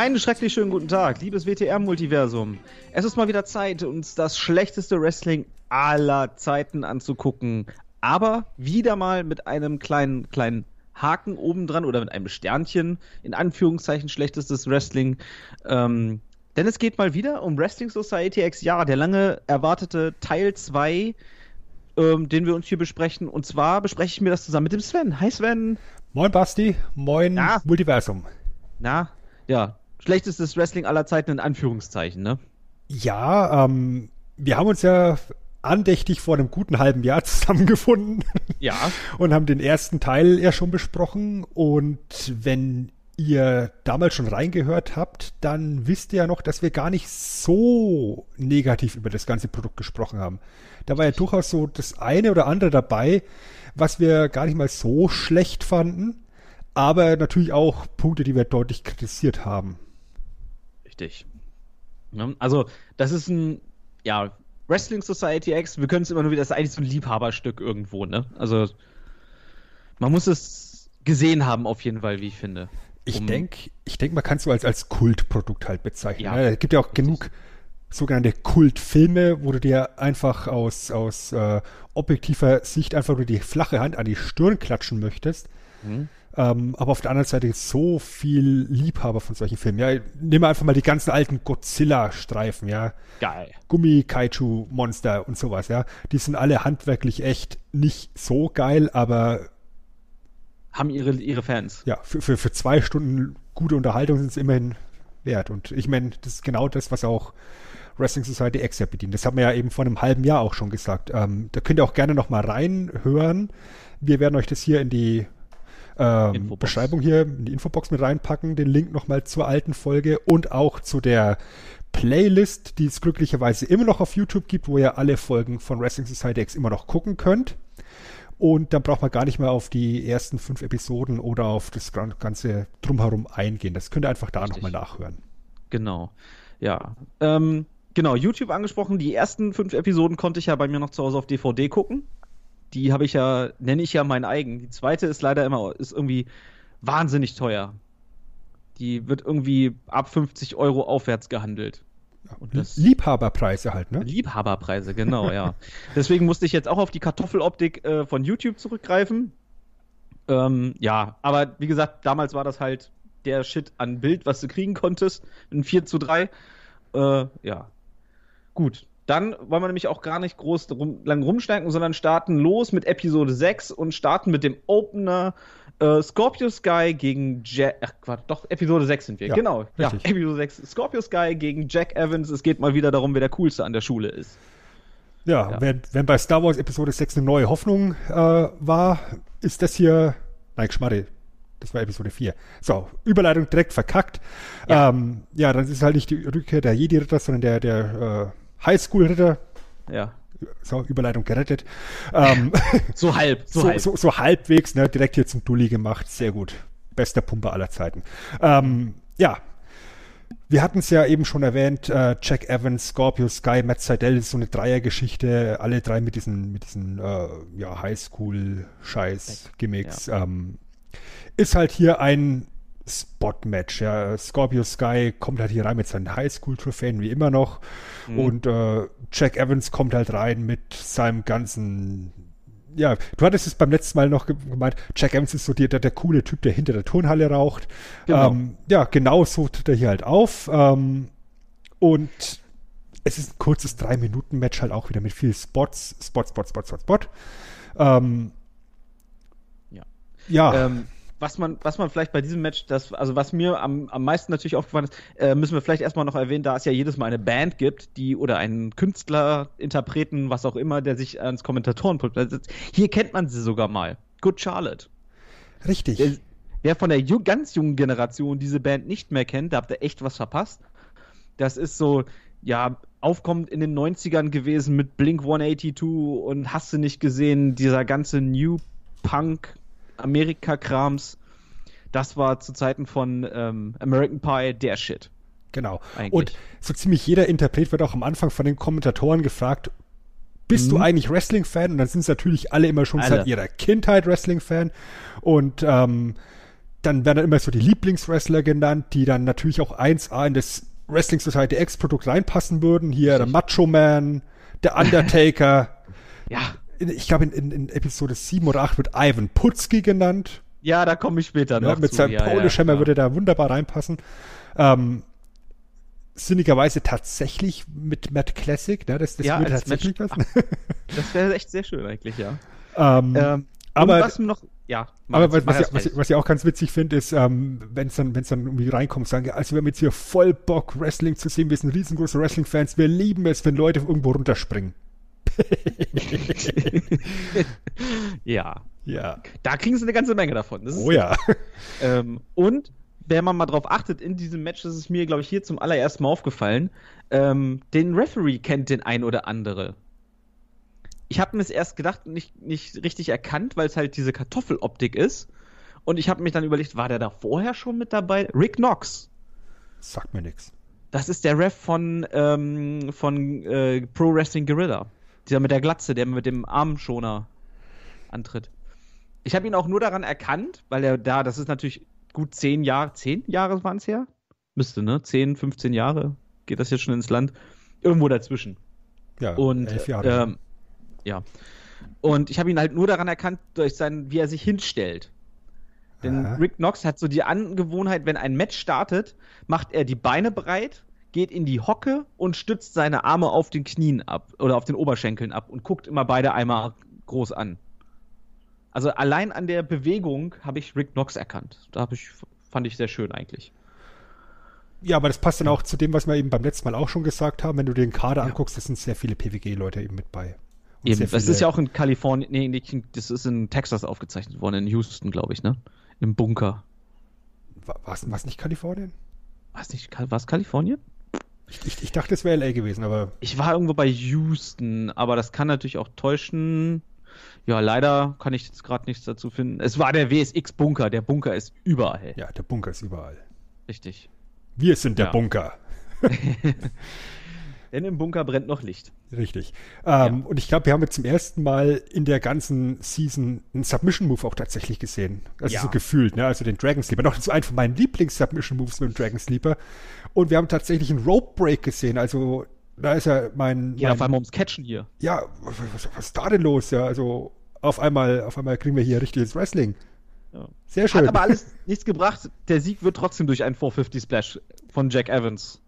Einen schrecklich schönen guten Tag, liebes WTR-Multiversum. Es ist mal wieder Zeit, uns das schlechteste Wrestling aller Zeiten anzugucken. Aber wieder mal mit einem kleinen, kleinen Haken obendran oder mit einem Sternchen, in Anführungszeichen schlechtestes Wrestling. Ähm, denn es geht mal wieder um Wrestling Society X, ja, der lange erwartete Teil 2, ähm, den wir uns hier besprechen. Und zwar bespreche ich mir das zusammen mit dem Sven. Hi Sven. Moin Basti, moin Na? Multiversum. Na, ja, schlechtestes Wrestling aller Zeiten in Anführungszeichen, ne? Ja, ähm, wir haben uns ja andächtig vor einem guten halben Jahr zusammengefunden. Ja. und haben den ersten Teil ja schon besprochen. Und wenn ihr damals schon reingehört habt, dann wisst ihr ja noch, dass wir gar nicht so negativ über das ganze Produkt gesprochen haben. Da war ja durchaus so das eine oder andere dabei, was wir gar nicht mal so schlecht fanden, aber natürlich auch Punkte, die wir deutlich kritisiert haben. Richtig. Also, das ist ein, ja, Wrestling Society X, wir können es immer nur wieder, das ist eigentlich so ein Liebhaberstück irgendwo, ne? Also, man muss es gesehen haben, auf jeden Fall, wie ich finde. Ich denke, ich denke, man kann es so als, als Kultprodukt halt bezeichnen. Ja, ne? Es gibt ja auch genug sogenannte Kultfilme, wo du dir einfach aus, aus äh, objektiver Sicht einfach nur die flache Hand an die Stirn klatschen möchtest. Mhm. Ähm, aber auf der anderen Seite so viel Liebhaber von solchen Filmen. Ja, nehmen wir einfach mal die ganzen alten Godzilla-Streifen, ja. Geil. Gummi-Kaiju-Monster und sowas, ja. Die sind alle handwerklich echt nicht so geil, aber haben ihre, ihre Fans. Ja, für, für, für zwei Stunden gute Unterhaltung sind es immerhin wert. Und ich meine, das ist genau das, was auch Wrestling Society X ja bedient. Das haben wir ja eben vor einem halben Jahr auch schon gesagt. Ähm, da könnt ihr auch gerne noch mal reinhören. Wir werden euch das hier in die ähm, Beschreibung hier in die Infobox mit reinpacken, den Link nochmal zur alten Folge und auch zu der Playlist, die es glücklicherweise immer noch auf YouTube gibt, wo ihr alle Folgen von Wrestling Society X immer noch gucken könnt. Und dann braucht man gar nicht mehr auf die ersten fünf Episoden oder auf das ganze Drumherum eingehen. Das könnt ihr einfach da nochmal nachhören. Genau. Ja. Ähm, genau, YouTube angesprochen. Die ersten fünf Episoden konnte ich ja bei mir noch zu Hause auf DVD gucken die habe ich ja, nenne ich ja mein eigen. Die zweite ist leider immer, ist irgendwie wahnsinnig teuer. Die wird irgendwie ab 50 Euro aufwärts gehandelt. Und das, Liebhaberpreise halt, ne? Liebhaberpreise, genau, ja. Deswegen musste ich jetzt auch auf die Kartoffeloptik äh, von YouTube zurückgreifen. Ähm, ja, aber wie gesagt, damals war das halt der Shit an Bild, was du kriegen konntest. Ein 4 zu 3. Äh, ja. Gut, dann wollen wir nämlich auch gar nicht groß rum, lang rumschneiden, sondern starten los mit Episode 6 und starten mit dem Opener äh, Scorpio Sky gegen Jack. Ach Quatsch, doch, Episode 6 sind wir. Ja, genau. Richtig. Ja, Episode 6. Scorpio Sky gegen Jack Evans. Es geht mal wieder darum, wer der Coolste an der Schule ist. Ja, ja. Wenn, wenn bei Star Wars Episode 6 eine neue Hoffnung äh, war, ist das hier. Nein, Schmarre. Das war Episode 4. So, Überleitung direkt verkackt. Ja, ähm, ja dann ist es halt nicht die Rückkehr der Jedi-Ritter, sondern der, der äh, Highschool-Ritter. Ja. So, Überleitung gerettet. Ähm, so halb, so, so, halb. So, so, halbwegs, ne, direkt hier zum Dulli gemacht. Sehr gut. Bester Pumper aller Zeiten. Ähm, ja. Wir hatten es ja eben schon erwähnt, äh, Jack Evans, Scorpio Sky, Matt Seidel ist so eine Dreiergeschichte, alle drei mit diesen, mit diesen äh, ja, Highschool-Scheiß-Gimmicks. Ja. Ähm, ist halt hier ein Spot-Match. Ja. Scorpio Sky kommt halt hier rein mit seinen Highschool-Trophäen, wie immer noch. Mhm. Und äh, Jack Evans kommt halt rein mit seinem ganzen. Ja, du hattest es beim letzten Mal noch gemeint, Jack Evans ist so der, der, der coole Typ, der hinter der Turnhalle raucht. Genau. Ähm, ja, genau so tritt er hier halt auf. Ähm, und es ist ein kurzes Drei-Minuten-Match halt auch wieder mit viel Spots. Spot, Spot, Spot, Spot, Spot. Ähm, ja. Ja. Was man, was man vielleicht bei diesem Match, das, also was mir am, am meisten natürlich aufgefallen ist, äh, müssen wir vielleicht erstmal noch erwähnen, da es ja jedes Mal eine Band gibt, die oder einen Künstler, Interpreten, was auch immer, der sich ans Kommentatorenpult setzt. Hier kennt man sie sogar mal. Good Charlotte. Richtig. Der, wer von der ganz jungen Generation diese Band nicht mehr kennt, da habt ihr echt was verpasst. Das ist so, ja, aufkommend in den 90ern gewesen mit Blink 182 und hast du nicht gesehen, dieser ganze New Punk Amerika-Krams, das war zu Zeiten von ähm, American Pie der Shit. Genau. Eigentlich. Und so ziemlich jeder Interpret wird auch am Anfang von den Kommentatoren gefragt, bist mhm. du eigentlich Wrestling-Fan? Und dann sind es natürlich alle immer schon alle. seit ihrer Kindheit Wrestling-Fan. Und ähm, dann werden dann immer so die Lieblingswrestler genannt, die dann natürlich auch 1A in das Wrestling Society X Produkt reinpassen würden. Hier der Macho Man, der Undertaker. ja. Ich glaube, in, in, in Episode 7 oder 8 wird Ivan Putski genannt. Ja, da komme ich später ja, noch Mit zu. seinem ja, Polish ja, Hammer ja. würde da wunderbar reinpassen. Ähm, sinnigerweise tatsächlich mit Matt Classic, ne? Das, das Ja, würde tatsächlich Match- passen. Das wäre echt sehr schön eigentlich, ja. ähm, Ähm, aber- was noch, ja. Aber was, was, ich, was, ich, was ich auch ganz witzig finde, ist, ähm, wenn es dann, wenn's dann irgendwie reinkommt, sagen, also wir haben jetzt hier voll Bock, Wrestling zu sehen, wir sind riesengroße Wrestling-Fans, wir lieben es, wenn Leute irgendwo runterspringen. Ja, Ja. da kriegen sie eine ganze Menge davon. Das Oh ja. ähm, und wenn man mal drauf achtet, in diesem Match, das ist mir, glaube ich, hier zum allerersten Mal aufgefallen, ähm, den Referee kennt den ein oder andere. Ich habe mir es erst gedacht, nicht, nicht richtig erkannt, weil es halt diese Kartoffeloptik ist. Und ich habe mich dann überlegt, war der da vorher schon mit dabei? Rick Knox. Sagt mir nichts. Das ist der Ref von, ähm, von äh, Pro Wrestling Guerrilla. Dieser mit der Glatze, der mit dem Armschoner antritt. Ich habe ihn auch nur daran erkannt, weil er da, das ist natürlich gut zehn Jahre, zehn Jahre waren es her? Müsste, ne? Zehn, 15 Jahre geht das jetzt schon ins Land. Irgendwo dazwischen. Ja, Und elf Jahre. ähm, ja. Und ich habe ihn halt nur daran erkannt, durch sein, wie er sich hinstellt. Denn Aha. Rick Knox hat so die Angewohnheit, wenn ein Match startet, macht er die Beine breit, geht in die Hocke und stützt seine Arme auf den Knien ab oder auf den Oberschenkeln ab und guckt immer beide einmal groß an. Also allein an der Bewegung habe ich Rick Knox erkannt. Da habe ich fand ich sehr schön eigentlich. ja, aber das passt dann auch zu dem, was wir eben beim letzten Mal auch schon gesagt haben. Wenn du den Kader anguckst, es sind sehr viele PWG-Leute eben mit bei. Eben, das ist ja auch in Kalifornien, nee, nicht, das ist in Texas aufgezeichnet worden, in Houston, glaube ich, ne? Im Bunker. War es nicht Kalifornien? Weiß nicht, war es Kalifornien? Ich, ich, ich dachte, es wäre LA gewesen, aber Ich war irgendwo bei Houston, aber das kann natürlich auch täuschen. Ja, leider kann ich jetzt gerade nichts dazu finden. Es war der WSX-Bunker. Der Bunker ist überall. ja, der Bunker ist überall. Richtig. Wir sind der Ja. Bunker. Denn im Bunker brennt noch Licht. Richtig. Ähm, Und ich glaube, wir haben jetzt zum ersten Mal in der ganzen Season einen Submission-Move auch tatsächlich gesehen. Also Ja. so gefühlt, ne? Also den Dragon Sleeper. Noch so einen von meinen Lieblings-Submission-Moves mit dem Dragon Sleeper. Und wir haben tatsächlich einen Rope Break gesehen. Also da ist ja mein. Ja, mein vor allem ums Catchen hier. ja, was, was, was ist da denn los? Ja, also auf einmal, auf einmal kriegen wir hier richtiges Wrestling. Ja. Sehr schön. Hat aber alles nichts gebracht. Der Sieg wird trotzdem durch einen 450 Splash von Jack Evans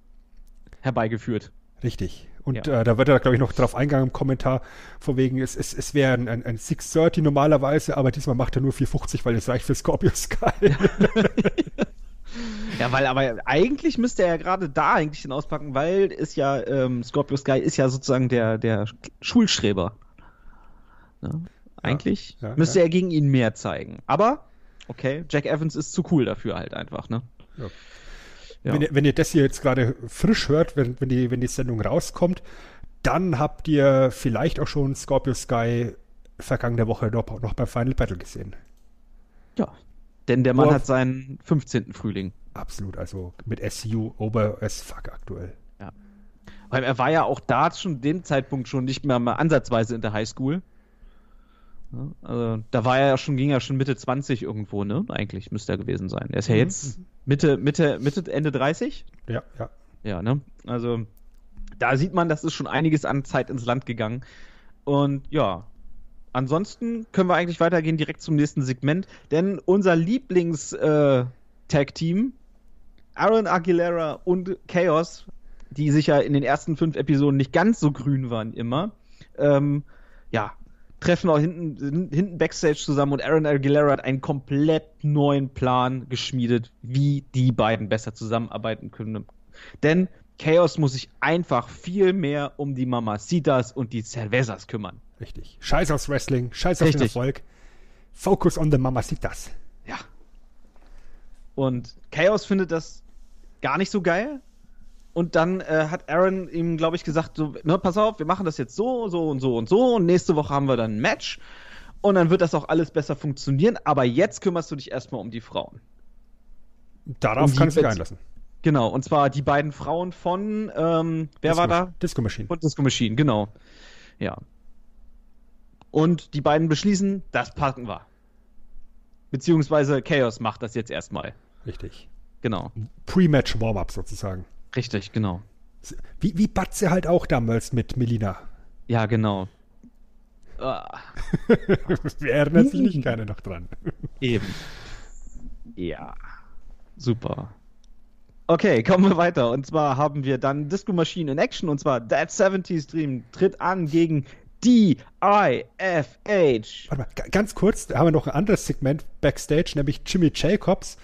herbeigeführt. Richtig. Und Ja. äh, da wird er, glaube ich, noch drauf eingegangen im Kommentar, von wegen, es, es, es wäre ein, ein, ein 630 normalerweise, aber diesmal macht er nur 450, weil es reicht für Scorpio Sky. Ja, weil aber eigentlich müsste er ja gerade da eigentlich den auspacken, weil ist ja ähm, Scorpio Sky ist ja sozusagen der der Schulstreber. Ne? Eigentlich ja, müsste ja. er gegen ihn mehr zeigen. Aber okay, Jack Evans ist zu cool dafür halt einfach, ne? Ja. Ja. Wenn, ihr, wenn ihr das hier jetzt gerade frisch hört, wenn, wenn, die, wenn die Sendung rauskommt, dann habt ihr vielleicht auch schon Scorpio Sky vergangene Woche noch, noch beim Final Battle gesehen. ja. Denn der Mann Worauf- hat seinen 15. Frühling. Absolut, also mit SU over as fuck aktuell. Weil er war ja auch da schon dem Zeitpunkt schon nicht mehr mal ansatzweise in der Highschool. Ja, also, da war er ja schon, ging er schon Mitte 20 irgendwo, ne? Eigentlich müsste er gewesen sein. Er ist ja Mhm. jetzt Mitte, Mitte, Mitte, Ende 30. Ja, ja. Ja, ne? Also, da sieht man, das ist schon einiges an Zeit ins Land gegangen. Und ja, ansonsten können wir eigentlich weitergehen direkt zum nächsten Segment, denn unser Lieblings-Tag-Team, Aaron Aguilera und Chaos, die sich ja in den ersten fünf Episoden nicht ganz so grün waren immer, ähm, ja, treffen auch hinten, hinten Backstage zusammen und Aaron Aguilera hat einen komplett neuen Plan geschmiedet, wie die beiden besser zusammenarbeiten können. Denn Chaos muss sich einfach viel mehr um die Mamacitas und die Cervezas kümmern. Richtig. Scheiß aufs Wrestling, scheiß auf den Richtig. Erfolg. Focus on the Mamacitas. Ja. Und Chaos findet das gar nicht so geil. Und dann äh, hat Aaron ihm, glaube ich, gesagt, so, ne, pass auf, wir machen das jetzt so, so und so und so. Und nächste Woche haben wir dann ein Match. Und dann wird das auch alles besser funktionieren. Aber jetzt kümmerst du dich erstmal um die Frauen. Darauf Um die kann es sich Witz- einlassen. Genau. Und zwar die beiden Frauen von, ähm, wer Disco war da? Disco Machine. Und Disco Machine, genau. Ja. Und die beiden beschließen, das packen wir. Beziehungsweise Chaos macht das jetzt erstmal. Richtig. Genau. Pre-Match Warm-Up sozusagen. Richtig, genau. Wie, wie Batze halt auch damals mit Melina. Ja, genau. Ah. Erinnert sich nicht keiner noch dran. Eben. Ja. Super. Okay, kommen wir weiter. Und zwar haben wir dann Disco Machine in Action. Und zwar That 70s Dream tritt an gegen DIFH. Warte mal, ganz kurz, da haben wir noch ein anderes Segment backstage, nämlich Jimmy Jacobs.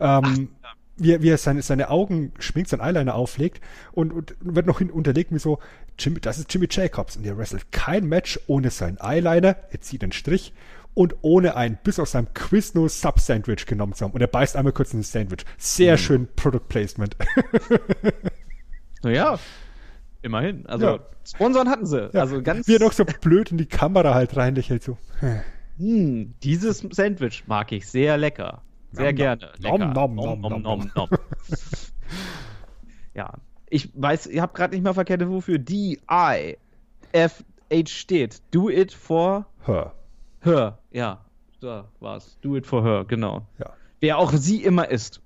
Ähm, Ach, ja. Wie, wie er seine, seine Augen schminkt, sein Eyeliner auflegt und, und wird noch hin unterlegt wie so, Jimmy, das ist Jimmy Jacobs und er wrestelt kein Match ohne seinen Eyeliner, er zieht einen Strich und ohne ein bis auf seinem Quizno Sub Sandwich genommen zu haben. Und er beißt einmal kurz in das Sandwich. Sehr mhm. schön Product Placement. naja, immerhin. Also ja. Sponsoren hatten sie. Ja. Also ganz Wie er doch so blöd in die Kamera halt reinlächelt so. Hm, dieses Sandwich mag ich sehr lecker. Sehr nom, gerne. Nom, nom, nom, nom, nom, nom. ja, ich weiß, ich habe gerade nicht mal verkehrt, wofür D-I-F-H steht. Do it for her. Her, ja. Da war's. Do it for her, genau. Ja. Wer auch sie immer ist.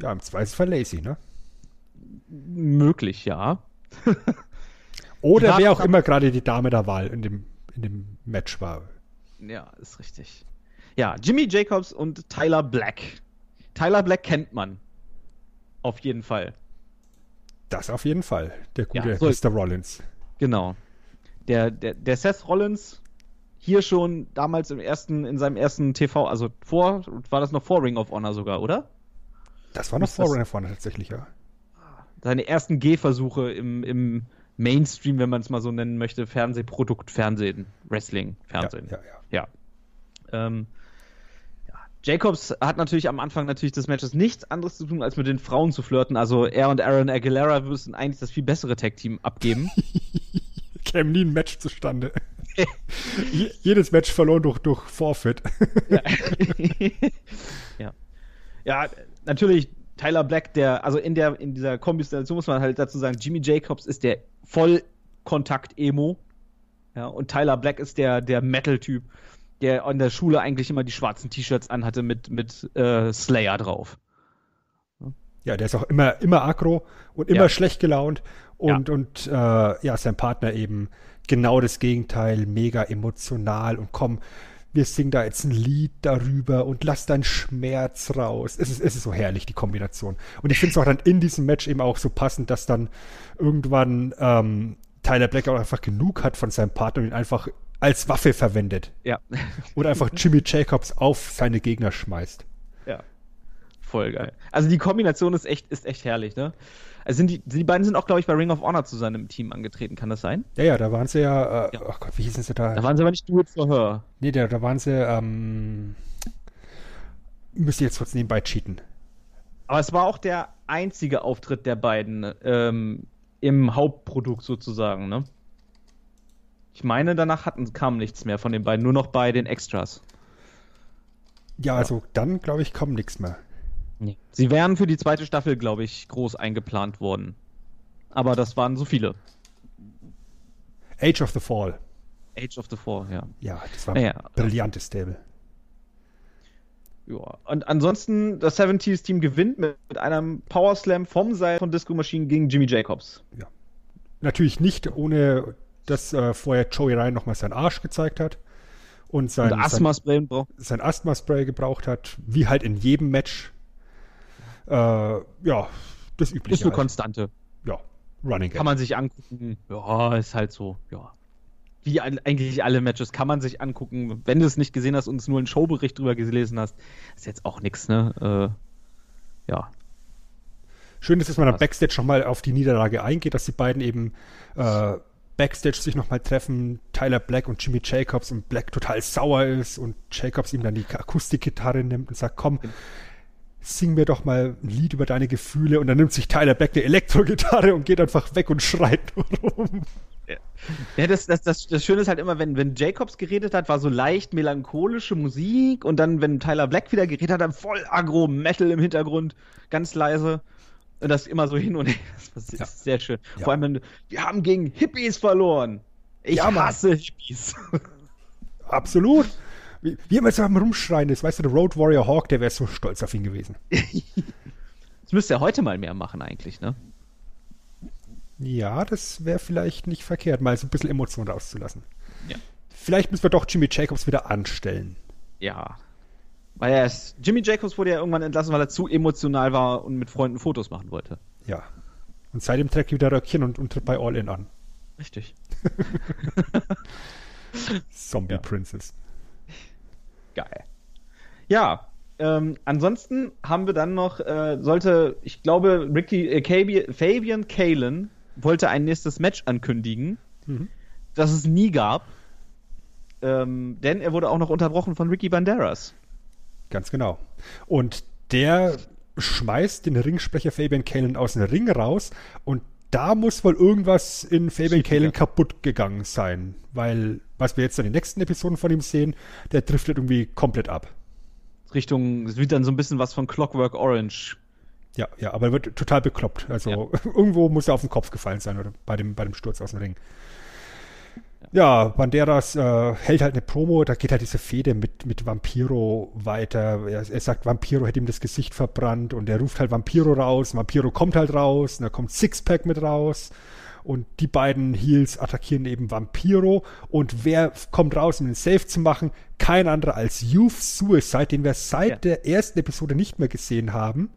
Ja, im Zweifelsfall Lacey, ne? Möglich, ja. Oder wer auch immer gerade die Dame der Wahl in dem, in dem Match war. Ja, ist richtig. Ja, Jimmy Jacobs und Tyler Black. Tyler Black kennt man. Auf jeden Fall. Das auf jeden Fall. Der gute ja, so Mr. Rollins. Genau. Der, der, der Seth Rollins hier schon damals im ersten, in seinem ersten TV, also vor, war das noch vor Ring of Honor sogar, oder? Das war noch vor Ring of Honor tatsächlich, ja. Seine ersten Gehversuche im, im Mainstream, wenn man es mal so nennen möchte, Fernsehprodukt, Fernsehen, Wrestling, Fernsehen. Ja, ja, ja. ja. Ähm, Jacobs hat natürlich am Anfang natürlich des Matches nichts anderes zu tun, als mit den Frauen zu flirten. Also er und Aaron Aguilera müssen eigentlich das viel bessere Tag-Team abgeben. Käme nie ein Match zustande. Jedes Match verloren durch, durch Forfeit. ja. ja. ja. natürlich Tyler Black, der, also in der, in dieser Kombination muss man halt dazu sagen, Jimmy Jacobs ist der Vollkontakt-Emo. Ja, und Tyler Black ist der, der Metal-Typ der an der Schule eigentlich immer die schwarzen T-Shirts anhatte mit, mit äh, Slayer drauf. Ja, der ist auch immer, immer aggro und immer ja. schlecht gelaunt und, ja. und äh, ja, sein Partner eben genau das Gegenteil, mega emotional und komm, wir singen da jetzt ein Lied darüber und lass deinen Schmerz raus. Es ist, es ist so herrlich, die Kombination. Und ich finde es auch dann in diesem Match eben auch so passend, dass dann irgendwann ähm, Tyler Black auch einfach genug hat von seinem Partner und ihn einfach als Waffe verwendet. Ja. Oder einfach Jimmy Jacobs auf seine Gegner schmeißt. Ja. Voll geil. Also die Kombination ist echt, ist echt herrlich, ne? Also sind die, die beiden sind auch, glaube ich, bei Ring of Honor zu seinem Team angetreten, kann das sein? Ja, ja, da waren sie ja, äh, ja. oh Gott, wie hießen sie da? Da waren sie aber nicht Do It For Her. Nee, da, da waren sie, ähm, müsste jetzt kurz nebenbei cheaten. Aber es war auch der einzige Auftritt der beiden ähm, im Hauptprodukt sozusagen, ne? Ich meine, danach hatten, kam nichts mehr von den beiden, nur noch bei den Extras. Ja, also dann, glaube ich, kommt nichts mehr. Nee. Sie wären für die zweite Staffel, glaube ich, groß eingeplant worden. Aber das waren so viele. Age of the Fall. Age of the Fall, ja. Ja, das war ein naja, brillantes Stable. Ja, und ansonsten, das 70s-Team gewinnt mit, mit einem Power Slam vom Seil von Disco Machine gegen Jimmy Jacobs. Ja. Natürlich nicht ohne dass äh, vorher Joey Ryan nochmal seinen Arsch gezeigt hat und sein, und Asthma-Spray sein, sein Asthma-Spray gebraucht hat, wie halt in jedem Match. Äh, ja, das übliche. Ist eine halt. Konstante. Ja, Running Kann man sich angucken. Ja, ist halt so, ja. Wie eigentlich alle Matches kann man sich angucken. Wenn du es nicht gesehen hast und es nur einen Showbericht drüber gelesen hast, ist jetzt auch nichts, ne? Äh, ja. Schön ist, dass man dann Backstage schon mal auf die Niederlage eingeht, dass die beiden eben äh, Backstage sich nochmal treffen, Tyler Black und Jimmy Jacobs und Black total sauer ist und Jacobs ihm dann die Akustikgitarre nimmt und sagt, komm, sing mir doch mal ein Lied über deine Gefühle und dann nimmt sich Tyler Black eine Elektrogitarre und geht einfach weg und schreit rum. Ja, das, das, das, das Schöne ist halt immer, wenn, wenn Jacobs geredet hat, war so leicht melancholische Musik und dann, wenn Tyler Black wieder geredet hat, dann voll agro Metal im Hintergrund, ganz leise. Und das immer so hin und her. Das ist ja. sehr schön. Ja. Vor allem, wenn, wir haben gegen Hippies verloren. Ich ja, hasse Hippies. Absolut. Wie, wie immer so am Rumschreien ist, weißt du, der Road Warrior Hawk, der wäre so stolz auf ihn gewesen. Das müsste er heute mal mehr machen, eigentlich, ne? Ja, das wäre vielleicht nicht verkehrt, mal so ein bisschen Emotion rauszulassen. Ja. Vielleicht müssen wir doch Jimmy Jacobs wieder anstellen. Ja. Weil er ist, Jimmy Jacobs wurde ja irgendwann entlassen, weil er zu emotional war und mit Freunden Fotos machen wollte. Ja. Und seitdem trägt er wieder Röckchen und, und tritt bei All In an. Richtig. Zombie Ja. Princess. Geil. Ja, ähm, ansonsten haben wir dann noch, äh, sollte, ich glaube, Ricky, äh, Cabi- Fabian Kalen wollte ein nächstes Match ankündigen, Mhm. das es nie gab. Ähm, denn er wurde auch noch unterbrochen von Ricky Banderas. Ganz genau. Und der schmeißt den Ringsprecher Fabian Kalen aus dem Ring raus und da muss wohl irgendwas in Fabian Kalen kaputt gegangen sein, weil was wir jetzt in den nächsten Episoden von ihm sehen, der driftet irgendwie komplett ab. Richtung, es wird dann so ein bisschen was von Clockwork Orange. Ja, ja, aber er wird total bekloppt. Also irgendwo muss er auf den Kopf gefallen sein oder bei dem, bei dem Sturz aus dem Ring. Ja, Banderas äh, hält halt eine Promo, da geht halt diese Fehde mit, mit Vampiro weiter. Er, er sagt, Vampiro hätte ihm das Gesicht verbrannt und er ruft halt Vampiro raus. Vampiro kommt halt raus und da kommt Sixpack mit raus. Und die beiden Heels attackieren eben Vampiro. Und wer kommt raus, um den Safe zu machen? Kein anderer als Youth Suicide, den wir seit Ja. der ersten Episode nicht mehr gesehen haben,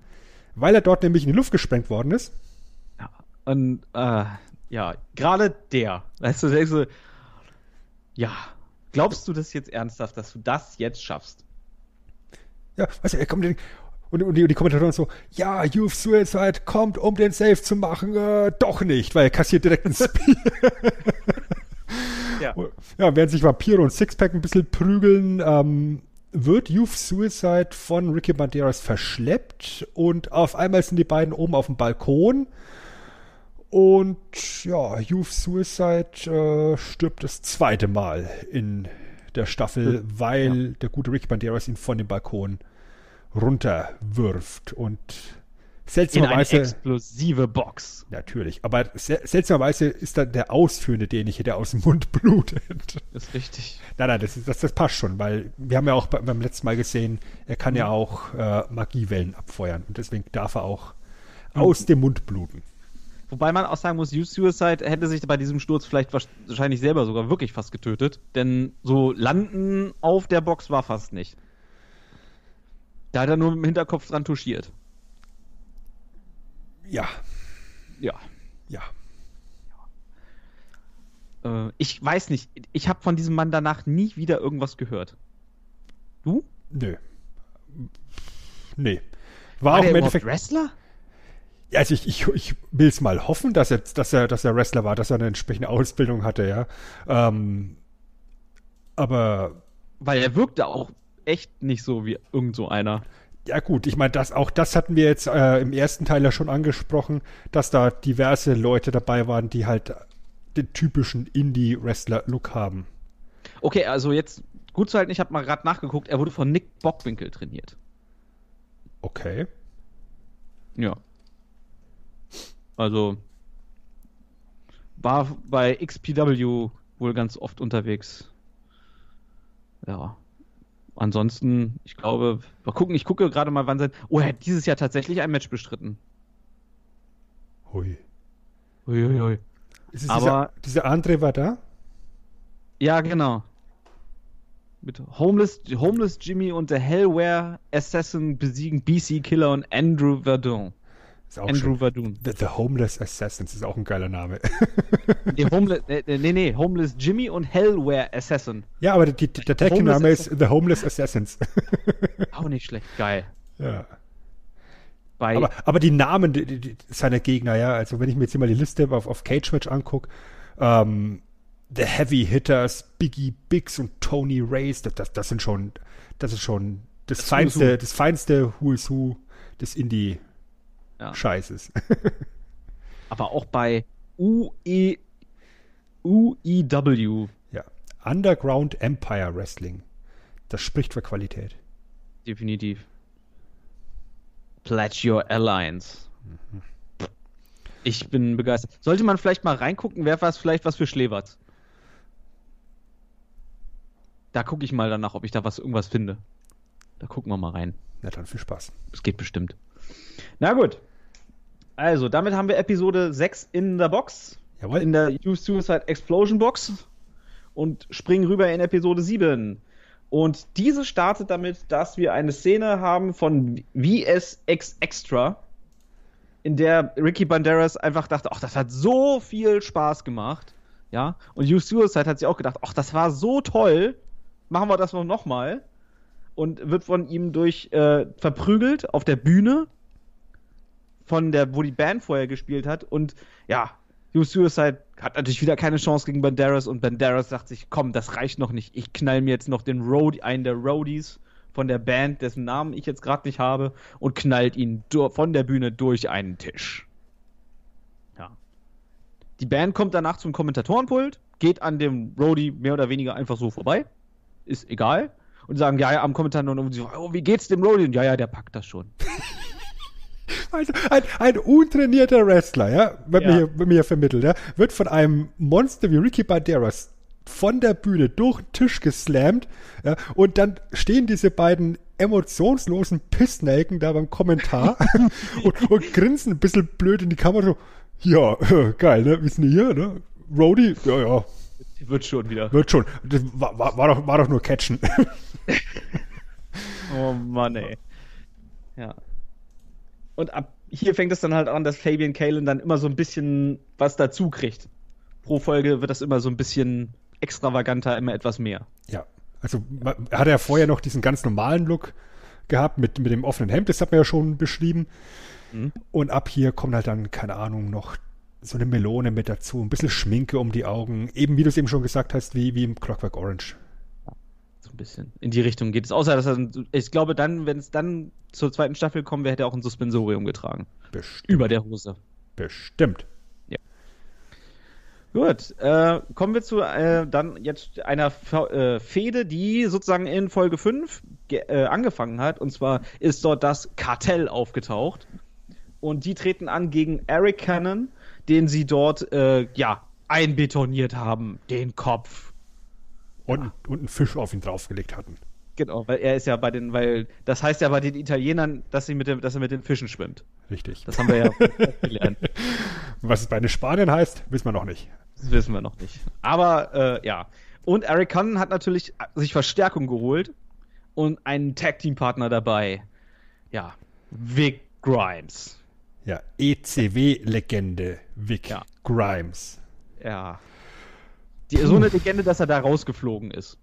weil er dort nämlich in die Luft gesprengt worden ist. Ja. Und, äh, ja, gerade der. Weißt du, denkst du, ja, glaubst du das jetzt ernsthaft, dass du das jetzt schaffst? Ja, weißt du, er kommt und, und, die, und die Kommentatoren so, ja, Youth Suicide kommt, um den Safe zu machen, äh, doch nicht, weil er kassiert direkt einen Spear. Ja. ja, während sich Vampiro und Sixpack ein bisschen prügeln, ähm, wird Youth Suicide von Ricky Banderas verschleppt und auf einmal sind die beiden oben auf dem Balkon und ja, Youth Suicide äh, stirbt das zweite Mal in der Staffel, weil der gute Ricky Banderas ihn von dem Balkon runterwirft und In eine seltsamerweise explosive Box. Natürlich, aber sel seltsamerweise ist dann der ausführende derjenige, der aus dem Mund blutet. Ist richtig. Nein, nein, das, ist, das, das passt schon, weil wir haben ja auch bei, beim letzten Mal gesehen, er kann ja auch äh, Magiewellen abfeuern und deswegen darf er auch aus dem Mund bluten. Wobei man auch sagen muss, Youth Suicide hätte sich bei diesem Sturz vielleicht wahrscheinlich selber sogar wirklich fast getötet, denn so landen auf der Box war fast nicht. Da hat er nur mit dem Hinterkopf dran touchiert. Ja, Ja. ja. Äh, ich weiß nicht, ich habe von diesem Mann danach nie wieder irgendwas gehört. Du? Nö. Nee. War, auch der im Endeffekt. Wrestler? Also ich, ich, ich will es mal hoffen, dass er, dass er, dass er Wrestler war, dass er eine entsprechende Ausbildung hatte, ja. Ähm, aber Weil er wirkte auch echt nicht so wie irgend so einer. Ja gut, ich meine, das, auch das hatten wir jetzt äh, im ersten Teil ja schon angesprochen, dass da diverse Leute dabei waren, die halt den typischen Indie-Wrestler-Look haben. Okay, also jetzt gut zu halten, ich habe mal gerade nachgeguckt, er wurde von Nick Bockwinkel trainiert. Okay. Ja. Also war bei XPW wohl ganz oft unterwegs. Ja. Ansonsten, ich glaube, mal gucken, ich gucke gerade mal, wann sein. Oh, er hat dieses Jahr tatsächlich ein Match bestritten. Hui. Uiuiui. Ist es Aber- dieser, dieser André war da? Ja, genau. Mit Homeless, Homeless Jimmy und der Hellware Assassin besiegen BC Killer und Andrew Verdun. Andrew. Verdun. The, The Homeless Assassins ist auch ein geiler Name. Nee, Homeless, äh, nee, nee, Homeless Jimmy und Hellware Assassin. ja, aber die, die, der Tag-Name ist The Homeless Assassins. Auch nicht schlecht, geil. ja. Bei, Aber, aber die Namen die, die, seiner Gegner, ja, also wenn ich mir jetzt hier mal die Liste auf, auf Cage Match angucke, ähm, The Heavy Hitters, Biggie Biggs und Tony Race, das, das, das sind schon, das ist schon das, Das feinste, Who is Who. das feinste Who is Who des Indie-Scheißes. Ja. aber auch bei UE, UEW ja. Underground Empire Wrestling. Das spricht für Qualität. definitiv. Pledge Your Alliance. Ich bin begeistert. Sollte man vielleicht mal reingucken, wäre was vielleicht was für Schlewerts. Da gucke ich mal danach, ob ich da was irgendwas finde. Da gucken wir mal rein. Na dann viel Spaß. Es geht bestimmt. Na gut. Also, damit haben wir Episode 6 in der Box. Jawohl. In der Use Suicide Explosion Box. Und springen rüber in Episode 7. Und diese startet damit, dass wir eine Szene haben von VSX Extra, in der Ricky Banderas einfach dachte, ach, das hat so viel Spaß gemacht. Ja, und Use Suicide hat sich auch gedacht, ach, das war so toll, machen wir das noch nochmal. Und wird von ihm durch äh, verprügelt auf der Bühne, von der, wo die Band vorher gespielt hat. Und ja, Use Suicide hat natürlich wieder keine Chance gegen Banderas und Banderas sagt sich, komm, das reicht noch nicht. Ich knall mir jetzt noch den Road, einen der Roadies von der Band, dessen Namen ich jetzt gerade nicht habe, und knallt ihn von der Bühne durch einen Tisch. Ja. Die Band kommt danach zum Kommentatorenpult, geht an dem Roadie mehr oder weniger einfach so vorbei. Ist egal. Und sagen, ja, ja, am Kommentator, und so, oh, wie geht's dem Roadie? Und ja, ja, der packt das schon. Also ein, ein untrainierter Wrestler, ja, wird, Ja. Mir, hier, wird mir hier vermittelt, ja, wird von einem Monster wie Ricky Banderas von der Bühne durch den Tisch geslammt, ja, und dann stehen diese beiden emotionslosen Pissnelken da beim Kommentar und, und grinsen ein bisschen blöd in die Kamera so, ja, geil, ne, wissen die hier, ne, Rody, ja, ja, Wird schon wieder. wird schon, das war, war, war, doch, war doch nur Catchen. Oh Mann, ey. Ja. Und ab hier fängt es dann halt an, dass Fabian Kalen dann immer so ein bisschen was dazu kriegt. Pro Folge wird das immer so ein bisschen extravaganter, immer etwas mehr. Ja, also er hat ja vorher noch diesen ganz normalen Look gehabt mit, mit dem offenen Hemd, das hat man ja schon beschrieben. Mhm. Und ab hier kommt halt dann, keine Ahnung, noch so eine Melone mit dazu, ein bisschen Schminke um die Augen, eben wie du es eben schon gesagt hast, wie, wie im Clockwork Orange. Ein bisschen. In die Richtung geht es. Außer, dass er, ich glaube, dann, wenn es dann zur zweiten Staffel kommen wäre, hätte er auch ein Suspensorium getragen. Bestimmt. Über der Hose. Bestimmt. Gut, äh, kommen wir zu äh, dann jetzt einer äh, Fehde, die sozusagen in Folge 5 ge- äh, angefangen hat. Und zwar ist dort das Kartell aufgetaucht. Und die treten an gegen Eric Cannon, den sie dort, äh, ja, einbetoniert haben. Den Kopf. Und, und einen Fisch auf ihn draufgelegt hatten. Genau, weil er ist ja bei den, weil das heißt ja bei den Italienern, dass, sie mit dem, dass er mit den Fischen schwimmt. Richtig. Das haben wir ja gelernt. Was es bei den Spaniern heißt, wissen wir noch nicht. Das wissen wir noch nicht. Aber äh, ja. Und Eric Cannon hat natürlich sich Verstärkung geholt und einen Tag-Team-Partner dabei. Ja, Vic Grimes. Ja, ECW-Legende Vic Ja. Grimes. Ja. Die, so eine Legende, dass er da rausgeflogen ist.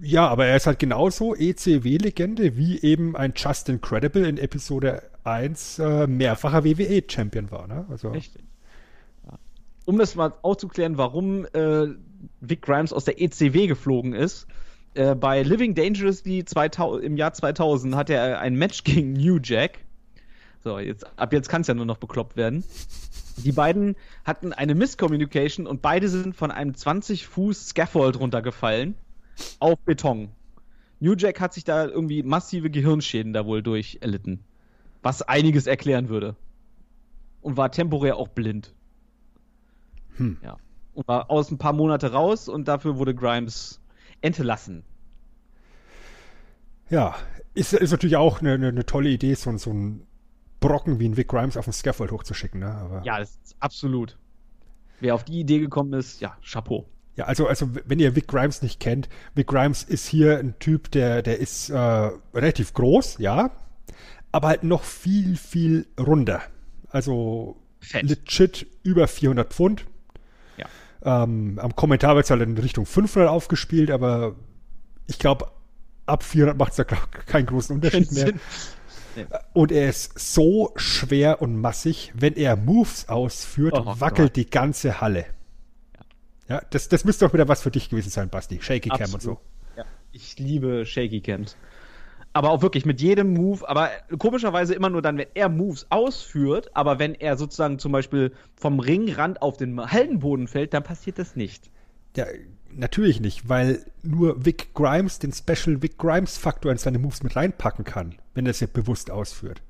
Ja, aber er ist halt genauso ECW-Legende wie eben ein Justin Credible in Episode 1 äh, mehrfacher WWE-Champion war. Ne? Also, Richtig. Ja. Um das mal aufzuklären, warum äh, Vic Grimes aus der ECW geflogen ist. Äh, bei Living Dangerously 2000, im Jahr 2000 hatte er ein Match gegen New Jack. So, jetzt, ab jetzt kann es ja nur noch bekloppt werden. Die beiden hatten eine Misscommunication und beide sind von einem 20 Fuß Scaffold runtergefallen auf Beton. New Jack hat sich da irgendwie massive Gehirnschäden da wohl durch erlitten. Was einiges erklären würde. Und war temporär auch blind. Hm. Ja. Und war aus ein paar Monate raus und dafür wurde Grimes entlassen. ja, ist, ist natürlich auch eine, eine, eine tolle Idee, so, so ein Brocken wie ein Vic Grimes auf den Scaffold hochzuschicken. Ne? Aber, Ja, das ist absolut. Wer auf die Idee gekommen ist, ja, Chapeau. Ja, also, also wenn ihr Vic Grimes nicht kennt, Vic Grimes ist hier ein Typ, der, der ist äh, relativ groß, ja, aber halt noch viel, viel runder. Also Fett. legit über 400 Pfund. Ja. Ähm, am Kommentar wird es halt in Richtung 500 aufgespielt, aber ich glaube, ab 400 macht es da keinen großen Unterschied mehr. Und er ist so schwer und massig, wenn er Moves ausführt, Oh wackelt Gott. die ganze Halle. Ja, das, das müsste doch wieder was für dich gewesen sein, Basti. Shaky Cam und so. Ja, ich liebe Shaky Cams. Aber auch wirklich mit jedem Move, aber komischerweise immer nur dann, wenn er Moves ausführt, aber wenn er sozusagen zum Beispiel vom Ringrand auf den Hallenboden fällt, dann passiert das nicht. Ja, natürlich nicht, weil nur Vic Grimes den Special Vic Grimes Faktor in seine Moves mit reinpacken kann, wenn er es bewusst ausführt.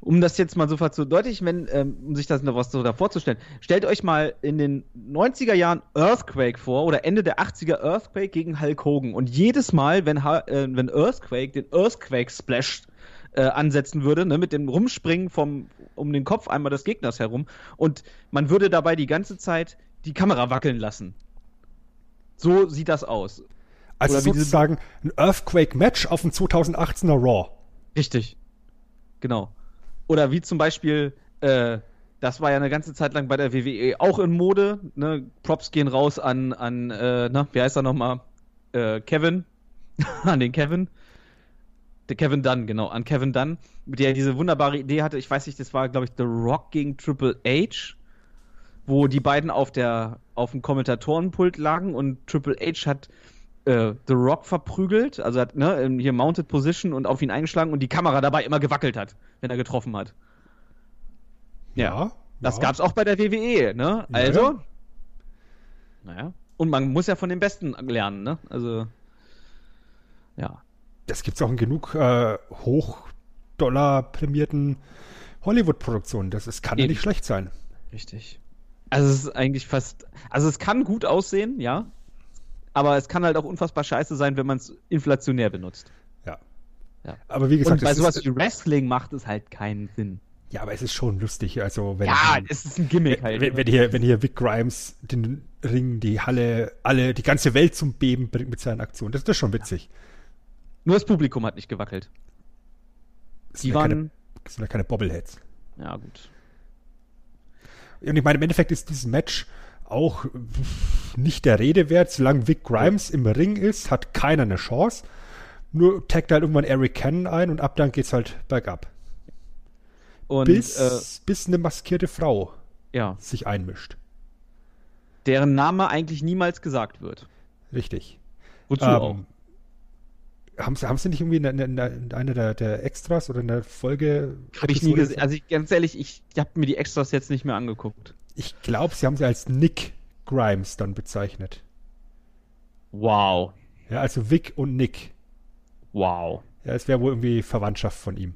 um das jetzt mal so verdeutlichen, wenn, ähm, um sich das noch was so da vorzustellen, stellt euch mal in den 90er Jahren Earthquake vor oder Ende der 80er Earthquake gegen Hulk Hogan. Und jedes Mal, wenn, äh, wenn Earthquake den Earthquake Splash äh, ansetzen würde, ne, mit dem Rumspringen vom, um den Kopf einmal des Gegners herum. Und man würde dabei die ganze Zeit die Kamera wackeln lassen. So sieht das aus. Also Oder sozusagen ein Earthquake-Match auf dem 2018er Raw. Richtig. Genau. Oder wie zum Beispiel, äh, das war ja eine ganze Zeit lang bei der WWE auch in Mode. Ne? Props gehen raus an, an äh, na, wie heißt er nochmal? Äh, Kevin. an den Kevin. Der Kevin Dunn, genau, an Kevin Dunn, der diese wunderbare Idee hatte. Ich weiß nicht, das war, glaube ich, The Rock gegen Triple H, wo die beiden auf, der, auf dem Kommentatorenpult lagen und Triple H hat äh, The Rock verprügelt, also hat ne, hier Mounted Position und auf ihn eingeschlagen und die Kamera dabei immer gewackelt hat, wenn er getroffen hat. Ja. ja das ja. gab's auch bei der WWE, ne? Also. Ja, naja. Und man muss ja von den Besten lernen, ne? Also. Ja. Das gibt's auch in genug äh, Hochdollar prämierten Hollywood-Produktionen. Das ist, kann Eben. ja nicht schlecht sein. Richtig. Also es ist eigentlich fast. Also es kann gut aussehen, ja aber es kann halt auch unfassbar scheiße sein, wenn man es inflationär benutzt. Ja. ja. Aber wie gesagt, Und bei sowas wie Wrestling macht es halt keinen Sinn. Ja, aber es ist schon lustig. Also wenn ja, es ist ein Gimmick halt. Wenn, wenn, hier, wenn hier Vic Grimes den Ring, die Halle, alle, die ganze Welt zum Beben bringt mit seinen Aktionen, das, das ist schon witzig. Ja. Nur das Publikum hat nicht gewackelt. Das die waren. Keine, das sind ja keine Bobbleheads. Ja, gut. Und ich meine, im Endeffekt ist dieses Match auch nicht der Rede wert. Solange Vic Grimes im Ring ist, hat keiner eine Chance. Nur taggt halt irgendwann Eric Cannon ein und ab dann geht's halt bergab. Und, bis, äh, bis eine maskierte Frau ja. sich einmischt. Deren Name eigentlich niemals gesagt wird. Richtig. Wozu ähm, auch? Haben sie, haben sie nicht irgendwie in, in, in einer der, der, Extras oder in der Folge. Habe ich nie gesehen. Also ich, ganz ehrlich, ich habe mir die Extras jetzt nicht mehr angeguckt. Ich glaube, sie haben sie als Nick Grimes dann bezeichnet. Wow. Ja, also Vic und Nick. Wow. Ja, es wäre wohl irgendwie Verwandtschaft von ihm.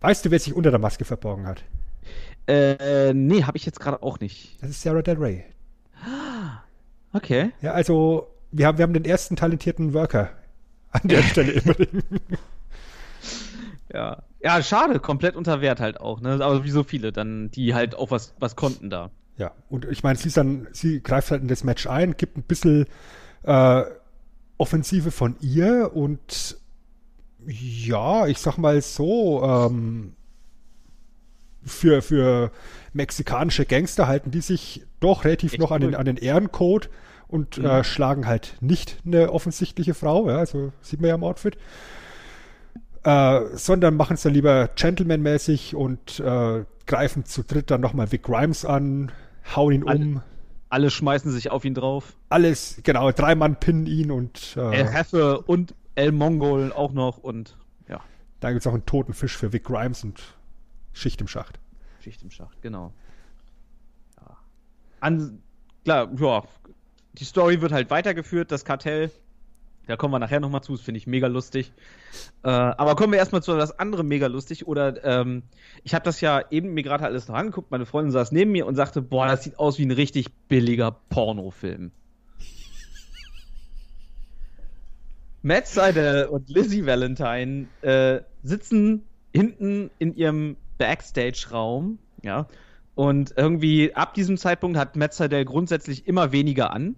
Weißt du, wer sich unter der Maske verborgen hat? Äh, nee, habe ich jetzt gerade auch nicht. Das ist Sarah Del Rey. Okay. Ja, also, wir haben, wir haben den ersten talentierten Worker an der Stelle im Ring. Ja. Ja, schade, komplett unter Wert halt auch, ne? Aber wie so viele dann, die halt auch was, was konnten da. Ja, und ich meine, sie ist dann, sie greift halt in das Match ein, gibt ein bisschen äh, Offensive von ihr und ja, ich sag mal so, ähm, für, für mexikanische Gangster halten die sich doch relativ Echt noch an den, an den Ehrencode und mhm. äh, schlagen halt nicht eine offensichtliche Frau, ja, also sieht man ja im Outfit. Äh, sondern machen es dann lieber gentlemanmäßig und äh, greifen zu dritt dann nochmal Vic Grimes an, hauen ihn alle, um. Alle schmeißen sich auf ihn drauf. Alles, genau, drei Mann pinnen ihn und äh, El Jefe und El Mongol auch noch und ja. Dann gibt es auch einen toten Fisch für Vic Grimes und Schicht im Schacht. Schicht im Schacht, genau. Ja. An, klar, ja, die Story wird halt weitergeführt, das Kartell da kommen wir nachher nochmal zu, das finde ich mega lustig. Äh, aber kommen wir erstmal zu etwas anderem mega lustig. Oder ähm, ich habe das ja eben mir gerade alles noch angeguckt. Meine Freundin saß neben mir und sagte: Boah, das sieht aus wie ein richtig billiger Pornofilm. Matt Seidel und Lizzie Valentine äh, sitzen hinten in ihrem Backstage-Raum, ja. Und irgendwie ab diesem Zeitpunkt hat Matt Seidel grundsätzlich immer weniger an.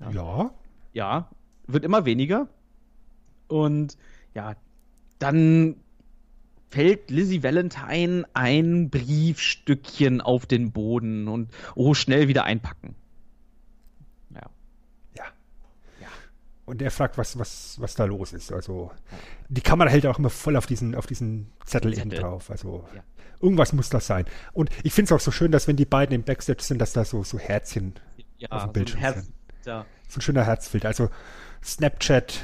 Ja. ja ja, wird immer weniger. Und ja, dann fällt Lizzie Valentine ein Briefstückchen auf den Boden und oh, schnell wieder einpacken. Ja. Ja. ja. Und er fragt, was, was, was da los ist. Also, die Kamera hält auch immer voll auf diesen, auf diesen Zettel, Zettel. eben drauf. Also, ja. irgendwas muss das sein. Und ich finde es auch so schön, dass wenn die beiden im Backstage sind, dass da so, so Herzchen ja, auf dem Bildschirm so Herz, sind. Ja so ein schöner Herzfilter. Also Snapchat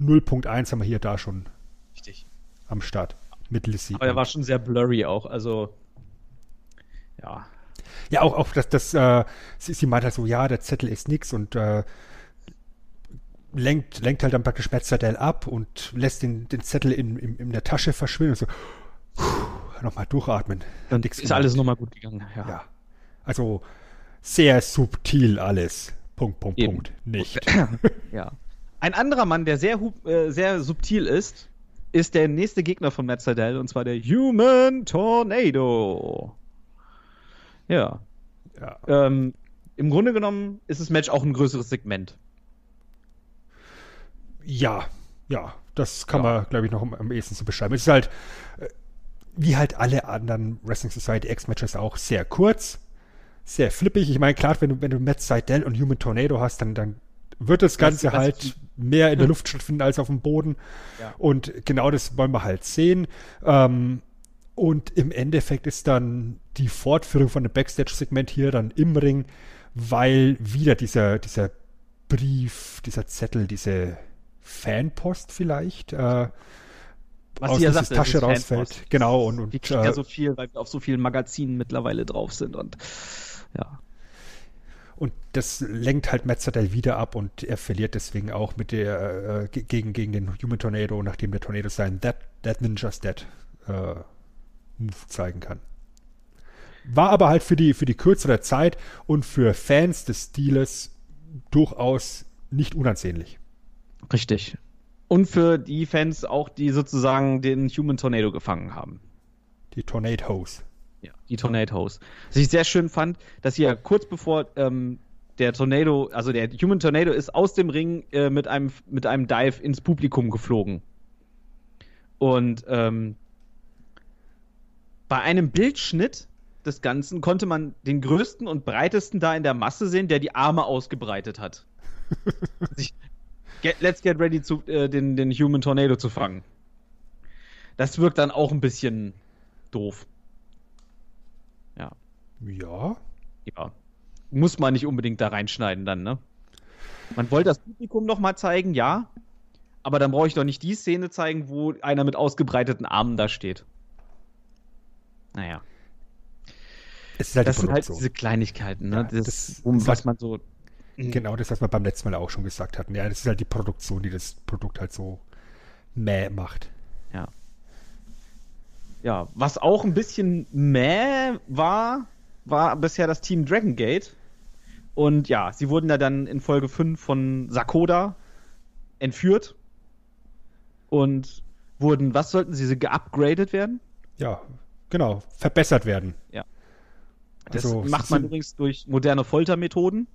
0.1 haben wir hier da schon Richtig. am Start mit Lissy. Aber er war schon sehr blurry auch, also ja. Ja, auch, auch dass das, äh, sie, sie meint halt so, ja, der Zettel ist nix und äh, lenkt, lenkt halt dann praktisch Sydal ab und lässt den, den Zettel in, in, in der Tasche verschwinden und so, nochmal durchatmen. Dann ist alles nochmal gut gegangen. Ja. ja. Also sehr subtil alles. Punkt, Punkt, Eben. Punkt. Nicht. ja. Ein anderer Mann, der sehr, äh, sehr subtil ist, ist der nächste Gegner von Matt Sydal und zwar der Human Tornado. Ja. ja. Ähm, Im Grunde genommen ist das Match auch ein größeres Segment. Ja, ja, das kann ja. man, glaube ich, noch am, am ehesten so beschreiben. Es ist halt, äh, wie halt alle anderen Wrestling Society X-Matches auch, sehr kurz, sehr flippig. Ich meine, klar, wenn du, wenn du Matt Seidel und Human Tornado hast, dann, dann wird das Ganze das, halt mehr in der Luft stattfinden als auf dem Boden. Ja. Und genau das wollen wir halt sehen. Ähm, und im Endeffekt ist dann die Fortführung von dem Backstage-Segment hier dann im Ring, weil wieder dieser, dieser Brief, dieser Zettel, diese Fanpost vielleicht, äh, was aus dieser sagte, Tasche rausfällt. Fanpost. Genau. Und, und wir kriegen äh, ja so viel, weil wir auf so vielen Magazinen mittlerweile drauf sind und ja. Und das lenkt halt Metzadel wieder ab und er verliert deswegen auch mit der äh, gegen, gegen den Human Tornado, nachdem der Tornado seinen That, That Ninja's Dead äh, Move zeigen kann. War aber halt für die, für die kürzere Zeit und für Fans des Stiles durchaus nicht unansehnlich. Richtig. Und für die Fans auch, die sozusagen den Human Tornado gefangen haben. Die Tornadoes. Ja, die Tornadoes. Was ich sehr schön fand, dass hier kurz bevor ähm, der Tornado, also der Human Tornado ist aus dem Ring äh, mit, einem, mit einem Dive ins Publikum geflogen. Und ähm, bei einem Bildschnitt des Ganzen konnte man den größten und breitesten da in der Masse sehen, der die Arme ausgebreitet hat. sich, get, let's get ready, zu, äh, den, den Human Tornado zu fangen. Das wirkt dann auch ein bisschen doof. Ja. Ja. Muss man nicht unbedingt da reinschneiden dann, ne? Man wollte das Publikum noch mal zeigen, ja. Aber dann brauche ich doch nicht die Szene zeigen, wo einer mit ausgebreiteten Armen da steht. Naja. Halt das sind halt diese Kleinigkeiten, ne? Ja, das, das um was halt, man so. Mhm. Genau, das, was wir beim letzten Mal auch schon gesagt hatten. Ja, das ist halt die Produktion, die das Produkt halt so mäh macht. Ja. Ja, was auch ein bisschen mäh war, war bisher das Team Dragon Gate. Und ja, sie wurden ja dann in Folge 5 von Sakoda entführt. Und wurden, was sollten sie, sie geupgradet werden? Ja, genau, verbessert werden. Ja. Das also, macht man übrigens durch moderne Foltermethoden.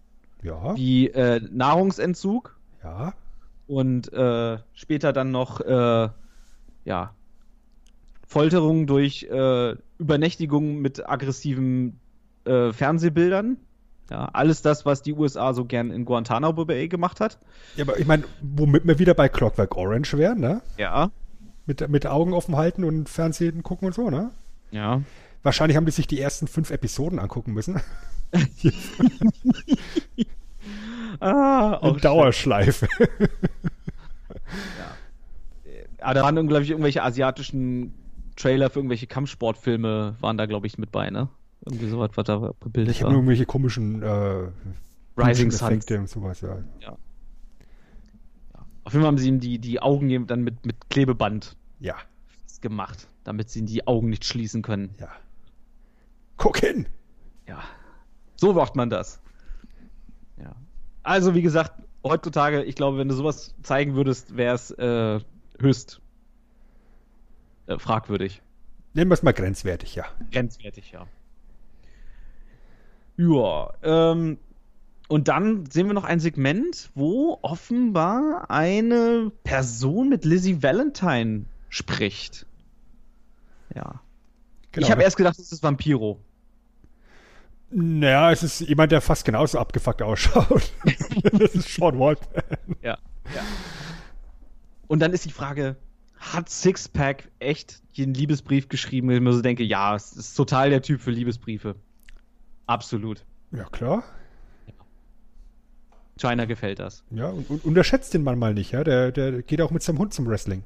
Ja. Wie äh, Nahrungsentzug. Ja. Und äh, später dann noch, äh, ja, Folterung durch äh, Übernächtigung mit aggressiven äh, Fernsehbildern. Ja, alles das, was die USA so gern in Guantanamo Bay gemacht hat. Ja, aber ich meine, womit wir wieder bei Clockwork Orange wären, ne? Ja. Mit, mit Augen offen halten und Fernsehen gucken und so, ne? Ja. Wahrscheinlich haben die sich die ersten fünf Episoden angucken müssen. ah, auch In Dauerschleife. ja. Aber da waren, glaube ich, irgendwelche asiatischen Trailer für irgendwelche Kampfsportfilme waren da, glaube ich, mit bei, ne? Irgendwie sowas, was da gebildet ich war. irgendwelche komischen äh, Rising Suns. und sowas, ja. ja. Auf jeden Fall haben sie ihm die, die Augen dann mit, mit Klebeband ja. gemacht, damit sie die Augen nicht schließen können. Ja. Guck hin! Ja. So macht man das. Ja. Also, wie gesagt, heutzutage, ich glaube, wenn du sowas zeigen würdest, wäre es äh, höchst äh, fragwürdig. Nennen wir es mal grenzwertig, ja. Grenzwertig, ja. Ja, ähm, und dann sehen wir noch ein Segment, wo offenbar eine Person mit Lizzie Valentine spricht. Ja. Genau, ich habe erst gedacht, es ist Vampiro. Naja, es ist jemand, der fast genauso abgefuckt ausschaut. das ist Sean Waldman. Ja, ja. Und dann ist die Frage, hat Sixpack echt den Liebesbrief geschrieben, ich mir so denke, ja, es ist total der Typ für Liebesbriefe. Absolut. Ja, klar. China gefällt das. Ja, und, und, unterschätzt den Mann mal nicht, ja. Der, der geht auch mit seinem Hund zum Wrestling.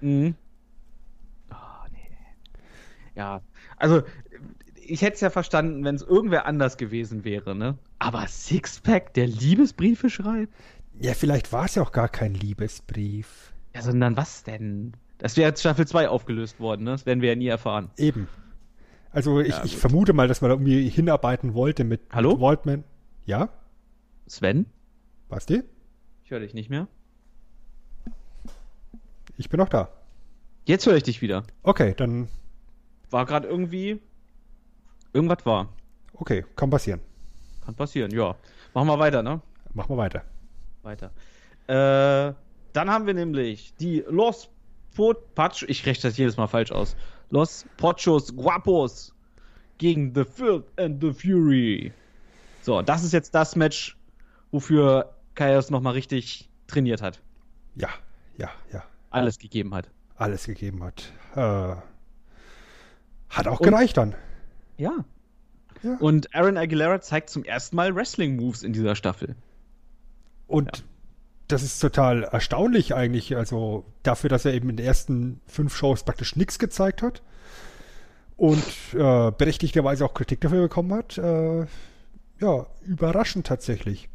Mhm. Oh, nee. Ja, also ich hätte es ja verstanden, wenn es irgendwer anders gewesen wäre, ne? Aber Sixpack, der Liebesbriefe schreibt? Ja, vielleicht war es ja auch gar kein Liebesbrief. Ja, sondern was denn? Das wäre jetzt Staffel 2 aufgelöst worden, ne? Das werden wir ja nie erfahren. Eben. Also ich, Ja, ich vermute mal, dass man da irgendwie hinarbeiten wollte mit, Hallo? mit Waldman. Ja, Sven? Basti? Ich höre dich nicht mehr. Ich bin noch da. Jetzt höre ich dich wieder. Okay, dann, War gerade irgendwie. Irgendwas war. okay, kann passieren. Kann passieren, ja. Machen wir weiter, ne? Machen wir weiter. Weiter. Äh, dann haben wir nämlich die Los Potach, ich rechne das jedes Mal falsch aus. Los Pochos Guapos gegen The Filth and the Fury. So, das ist jetzt das Match, wofür Kaios nochmal richtig trainiert hat. Ja, ja, ja. Alles gegeben hat. Alles gegeben hat. Äh, hat auch Und- gereicht dann. Ja. Ja. Und Aaron Aguilera zeigt zum ersten Mal Wrestling-Moves in dieser Staffel. Und das ist total erstaunlich eigentlich. Also dafür, dass er eben in den ersten fünf Shows praktisch nichts gezeigt hat und äh, berechtigterweise auch Kritik dafür bekommen hat. Äh, ja, überraschend tatsächlich.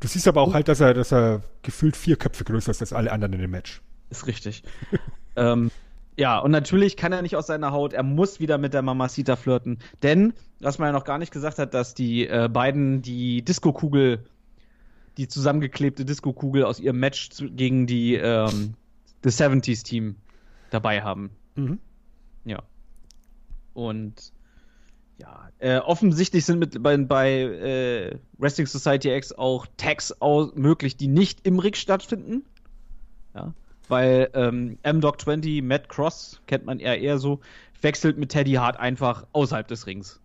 Du siehst aber auch halt, dass er, dass er gefühlt vier Köpfe größer ist als alle anderen in dem Match. Ist richtig. ähm, ja, und natürlich kann er nicht aus seiner Haut. Er muss wieder mit der Mamacita flirten. Denn, was man ja noch gar nicht gesagt hat, dass die äh, beiden die Disco-Kugel, die zusammengeklebte Disco-Kugel aus ihrem Match gegen die ähm, The 70s-Team dabei haben. Mhm. Ja. Und ja, äh, offensichtlich sind mit, bei, bei äh, Wrestling Society X auch Tags au möglich, die nicht im Ring stattfinden. Ja. Weil ähm, M-Dog 20, Matt Cross, kennt man eher eher so, wechselt mit Teddy Hart einfach außerhalb des Rings.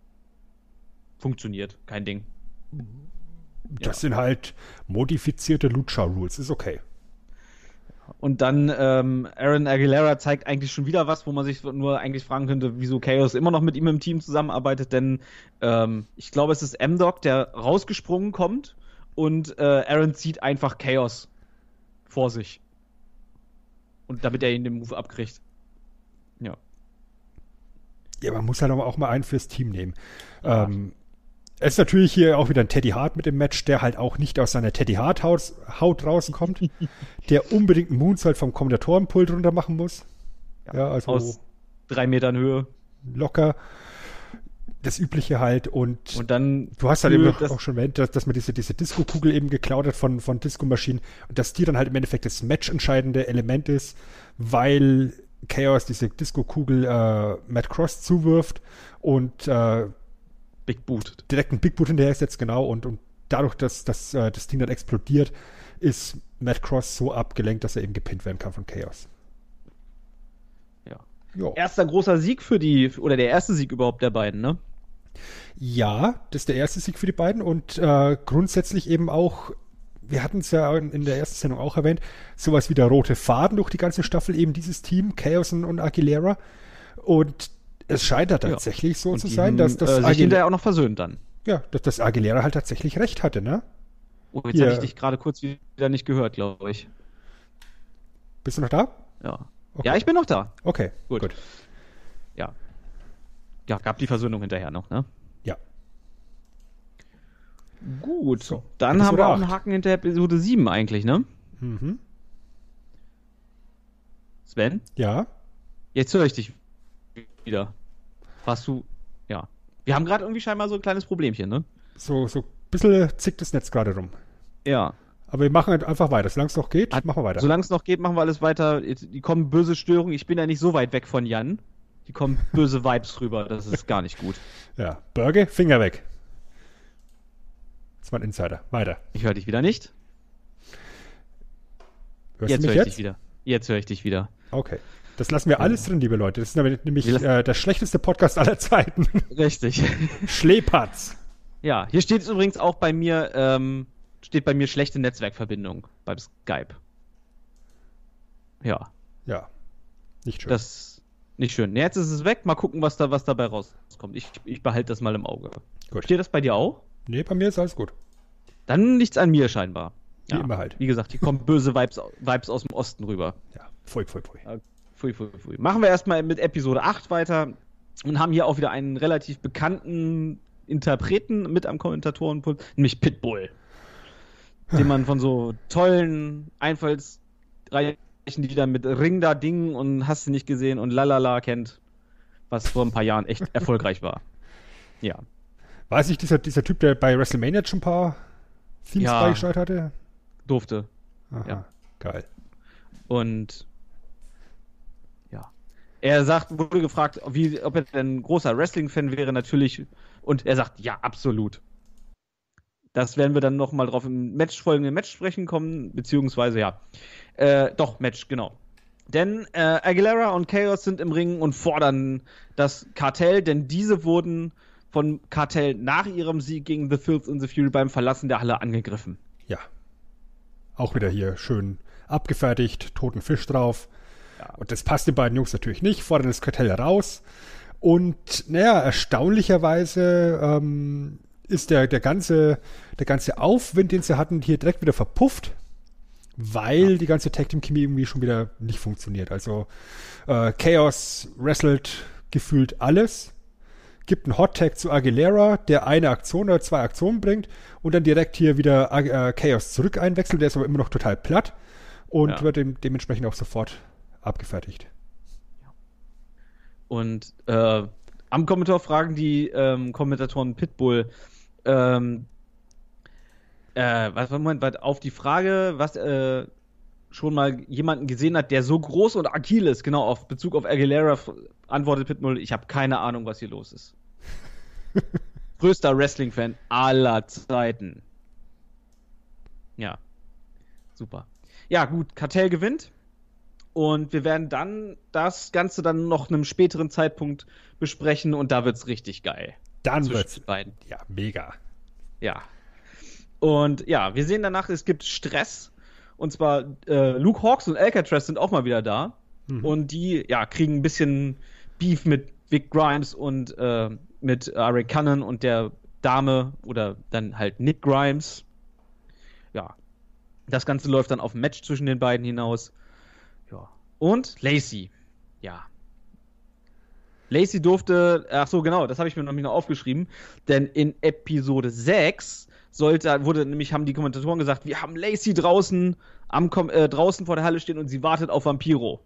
Funktioniert, kein Ding. Das Ja. sind halt modifizierte Lucha-Rules. Ist okay. Und dann ähm, Aaron Aguilera zeigt eigentlich schon wieder was, wo man sich nur eigentlich fragen könnte, wieso Chaos immer noch mit ihm im Team zusammenarbeitet, denn ähm, ich glaube, es ist M-Dog, der rausgesprungen kommt und äh, Aaron zieht einfach Chaos vor sich. Und damit er ihn den Move abkriegt. Ja. Ja, man muss halt aber auch mal einen fürs Team nehmen. Ähm, es ist natürlich hier auch wieder ein Teddy Hart mit dem Match, der halt auch nicht aus seiner Teddy Hart Haut, Haut rauskommt, der unbedingt einen Moonsault vom Kommandatorenpult runter machen muss. Ja, also Aus drei Metern Höhe. locker. Das Übliche halt und, Und dann. du hast halt eben auch schon erwähnt, dass, dass man diese, diese Disco-Kugel eben geklaut hat von, von Disco-Maschinen und dass die dann halt im Endeffekt das matchentscheidende Element ist, weil Chaos diese Disco-Kugel äh, Matt Cross zuwirft und äh, Big Boot. direkt ein Big Boot hinterher setzt, genau, und, und dadurch, dass, dass äh, das Ding dann explodiert, ist Matt Cross so abgelenkt, dass er eben gepinnt werden kann von Chaos. Ja. Jo. Erster großer Sieg für die, oder der erste Sieg überhaupt der beiden, ne? Ja, das ist der erste Sieg für die beiden und äh, grundsätzlich eben auch, wir hatten es ja in in der ersten Sendung auch erwähnt, sowas wie der rote Faden durch die ganze Staffel, eben dieses Team, Chaos und und Aguilera. Und es scheint tatsächlich so Und zu sein, dass, dass, äh, sich hinterher auch noch versöhnt dann. ja, dass, dass Aguilera halt tatsächlich recht hatte, ne? Oh, jetzt Hier. habe ich dich gerade kurz wieder nicht gehört, glaube ich. Bist du noch da? Ja. Okay. Ja, ich bin noch da. Okay, Gut. gut. Ja. Ja, gab die Versöhnung hinterher noch, ne? Ja. Gut. So, Dann Episode haben wir auch einen. Haken hinter Episode 7 eigentlich, ne? Mhm. Sven? Ja. Jetzt höre ich dich wieder. Warst du. Ja. Wir haben gerade irgendwie scheinbar so ein kleines Problemchen, ne? So, so ein bisschen zickt das Netz gerade rum. Ja. Aber wir machen halt einfach weiter. Solange es noch geht, Hat- machen wir weiter. Solange es noch geht, machen wir alles weiter. Die kommen böse Störungen. Ich bin ja nicht so weit weg von Jan. Die kommen böse Vibes rüber. Das ist gar nicht gut. Ja. Burger, Finger weg. Das war ein Insider. Weiter. Ich höre dich wieder nicht. Hörst Jetzt höre ich jetzt? dich wieder. Jetzt höre ich dich wieder. Okay. Das lassen wir alles drin, liebe Leute. Das ist nämlich, äh, der schlechteste Podcast aller Zeiten. Richtig. Schleepatz. Ja, hier steht übrigens auch bei mir, ähm, steht bei mir schlechte Netzwerkverbindung beim Skype. Ja, Ja. Nicht schön. das nicht schön. Jetzt ist es weg. Mal gucken, was da was dabei rauskommt. Ich, ich behalte das mal im Auge. Gut. Steht das bei dir auch? nee, bei mir ist alles gut. Dann nichts an mir scheinbar. Wie immer halt. Wie gesagt, hier kommen böse Vibes, Vibes aus dem Osten rüber. Ja. Pfui, pfui, pfui. Pfui, pfui, pfui. Machen wir erstmal mit Episode 8 weiter und haben hier auch wieder einen relativ bekannten Interpreten mit am Kommentatorenpult, nämlich Pitbull. den man von so tollen Einfallsreichen, die dann mit Ring da Ding und hast du nicht gesehen und lalala kennt, was vor ein paar Jahren echt erfolgreich war. Ja. Weiß ich, dieser, dieser Typ, der bei WrestleMania schon ein paar Themes Ja. beigesteuert hatte? Durfte. Aha, Ja. geil. Und. Er sagt, wurde gefragt, wie, ob er denn ein großer Wrestling-Fan wäre, natürlich. Und er sagt, ja, absolut. Das werden wir dann nochmal drauf im Match, folgenden Match sprechen kommen, beziehungsweise ja. Äh, doch, Match, genau. Denn äh, Aguilera und Chaos sind im Ring und fordern das Kartell, denn diese wurden von Kartell nach ihrem Sieg gegen The Filth und The Fury beim Verlassen der Halle angegriffen. Ja. Auch wieder hier schön abgefertigt, toten Fisch drauf. Ja. Und das passt den beiden Jungs natürlich nicht, fordern das Kartell raus. Und naja, erstaunlicherweise ähm, ist der, der, ganze, der ganze Aufwind, den sie hatten, hier direkt wieder verpufft, weil die ganze Tag Team Chemie irgendwie schon wieder nicht funktioniert. Also äh, Chaos wrestelt gefühlt alles, gibt einen Hot Tag zu Aguilera, der eine Aktion oder zwei Aktionen bringt und dann direkt hier wieder äh, Chaos zurück einwechselt. Der ist aber immer noch total platt und Ja. wird dem, dementsprechend auch sofort abgefertigt. Und äh, am Kommentar fragen die ähm, Kommentatoren Pitbull, ähm, äh, was, Moment, was, auf die Frage, was äh, schon mal jemanden gesehen hat, der so groß und agil ist, genau, auf Bezug auf Aguilera, antwortet Pitbull, ich habe keine Ahnung, was hier los ist. Größter Wrestling-Fan aller Zeiten. Ja. Super. Ja, gut, Kartell gewinnt. Und wir werden dann das Ganze dann noch einem späteren Zeitpunkt besprechen und da wird's richtig geil. Dann wird's den beiden. ja mega. Ja. Und ja, wir sehen danach, es gibt Stress. Und zwar äh, Luke Hawks und Alcatraz sind auch mal wieder da. Mhm. Und die, ja, kriegen ein bisschen Beef mit Vic Grimes und äh, mit Eric Cannon und der Dame oder dann halt Nick Grimes. Ja. Das Ganze läuft dann auf ein Match zwischen den beiden hinaus. Ja. Und Lacey. Ja. Lacey durfte, ach so, genau, das habe ich mir nämlich noch aufgeschrieben, denn in Episode 6 sollte, wurde nämlich, haben die Kommentatoren gesagt, wir haben Lacey draußen, am, äh, draußen vor der Halle stehen und sie wartet auf Vampiro.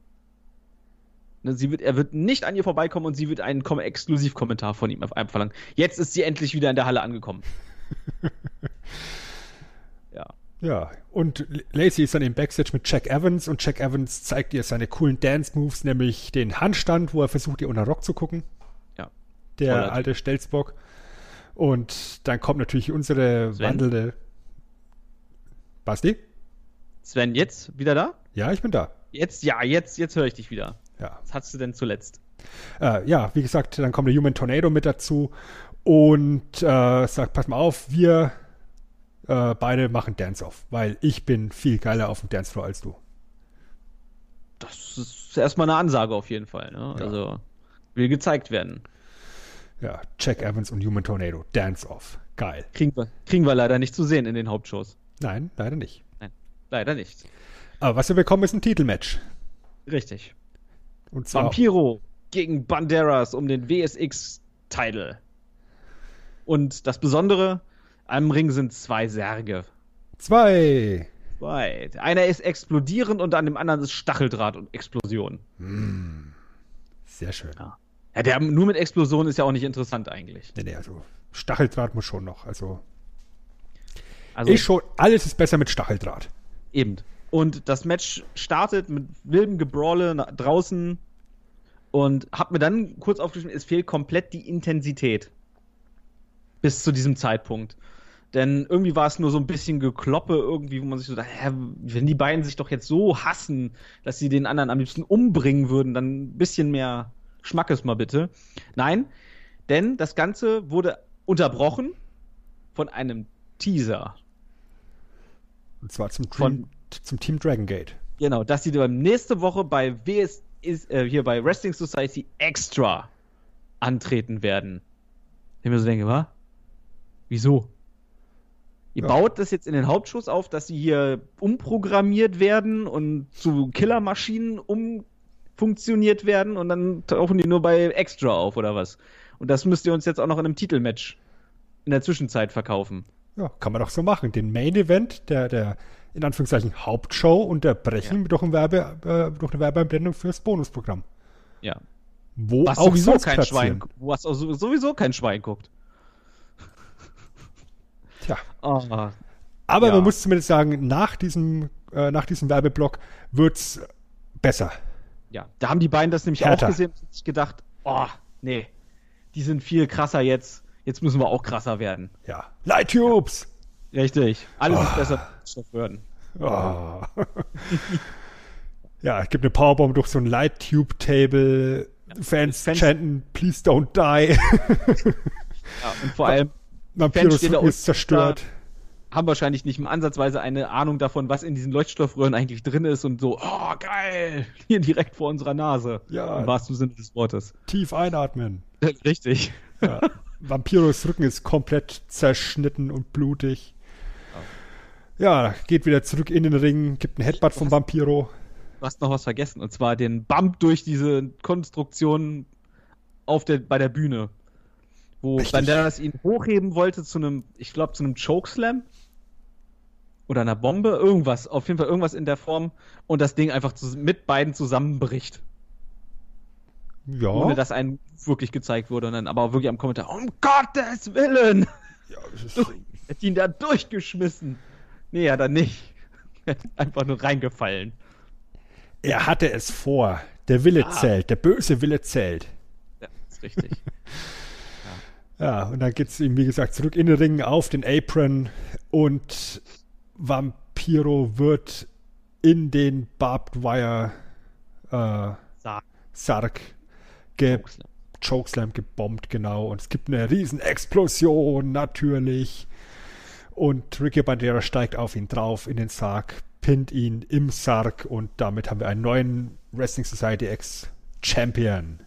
Ne, Sie wird, er wird nicht an ihr vorbeikommen und sie wird einen Kom Exklusivkommentar von ihm auf einmal verlangen. Jetzt ist sie endlich wieder in der Halle angekommen. ja. Und Lacey ist dann im Backstage mit Jack Evans und Jack Evans zeigt ihr seine coolen Dance-Moves, nämlich den Handstand, wo er versucht, ihr unter Rock zu gucken. Ja. Der Typ. alte Stelzbock. Und dann kommt natürlich unsere Sven? wandelnde. Basti? Sven, jetzt wieder da? Ja, ich bin da. Jetzt, ja, jetzt, jetzt höre ich dich wieder. Ja. Was hast du denn zuletzt? Äh, ja, wie gesagt, dann kommt der Human Tornado mit dazu und äh, sagt, pass mal auf, wir äh, beide machen Dance-Off, weil ich bin viel geiler auf dem Dancefloor als du. Das ist erstmal eine Ansage auf jeden Fall. Ne? Ja. Also, will gezeigt werden. Ja, Jack Evans und Human Tornado, Dance-Off. Geil. Kriegen wir, kriegen wir leider nicht zu sehen in den Hauptshows. Nein, leider nicht. Leider nicht. Aber was wir bekommen, ist ein Titelmatch. Richtig. Und zwar Vampiro gegen Banderas um den WSX-Title. Und das Besondere, am Ring sind zwei Särge. zwei. Zwei. Einer ist explodierend und an dem anderen ist Stacheldraht und Explosion. Sehr schön. Ja, der nur mit Explosion ist ja auch nicht interessant eigentlich. Nee, nee, also Stacheldraht muss schon noch. Also, Also ich schon, alles ist besser mit Stacheldraht. Eben. Und das Match startet mit wildem Gebrawle draußen und hab mir dann kurz aufgeschrieben, es fehlt komplett die Intensität. Bis zu diesem Zeitpunkt. Denn irgendwie war es nur so ein bisschen Gekloppe irgendwie, wo man sich so dachte, hä, wenn die beiden sich doch jetzt so hassen, dass sie den anderen am liebsten umbringen würden, dann ein bisschen mehr Schmackes mal bitte. Nein, denn das Ganze wurde unterbrochen von einem Teaser. Und zwar zum, Von- Dream, zum Team Dragon Gate. Genau, dass die dann nächste Woche bei WS äh, hier bei Wrestling Society Extra antreten werden. Ich mir so denke, wa? Wieso? Ihr Ja. baut das jetzt in den Hauptschuss auf, dass sie hier umprogrammiert werden und zu Killermaschinen umfunktioniert werden und dann tauchen die nur bei Extra auf oder was? Und das müsst ihr uns jetzt auch noch in einem Titelmatch in der Zwischenzeit verkaufen. Ja, kann man doch so machen. Den Main Event der, der in Anführungszeichen Hauptshow unterbrechen ja. durch, ein Werbe, äh, durch eine Werbeeinblendung fürs Bonusprogramm. Ja. Wo was auch sowieso kein platzieren. Schwein, was sowieso kein Schwein guckt. Tja. Oh, Aber Ja. man muss zumindest sagen, nach diesem, äh, nach diesem Werbeblock wird's besser. ja, da haben die beiden das nämlich Härter. auch gesehen und sich gedacht, oh, nee, die sind viel krasser jetzt. Jetzt müssen wir auch krasser werden. Ja. Light Tubes! Richtig. Alles Oh. ist besser als würden. Oh. ja, es gibt eine Powerbomb durch so ein Light Tube Table. Fans, Fans- chanten, please don't die. Ja, und vor allem Da Rücken ist zerstört. haben wahrscheinlich nicht mal ansatzweise eine Ahnung davon, was in diesen Leuchtstoffröhren eigentlich drin ist und so, oh, geil, hier direkt vor unserer Nase. Ja. Im wahrsten Sinne des Wortes. Tief einatmen. Richtig. Ja. Vampiros Rücken ist komplett zerschnitten und blutig. Ja, geht wieder zurück in den Ring, gibt einen Headbutt vom Vampiro. Du hast noch was vergessen, und zwar den Bump durch diese Konstruktion auf der, bei der Bühne. Wo Richtig. Banderas ihn hochheben wollte zu einem, ich glaube, zu einem Chokeslam. Oder einer Bombe, irgendwas, auf jeden Fall irgendwas in der Form und das Ding einfach zu, mit beiden zusammenbricht. Ja, Ohne dass einem wirklich gezeigt wurde und dann aber auch wirklich am Kommentar, um Gottes Willen! ja Du, hätte ihn da durchgeschmissen. Nee, ja, dann nicht. Er ist Einfach nur reingefallen. er hatte es vor. Der Wille Ah. zählt, der böse Wille zählt. Ja, ist richtig. Ja, und dann geht's ihm, wie gesagt, zurück in den Ring auf den Apron und Vampiro wird in den Barbed Wire äh, Sag. Sarg ge Chokeslam. Chokeslam gebombt, genau. Und es gibt eine riesen Explosion, natürlich. Und Ricky Bandera steigt auf ihn drauf in den Sarg, pinnt ihn im Sarg und damit haben wir einen neuen Wrestling Society X Champion.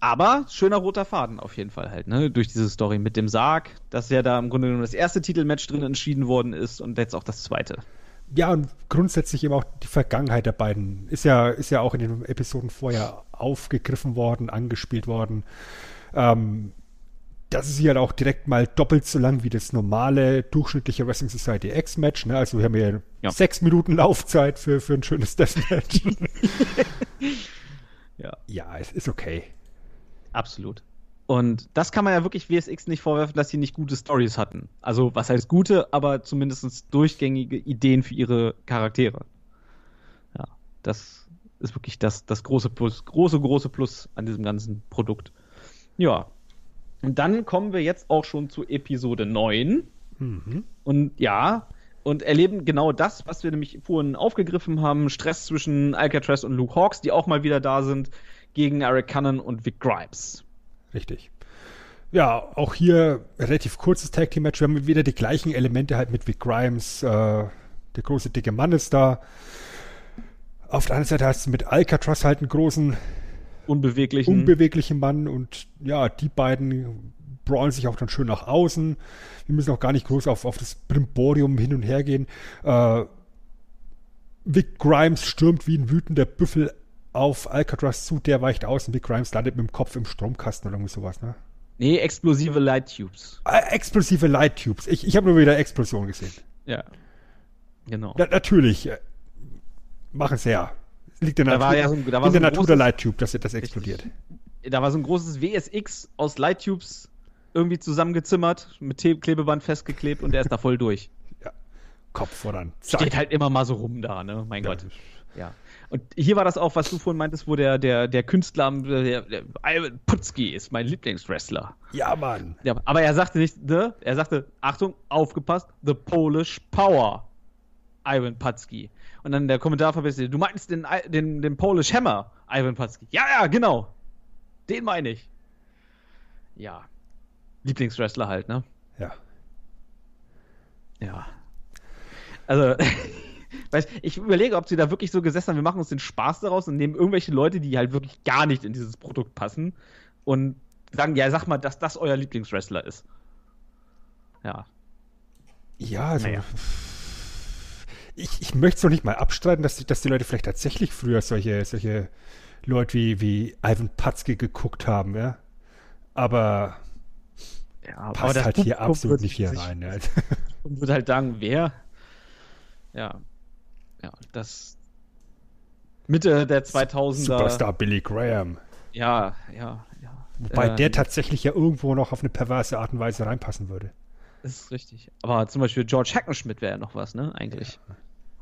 Aber schöner roter Faden auf jeden Fall halt, ne? Durch diese Story mit dem Sarg, dass ja da im Grunde genommen das erste Titelmatch drin entschieden worden ist und jetzt auch das zweite. Ja, und grundsätzlich eben auch die Vergangenheit der beiden ist ja, ist ja auch in den Episoden vorher aufgegriffen worden, angespielt worden. Ähm, das ist hier halt auch direkt mal doppelt so lang wie das normale durchschnittliche Wrestling Society X-Match. Ne? Also wir haben hier Ja. sechs Minuten Laufzeit für, für ein schönes Deathmatch. Ja. ja, es ist okay. Absolut. Und das kann man ja wirklich WSX nicht vorwerfen, dass sie nicht gute Stories hatten. Also, was heißt gute, aber zumindest durchgängige Ideen für ihre Charaktere. Ja, das ist wirklich das, das große Plus, große, große Plus an diesem ganzen Produkt. Ja. Und dann kommen wir jetzt auch schon zu Episode 9. Mhm. Und ja, und erleben genau das, was wir nämlich vorhin aufgegriffen haben: Stress zwischen Alcatraz und Luke Hawks, die auch mal wieder da sind, gegen Eric Cannon und Vic Grimes. Richtig. Ja, auch hier relativ kurzes Tag Team Match. Wir haben wieder die gleichen Elemente halt mit Vic Grimes. Äh, der große dicke Mann ist da. Auf der anderen Seite hast du mit Alcatraz halt einen großen, Unbeweglichen. unbeweglichen Mann und ja, die beiden brawlen sich auch dann schön nach außen. Wir müssen auch gar nicht groß auf, auf das Brimborium hin und her gehen. Äh, Vic Grimes stürmt wie ein wütender Büffel auf Alcatraz zu, der weicht aus und Vic Grimes landet mit dem Kopf im Stromkasten oder irgendwie sowas, ne? nee, explosive Light Tubes. Äh, explosive Light Tubes. Ich, ich habe nur wieder Explosion gesehen. Ja. Genau. Na, natürlich. Äh, machen es her. Liegt in der, Da war Natur, ja so ein- da war in so der ein Natur der Light Tube, dass das explodiert. Da war so ein großes WSX aus Light Tubes irgendwie zusammengezimmert, mit Te- Klebeband festgeklebt und der ist da voll durch. Kopf voran. Zack. Steht halt immer mal so rum da, ne? Mein Gott. Ja. Und hier war das auch, was du vorhin meintest, wo der, der, der Künstler, der, der Ivan Putski ist mein Lieblingswrestler. Ja, Mann. Ja, aber er sagte nicht, ne? Er sagte, Achtung, aufgepasst, The Polish Power. Ivan Putski. Und dann der Kommentar verbesserte, du meinst den, den, den Polish Hammer, Ivan Putski. Ja, ja, genau. Den meine ich. Ja. Lieblingswrestler halt, ne? Ja. Ja. Also, weiß, ich überlege, ob sie da wirklich so gesessen haben, wir machen uns den Spaß daraus und nehmen irgendwelche Leute, die halt wirklich gar nicht in dieses Produkt passen und sagen, ja, sag mal, dass das euer Lieblingswrestler ist. Ja. Ja, also. Naja. Ich, ich möchte es noch nicht mal abstreiten, dass die, dass die Leute vielleicht tatsächlich früher solche, solche Leute wie, wie Ivan Patzke geguckt haben, ja. Aber Ja, Passt halt hier absolut nicht hier rein. Ja. Und würde halt sagen, wer? Ja. Ja, das Mitte der 2000er. Superstar Billy Graham. Ja, ja, ja. Wobei äh, der tatsächlich ja irgendwo noch auf eine perverse Art und Weise reinpassen würde. Das ist richtig. Aber zum Beispiel George Hackenschmidt wäre ja noch was, ne? Eigentlich. Ja.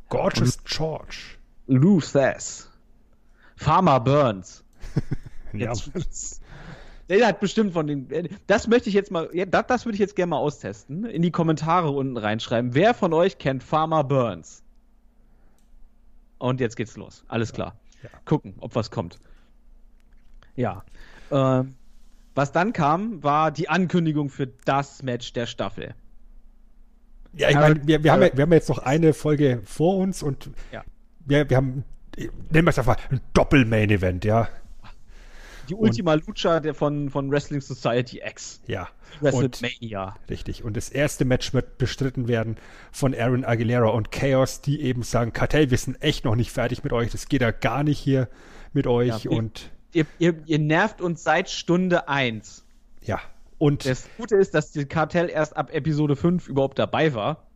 Gorgeous George. Lou Thess. Farmer Burns. ja. Der hat bestimmt von den. Das möchte ich jetzt mal. Ja, das, das würde ich jetzt gerne mal austesten. In die Kommentare unten reinschreiben. Wer von euch kennt Farmer Burns? Und jetzt geht's los. Alles klar. Ja. Gucken, ob was kommt. Ja. Äh, was dann kam, war die Ankündigung für das Match der Staffel. Ja, ich meine, wir, wir, haben ja, wir haben jetzt noch eine Folge vor uns und ja. wir, wir haben, nennen wir es einfach, ein Doppel-Main-Event, ja. Die Ultima und, Lucha der von, von Wrestling Society X. Ja. WrestleMania. richtig. Und das erste Match wird bestritten werden von Aaron Aguilera und Chaos, die eben sagen, Kartell, wir sind echt noch nicht fertig mit euch, das geht ja gar nicht hier mit euch ja, und ihr, ihr, ihr nervt uns seit Stunde 1. Ja. Und das Gute ist, dass die Kartell erst ab Episode 5 überhaupt dabei war.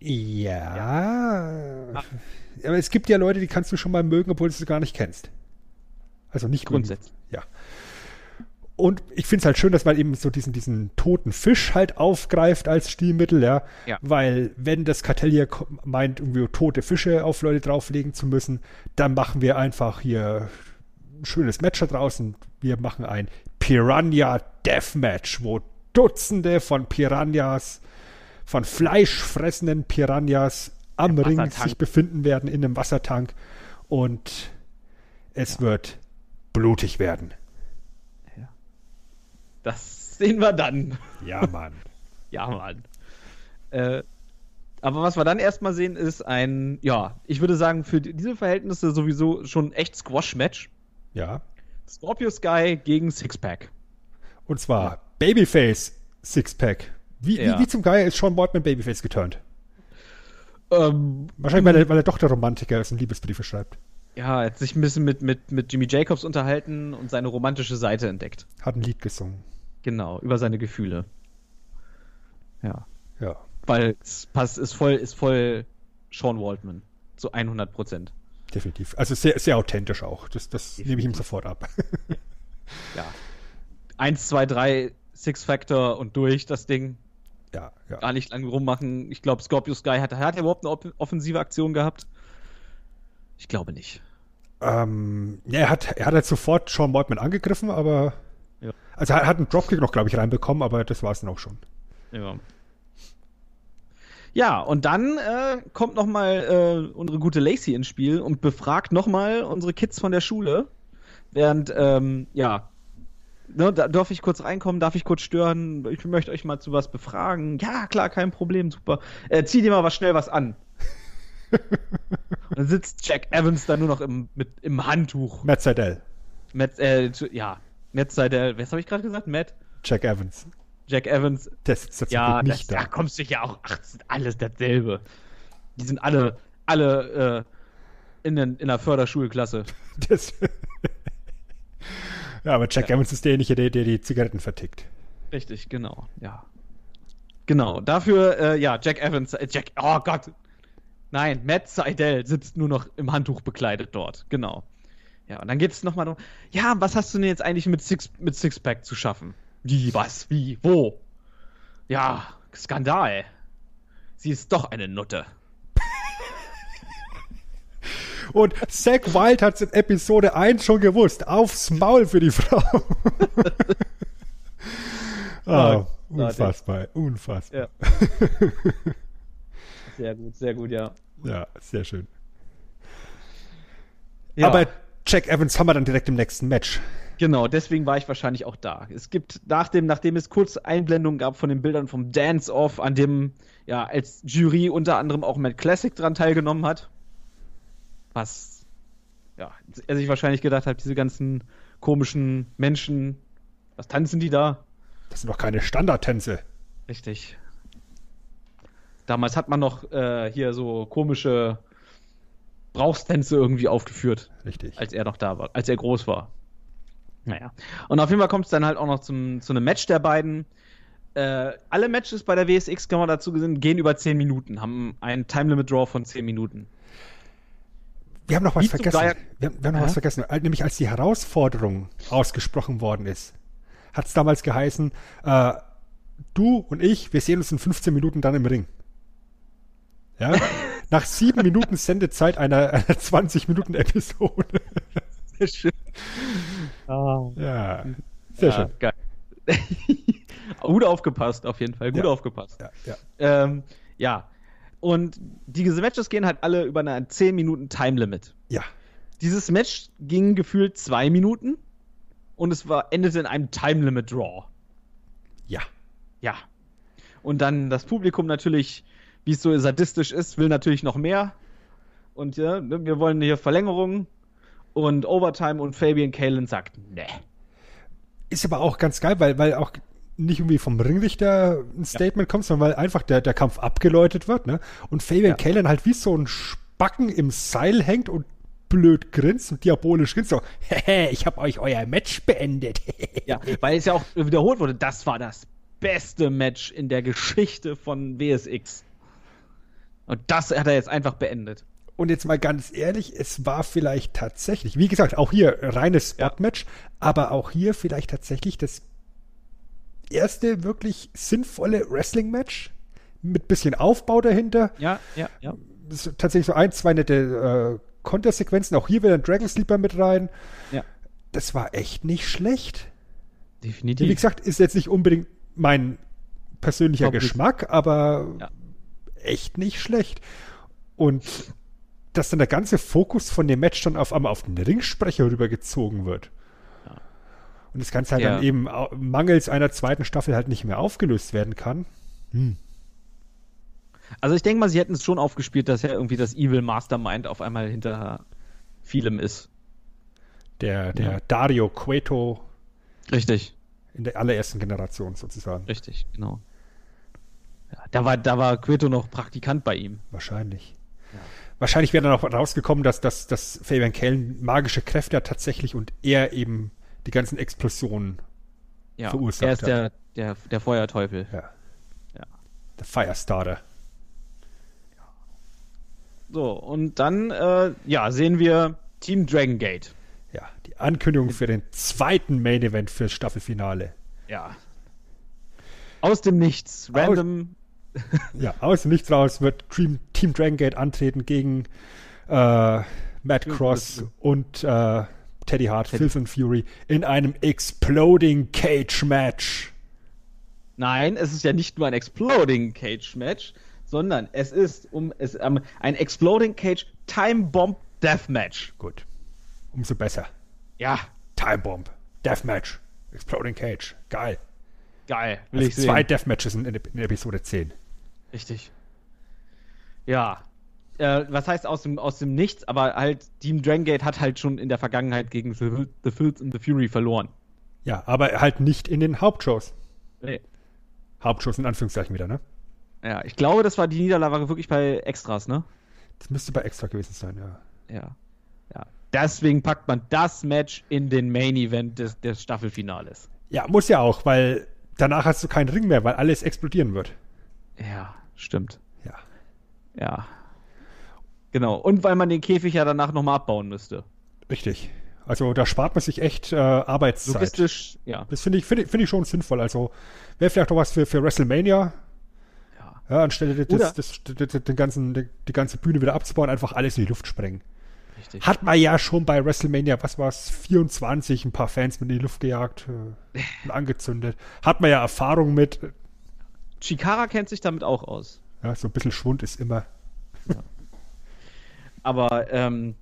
Ja. ja. Aber es gibt ja Leute, die kannst du schon mal mögen, obwohl du sie gar nicht kennst. Also nicht grundsätzlich. Ja. Und ich finde es halt schön, dass man eben so diesen, diesen toten Fisch halt aufgreift als Stilmittel, ja? ja. Weil, wenn das Kartell hier meint, irgendwie tote Fische auf Leute drauflegen zu müssen, dann machen wir einfach hier ein schönes Match da draußen. Wir machen ein Piranha Deathmatch, wo Dutzende von Piranhas, von fleischfressenden Piranhas am Ring sich befinden werden in einem Wassertank. Und es ja. wird blutig werden. Ja. Das sehen wir dann. Ja, Mann. ja, Mann. Äh, aber was wir dann erstmal sehen, ist ein, ja, ich würde sagen, für diese Verhältnisse sowieso schon echt Squash-Match. Ja. Scorpio Sky gegen Sixpack. Und zwar ja. Babyface Sixpack. Wie, ja. wie, wie, zum Geier ist Sean Boydman Babyface geturnt? Ähm, Wahrscheinlich, weil er, weil er doch der Romantiker ist und Liebesbriefe schreibt ja, hat sich ein bisschen mit, mit, mit Jimmy Jacobs unterhalten und seine romantische Seite entdeckt. Hat ein Lied gesungen. Genau, über seine Gefühle. Ja. Ja. Weil es passt, ist voll, ist voll Sean Waldman. Zu 100 Prozent. Definitiv. Also sehr, sehr authentisch auch. Das, das nehme ich ihm sofort ab. ja. Eins, zwei, drei, Six Factor und durch das Ding. Ja, ja. Gar nicht lange rummachen. Ich glaube, Scorpio Sky hat, hat er überhaupt eine offensive Aktion gehabt? Ich glaube nicht. Ähm, ja, er hat, er hat halt sofort Sean Moitman angegriffen, aber. Ja. Also er hat einen Dropkick noch, glaube ich, reinbekommen, aber das war es dann auch schon. Ja. Ja, und dann äh, kommt noch mal äh, unsere gute Lacey ins Spiel und befragt noch mal unsere Kids von der Schule. Während, ähm, ja, ne, da, darf ich kurz reinkommen, darf ich kurz stören? Ich möchte euch mal zu was befragen. Ja, klar, kein Problem, super. Äh, zieh dir mal was schnell was an. dann sitzt Jack Evans da nur noch im, mit, im Handtuch. Matt Seidel. Matt, äh, ja, Matt Seidel. Was habe ich gerade gesagt? Matt? Jack Evans. Jack Evans. Das ist jetzt ja, nicht das, da. da kommst du ja auch. Ach, das sind alles dasselbe. Die sind alle, alle äh, in, den, in der Förderschulklasse. Das, ja, aber Jack ja. Evans ist derjenige, der, der die Zigaretten vertickt. Richtig, genau, ja. Genau, dafür, äh, ja, Jack Evans, äh, Jack, oh Gott, Nein, Matt Seidel sitzt nur noch im Handtuch bekleidet dort. Genau. Ja, und dann geht es nochmal darum, ja, was hast du denn jetzt eigentlich mit, Six, mit Sixpack zu schaffen? Wie, was, wie, wo? Ja, Skandal. Sie ist doch eine Nutte. Und Zack Wild hat es in Episode 1 schon gewusst. Aufs Maul für die Frau. oh, unfassbar, unfassbar. Ja. Sehr gut, sehr gut, ja. Ja, sehr schön. Ja. Aber Jack Evans haben wir dann direkt im nächsten Match. Genau, deswegen war ich wahrscheinlich auch da. Es gibt, nachdem, nachdem es kurz Einblendungen gab von den Bildern vom Dance-Off, an dem ja als Jury unter anderem auch Matt Classic dran teilgenommen hat, was ja, er sich wahrscheinlich gedacht hat, diese ganzen komischen Menschen, was tanzen die da? Das sind doch keine Standardtänze. Richtig. Damals hat man noch äh, hier so komische Brauchstänze irgendwie aufgeführt. Richtig. Als er noch da war, als er groß war. Naja. Und auf jeden Fall kommt es dann halt auch noch zum, zu einem Match der beiden. Äh, alle Matches bei der WSX, kann man dazu gesehen, gehen über 10 Minuten, haben ein Time Limit Draw von 10 Minuten. Wir haben noch was Wie vergessen. Wir haben, wir haben noch ja? was vergessen. Nämlich als die Herausforderung ausgesprochen worden ist, hat es damals geheißen, äh, du und ich, wir sehen uns in 15 Minuten dann im Ring. Ja? Nach sieben Minuten Sendezeit einer, einer 20 Minuten Episode. Sehr schön. Oh. Ja, sehr ja, schön. Geil. Gut aufgepasst, auf jeden Fall. Gut ja. aufgepasst. Ja, ja. Ähm, ja. Und diese Matches gehen halt alle über eine 10 Minuten Time Limit. Ja. Dieses Match ging gefühlt zwei Minuten und es war, endete in einem Time Limit Draw. Ja. Ja. Und dann das Publikum natürlich, wie es so sadistisch ist, will natürlich noch mehr. Und ja, ne, wir wollen hier Verlängerung und Overtime und Fabian Kalen sagt, ne. Ist aber auch ganz geil, weil, weil auch nicht irgendwie vom Ringrichter ein Statement ja. kommt, sondern weil einfach der, der Kampf abgeläutet wird, ne? Und Fabian ja. Kalen halt wie so ein Spacken im Seil hängt und blöd grinst und diabolisch grinst so, hehe, ich habe euch euer Match beendet. ja, weil es ja auch wiederholt wurde, das war das beste Match in der Geschichte von WSX. Und das hat er jetzt einfach beendet. Und jetzt mal ganz ehrlich, es war vielleicht tatsächlich, wie gesagt, auch hier reines Spot-Match, ja. aber auch hier vielleicht tatsächlich das erste wirklich sinnvolle Wrestling-Match mit bisschen Aufbau dahinter. Ja, ja, ja. Tatsächlich so ein, zwei nette äh, Kontersequenzen. Auch hier wieder ein Dragon Sleeper mit rein. Ja. Das war echt nicht schlecht. Definitiv. Wie gesagt, ist jetzt nicht unbedingt mein persönlicher Top Geschmack, aber ja. Echt nicht schlecht. Und dass dann der ganze Fokus von dem Match dann auf einmal auf den Ringsprecher rübergezogen wird. Und das Ganze halt ja. dann eben mangels einer zweiten Staffel halt nicht mehr aufgelöst werden kann. Hm. Also ich denke mal, sie hätten es schon aufgespielt, dass ja irgendwie das Evil Mastermind auf einmal hinter vielem ist. Der, der ja. Dario Cueto. Richtig. In der allerersten Generation sozusagen. Richtig, genau. Ja, da war, da war Cueto noch Praktikant bei ihm. Wahrscheinlich. Ja. Wahrscheinlich wäre dann auch rausgekommen, dass, dass, dass Fabian Kellen magische Kräfte hat tatsächlich und er eben die ganzen Explosionen ja, verursacht er ist hat. Der, der, der Feuerteufel. Ja. ja. Der Firestarter. So, und dann, äh, ja, sehen wir Team Dragon Gate. Ja, die Ankündigung für den zweiten Main Event fürs Staffelfinale. Ja. Aus dem Nichts, random. Aus, ja, aus dem Nichts raus wird Team, Team Dragon Gate antreten gegen äh, Matt Cross und äh, Teddy Hart, Teddy. Filth and Fury in einem Exploding Cage Match. Nein, es ist ja nicht nur ein Exploding Cage Match, sondern es ist um es um, ein Exploding Cage Time Bomb Death Match. Gut. Umso besser. Ja. Time Bomb Death Match. Exploding Cage. Geil. Geil. Will also ich zwei sehen. Death Matches in, in Episode 10. Richtig. Ja, äh, was heißt aus dem, aus dem Nichts, aber halt Team Drangate hat halt schon in der Vergangenheit gegen The, the Filth and the Fury verloren. Ja, aber halt nicht in den Hauptshows. Nee. Hauptshows in Anführungszeichen wieder, ne? Ja, ich glaube, das war die Niederlage wirklich bei Extras, ne? Das müsste bei Extra gewesen sein, ja. Ja. Ja. Deswegen packt man das Match in den Main Event des, des Staffelfinales. Ja, muss ja auch, weil danach hast du keinen Ring mehr, weil alles explodieren wird. Ja, stimmt. Ja. Ja. Genau. Und weil man den Käfig ja danach nochmal abbauen müsste. Richtig. Also da spart man sich echt äh, Arbeitszeit. Logistisch, ja. Das finde ich, find, find ich schon sinnvoll. Also wäre vielleicht auch was für, für WrestleMania. Ja. ja anstelle das, das, das, den ganzen, die, die ganze Bühne wieder abzubauen, einfach alles in die Luft sprengen. Richtig. Hat man ja schon bei WrestleMania, was war es, 24, ein paar Fans mit in die Luft gejagt äh, und angezündet. Hat man ja Erfahrung mit. Chikara kennt sich damit auch aus. Ja, so ein bisschen Schwund ist immer. Ja. Aber ähm,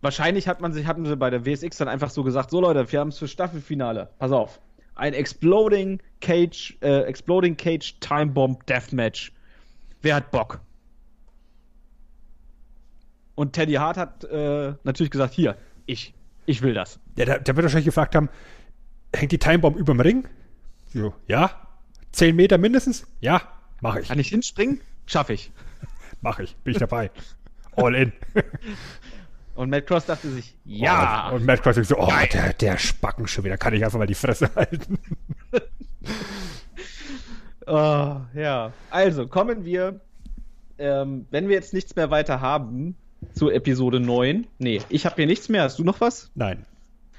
wahrscheinlich hat man sich, hatten sie bei der WSX dann einfach so gesagt, so Leute, wir haben es für Staffelfinale. Pass auf. Ein Exploding Cage, äh, Exploding Cage Time Bomb Deathmatch. Wer hat Bock? Und Teddy Hart hat äh, natürlich gesagt, hier, ich, ich will das. Ja, der, der wird wahrscheinlich gefragt haben, hängt die Time Bomb überm Ring? So, ja. Zehn Meter mindestens? Ja, mache ich. Kann ich hinspringen? Schaffe ich. mache ich, bin ich dabei. All in. Und Matt Cross dachte sich, ja. Oh, und Matt Cross dachte so, oh, der, der Spacken schon wieder, kann ich einfach mal die Fresse halten. Oh, ja. Also, kommen wir, ähm, wenn wir jetzt nichts mehr weiter haben, zu Episode 9. Nee, ich habe hier nichts mehr. Hast du noch was? Nein.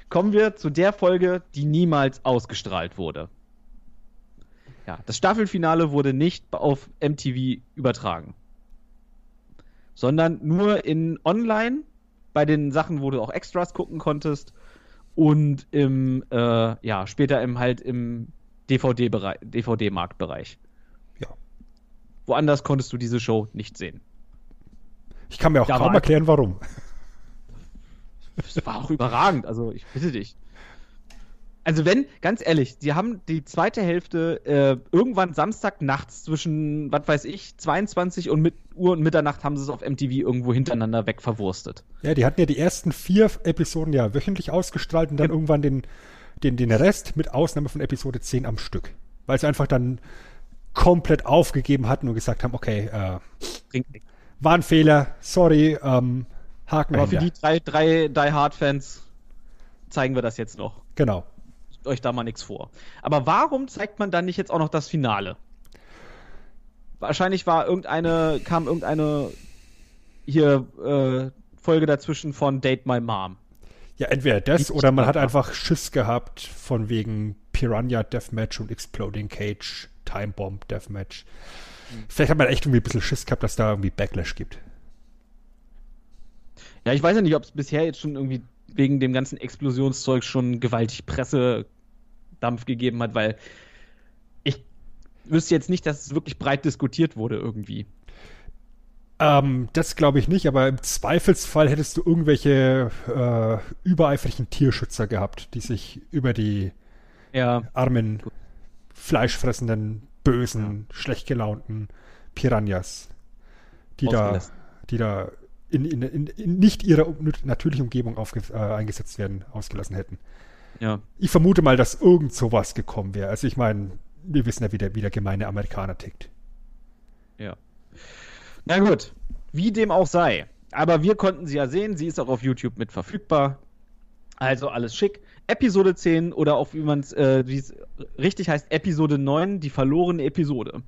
Kommen wir zu der Folge, die niemals ausgestrahlt wurde. Ja, das Staffelfinale wurde nicht auf MTV übertragen. Sondern nur in online, bei den Sachen, wo du auch Extras gucken konntest und im, äh, ja, später im halt im DVD-Marktbereich. DVD Ja. Woanders konntest du diese Show nicht sehen. Ich kann mir auch Da kaum erklären, warum. Das war auch überragend, also ich bitte dich. Also wenn, ganz ehrlich, sie haben die zweite Hälfte äh, irgendwann Samstag nachts zwischen, was weiß ich, 22 und mit, Uhr und Mitternacht haben sie es auf MTV irgendwo hintereinander weg verwurstet. Ja, die hatten ja die ersten vier Episoden ja wöchentlich ausgestrahlt und dann Ja. irgendwann den, den, den Rest mit Ausnahme von Episode 10 am Stück. Weil sie einfach dann komplett aufgegeben hatten und gesagt haben, okay, äh. War ein Fehler, sorry, ähm, Haken Aber für die drei, drei Die Hard-Fans zeigen wir das jetzt noch. Genau. Euch da mal nichts vor. Aber warum zeigt man dann nicht jetzt auch noch das Finale? Wahrscheinlich war irgendeine, kam irgendeine hier äh, Folge dazwischen von Date My Mom. Ja, entweder das oder man hat einfach Schiss gehabt von wegen Piranha Deathmatch und Exploding Cage, Time Bomb Deathmatch. Vielleicht hat man echt irgendwie ein bisschen Schiss gehabt, dass da irgendwie Backlash gibt. Ja, ich weiß ja nicht, ob es bisher jetzt schon irgendwie wegen dem ganzen Explosionszeug schon gewaltig Pressedampf gegeben hat, weil ich wüsste jetzt nicht, dass es wirklich breit diskutiert wurde irgendwie. Ähm, das glaube ich nicht, aber im Zweifelsfall hättest du irgendwelche äh, übereifrigen Tierschützer gehabt, die sich über die Ja, armen, fleischfressenden, bösen, schlecht gelaunten Piranhas, die da, die da in, in, in, nicht ihrer natürlichen Umgebung aufge, äh, eingesetzt werden, ausgelassen hätten. ja. Ich vermute mal, dass irgend sowas gekommen wäre. Also ich meine, wir wissen ja, wie der, wie der gemeine Amerikaner tickt. Ja. Na gut, wie dem auch sei. Aber wir konnten sie ja sehen, sie ist auch auf YouTube mit verfügbar. Also alles schick. Episode 10 oder auch wie man es, äh, es richtig heißt, Episode 9, die verlorene Episode.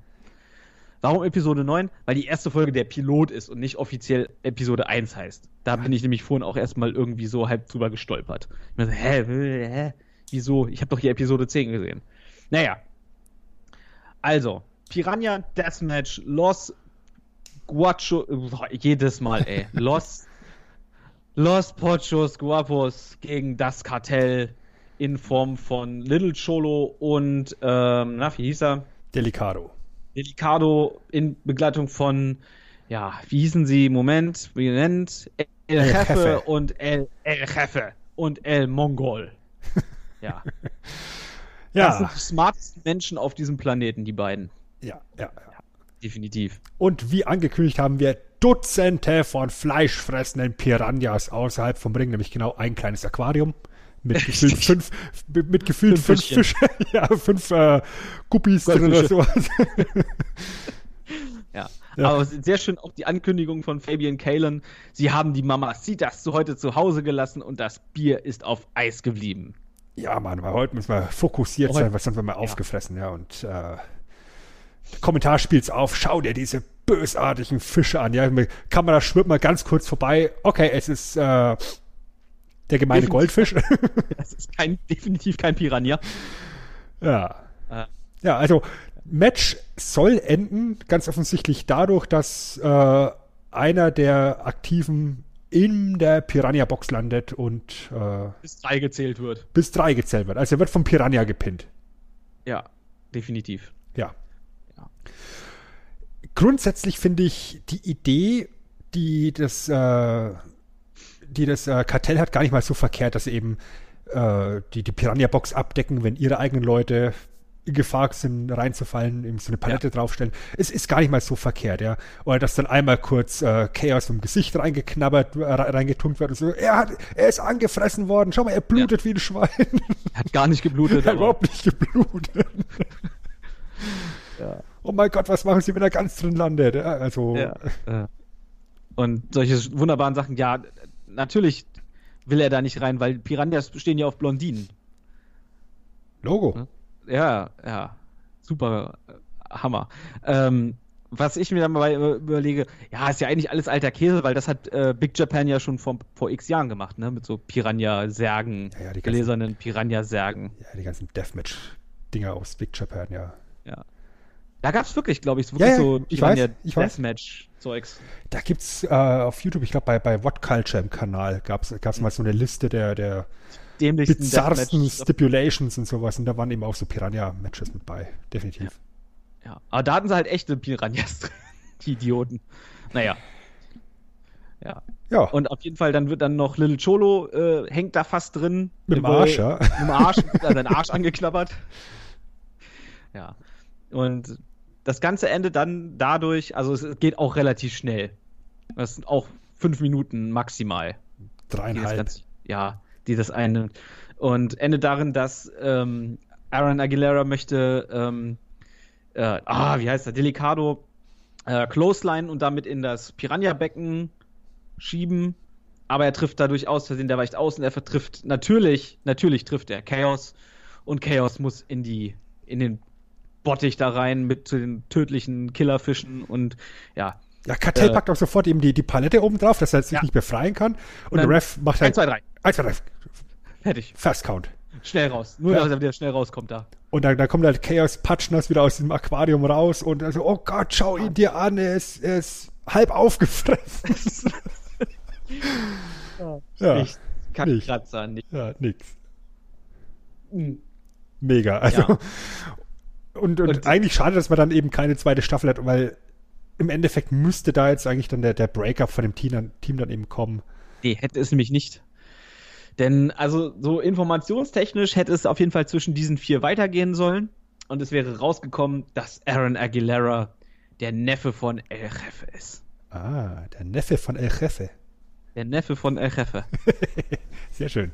Warum Episode 9? Weil die erste Folge der Pilot ist und nicht offiziell Episode 1 heißt. Da bin ich nämlich vorhin auch erstmal irgendwie so halb drüber gestolpert. Ich so, hä, hä, wieso? Ich habe doch hier Episode 10 gesehen. Naja. Also, Piranha Deathmatch Los Guacho. Jedes Mal, ey. Los. Los Pochos Guapos gegen das Kartell in Form von Little Cholo und, ähm, na, wie hieß er? Delicado. Delicado in Begleitung von, ja, wie hießen sie? Moment, wie nennt? El El Jefe Jefe. und El, El Jefe und El Mongol. Ja. Das sind Ja, die smartesten Menschen auf diesem Planeten, die beiden. ja, ja, ja. Definitiv. Und wie angekündigt haben wir Dutzende von fleischfressenden Piranhas außerhalb vom Ring, nämlich genau ein kleines Aquarium mit gefühlt fünf, mit gefühlt Fünf fünf, Fische, ja, fünf äh, Guppies drin oder sowas. Ja. Ja. Aber sehr schön auch die Ankündigung von Fabian Kalen. Sie haben die Mamacitas zu heute zu Hause gelassen und das Bier ist auf Eis geblieben. Ja, Mann, weil heute müssen wir fokussiert Heute- sein, weil sonst werden wir aufgefressen, ja. Und äh, der Kommentar spielt's auf, schau dir diese bösartigen Fische an. Ja, Kamera schwirrt mal ganz kurz vorbei. Okay, es ist äh, der gemeine Definitiv. Goldfisch. Das ist kein, definitiv kein Piranha. ja. Äh, Ja, also Match soll enden, ganz offensichtlich dadurch, dass äh, einer der Aktiven in der Piranha-Box landet und äh, bis drei gezählt wird. bis drei gezählt wird. Also er wird vom Piranha gepinnt. Ja, definitiv. Ja. Ja. Grundsätzlich finde ich die Idee, die das, äh, die das äh, Kartell hat, gar nicht mal so verkehrt, dass sie eben äh, die, die Piranha-Box abdecken, wenn ihre eigenen Leute in Gefahr sind, reinzufallen, eben so eine Palette draufstellen. Es ist gar nicht mal so verkehrt, ja. Oder dass dann einmal kurz äh, Chaos vom Gesicht reingeknabbert, äh, reingetunkt wird und so, er, hat, er ist angefressen worden, schau mal, er blutet wie ein Schwein. Hat gar nicht geblutet. er hat überhaupt nicht geblutet. ja. Oh mein Gott, was machen sie, wenn er ganz drin landet? Also, Ja. äh. Und solche wunderbaren Sachen, ja, natürlich will er da nicht rein, weil Piranhas stehen ja auf Blondinen. Logo. Ja. Ja, ja. Super. Hammer. Ähm, was ich mir dann mal überlege, ja, ist ja eigentlich alles alter Käse, weil das hat äh, Big Japan ja schon vor, vor x Jahren gemacht, ne? Mit so Piranha-Särgen, ja, ja, gläsernen Piranha-Särgen. Ja, die ganzen Deathmatch-Dinger aus Big Japan, ja. Ja. Da gab es wirklich, glaube ich, wirklich ja, so ich weiß, ich Deathmatch-Zeugs. Da gibt's äh, auf YouTube, ich glaube bei, bei What Culture im Kanal, gab es mal so eine Liste der, der bizarrsten Stipulations und sowas und da waren eben auch so Piranha-Matches mit bei, definitiv. Ja. ja. aber da hatten sie halt echte Piranhas drin, die Idioten. Naja. Ja. ja. Und auf jeden Fall, dann wird dann noch Little Cholo, äh, hängt da fast drin. Mit dem Arsch, ja. Mit dem Arsch, seinen Arsch angeklappert. Ja. Und das Ganze endet dann dadurch, also es geht auch relativ schnell. Das sind auch fünf Minuten maximal. Dreieinhalb. Ganze, ja, die das eine. Und endet darin, dass ähm, Aaron Aguilera möchte, ähm, äh, ah, wie heißt er, Delicado äh, Clothesline und damit in das Piranha-Becken schieben. Aber er trifft dadurch aus Versehen, der weicht aus und er vertrifft natürlich, natürlich trifft er Chaos und Chaos muss in die, in den Bottich da rein mit den tödlichen Killerfischen und ja. Ja, Kartell äh, packt auch sofort eben die, die Palette oben drauf, dass er sich ja. nicht befreien kann. Und der Ref macht halt. 1, 2, 3. 1, 2, 3. Fertig. Fast Count. Schnell raus. Nur, ja. dass er wieder schnell rauskommt da. Und dann, dann kommt halt Chaos Patschnass wieder aus dem Aquarium raus und also, oh Gott, schau ihn dir an, er ist, er ist halb aufgefressen. ja. ja. Nicht. Kackkratzer, nicht. Ja, nix. Mhm. Mega. Also, ja. Und, und, und, eigentlich schade, dass man dann eben keine zweite Staffel hat, weil im Endeffekt müsste da jetzt eigentlich dann der, der Breakup von dem Team dann, Team dann eben kommen. Nee, hätte es nämlich nicht. Denn also so informationstechnisch hätte es auf jeden Fall zwischen diesen vier weitergehen sollen. Und es wäre rausgekommen, dass Aaron Aguilera der Neffe von El Jefe ist. Ah, der Neffe von El Jefe. Der Neffe von El Jefe. Sehr schön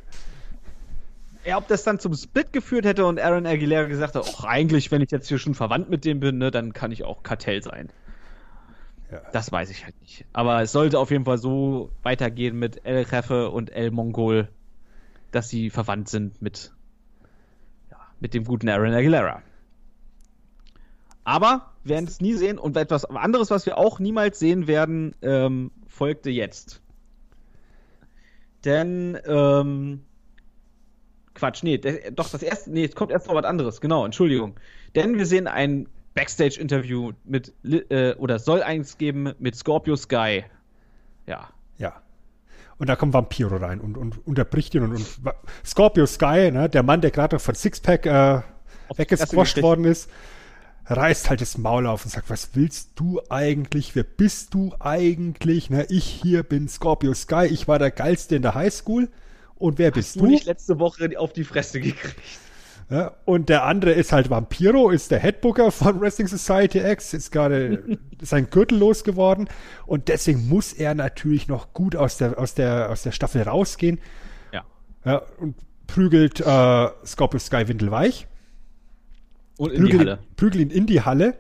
ja, ob das dann zum Split geführt hätte und Aaron Aguilera gesagt hat, ach, eigentlich, wenn ich jetzt hier schon verwandt mit dem bin, ne, dann kann ich auch Kartell sein. Ja. Das weiß ich halt nicht. Aber es sollte auf jeden Fall so weitergehen mit El Jefe und El Mongol, dass sie verwandt sind mit, ja, mit dem guten Aaron Aguilera. Aber wir werden es nie sehen und etwas anderes, was wir auch niemals sehen werden, ähm, folgte jetzt. Denn ähm, Quatsch, nee, der, doch das erste, nee, es kommt erst noch was anderes, genau, Entschuldigung. Denn wir sehen ein Backstage-Interview mit, äh, oder soll eins geben mit Scorpio Sky. Ja. Ja. Und da kommt Vampiro rein und, und unterbricht ihn und, und Scorpio Sky, ne, der Mann, der gerade von Sixpack äh, weggesquasht worden ist, reißt halt das Maul auf und sagt, was willst du eigentlich? Wer bist du eigentlich? Ne, ich hier bin Scorpio Sky, ich war der Geilste in der Highschool. Und wer bist du? du nicht letzte Woche auf die Fresse gekriegt. Ja, und der andere ist halt Vampiro, ist der Headbooker von Wrestling Society X, ist gerade sein Gürtel losgeworden und deswegen muss er natürlich noch gut aus der, aus der, aus der Staffel rausgehen. Ja. ja und prügelt äh, Scorpio Sky windelweich. Und in prügelt, die Halle. Prügelt ihn in die Halle.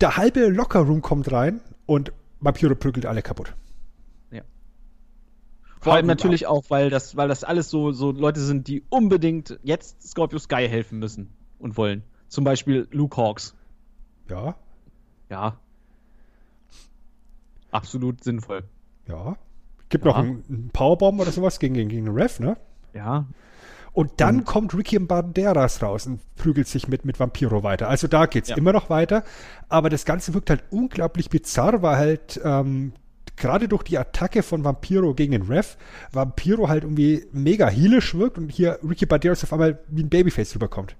Der halbe Lockerroom kommt rein und Vampiro prügelt alle kaputt. Vor allem natürlich auch, weil das, weil das alles so, so Leute sind, die unbedingt jetzt Scorpio Sky helfen müssen und wollen. Zum Beispiel Luke Hawks. Ja. Ja. Absolut sinnvoll. Ja. Gibt ja. noch einen Powerbomb oder sowas gegen, gegen, gegen den Ref, ne? Ja. Und dann und kommt Ricky Banderas raus und prügelt sich mit, mit Vampiro weiter. Also da geht's ja. immer noch weiter. Aber das Ganze wirkt halt unglaublich bizarr, weil halt ähm, gerade durch die Attacke von Vampiro gegen den Ref, Vampiro halt irgendwie mega heelisch wirkt und hier Ricky Banderas auf einmal wie ein Babyface rüberkommt.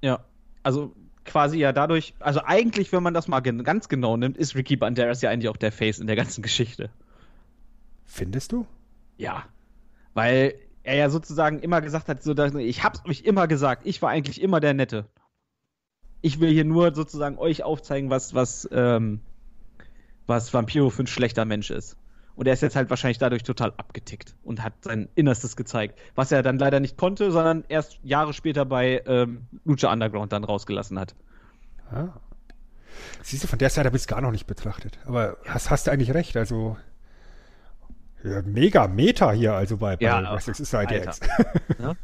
Ja, also quasi ja dadurch, also eigentlich, wenn man das mal ganz genau nimmt, ist Ricky Banderas ja eigentlich auch der Face in der ganzen Geschichte. Findest du? Ja, weil er ja sozusagen immer gesagt hat, so, dass, ich hab's euch immer gesagt, ich war eigentlich immer der Nette. Ich will hier nur sozusagen euch aufzeigen, was, was, ähm, was Vampiro für ein schlechter Mensch ist. Und er ist jetzt halt wahrscheinlich dadurch total abgetickt und hat sein Innerstes gezeigt. Was er dann leider nicht konnte, sondern erst Jahre später bei ähm, Lucha Underground dann rausgelassen hat. Ah. Siehst du, von der Seite habe ich es gar noch nicht betrachtet. Aber hast, hast du eigentlich recht. Also ja, mega Meta hier, also bei, bei ja, Wrestling Society X. ja?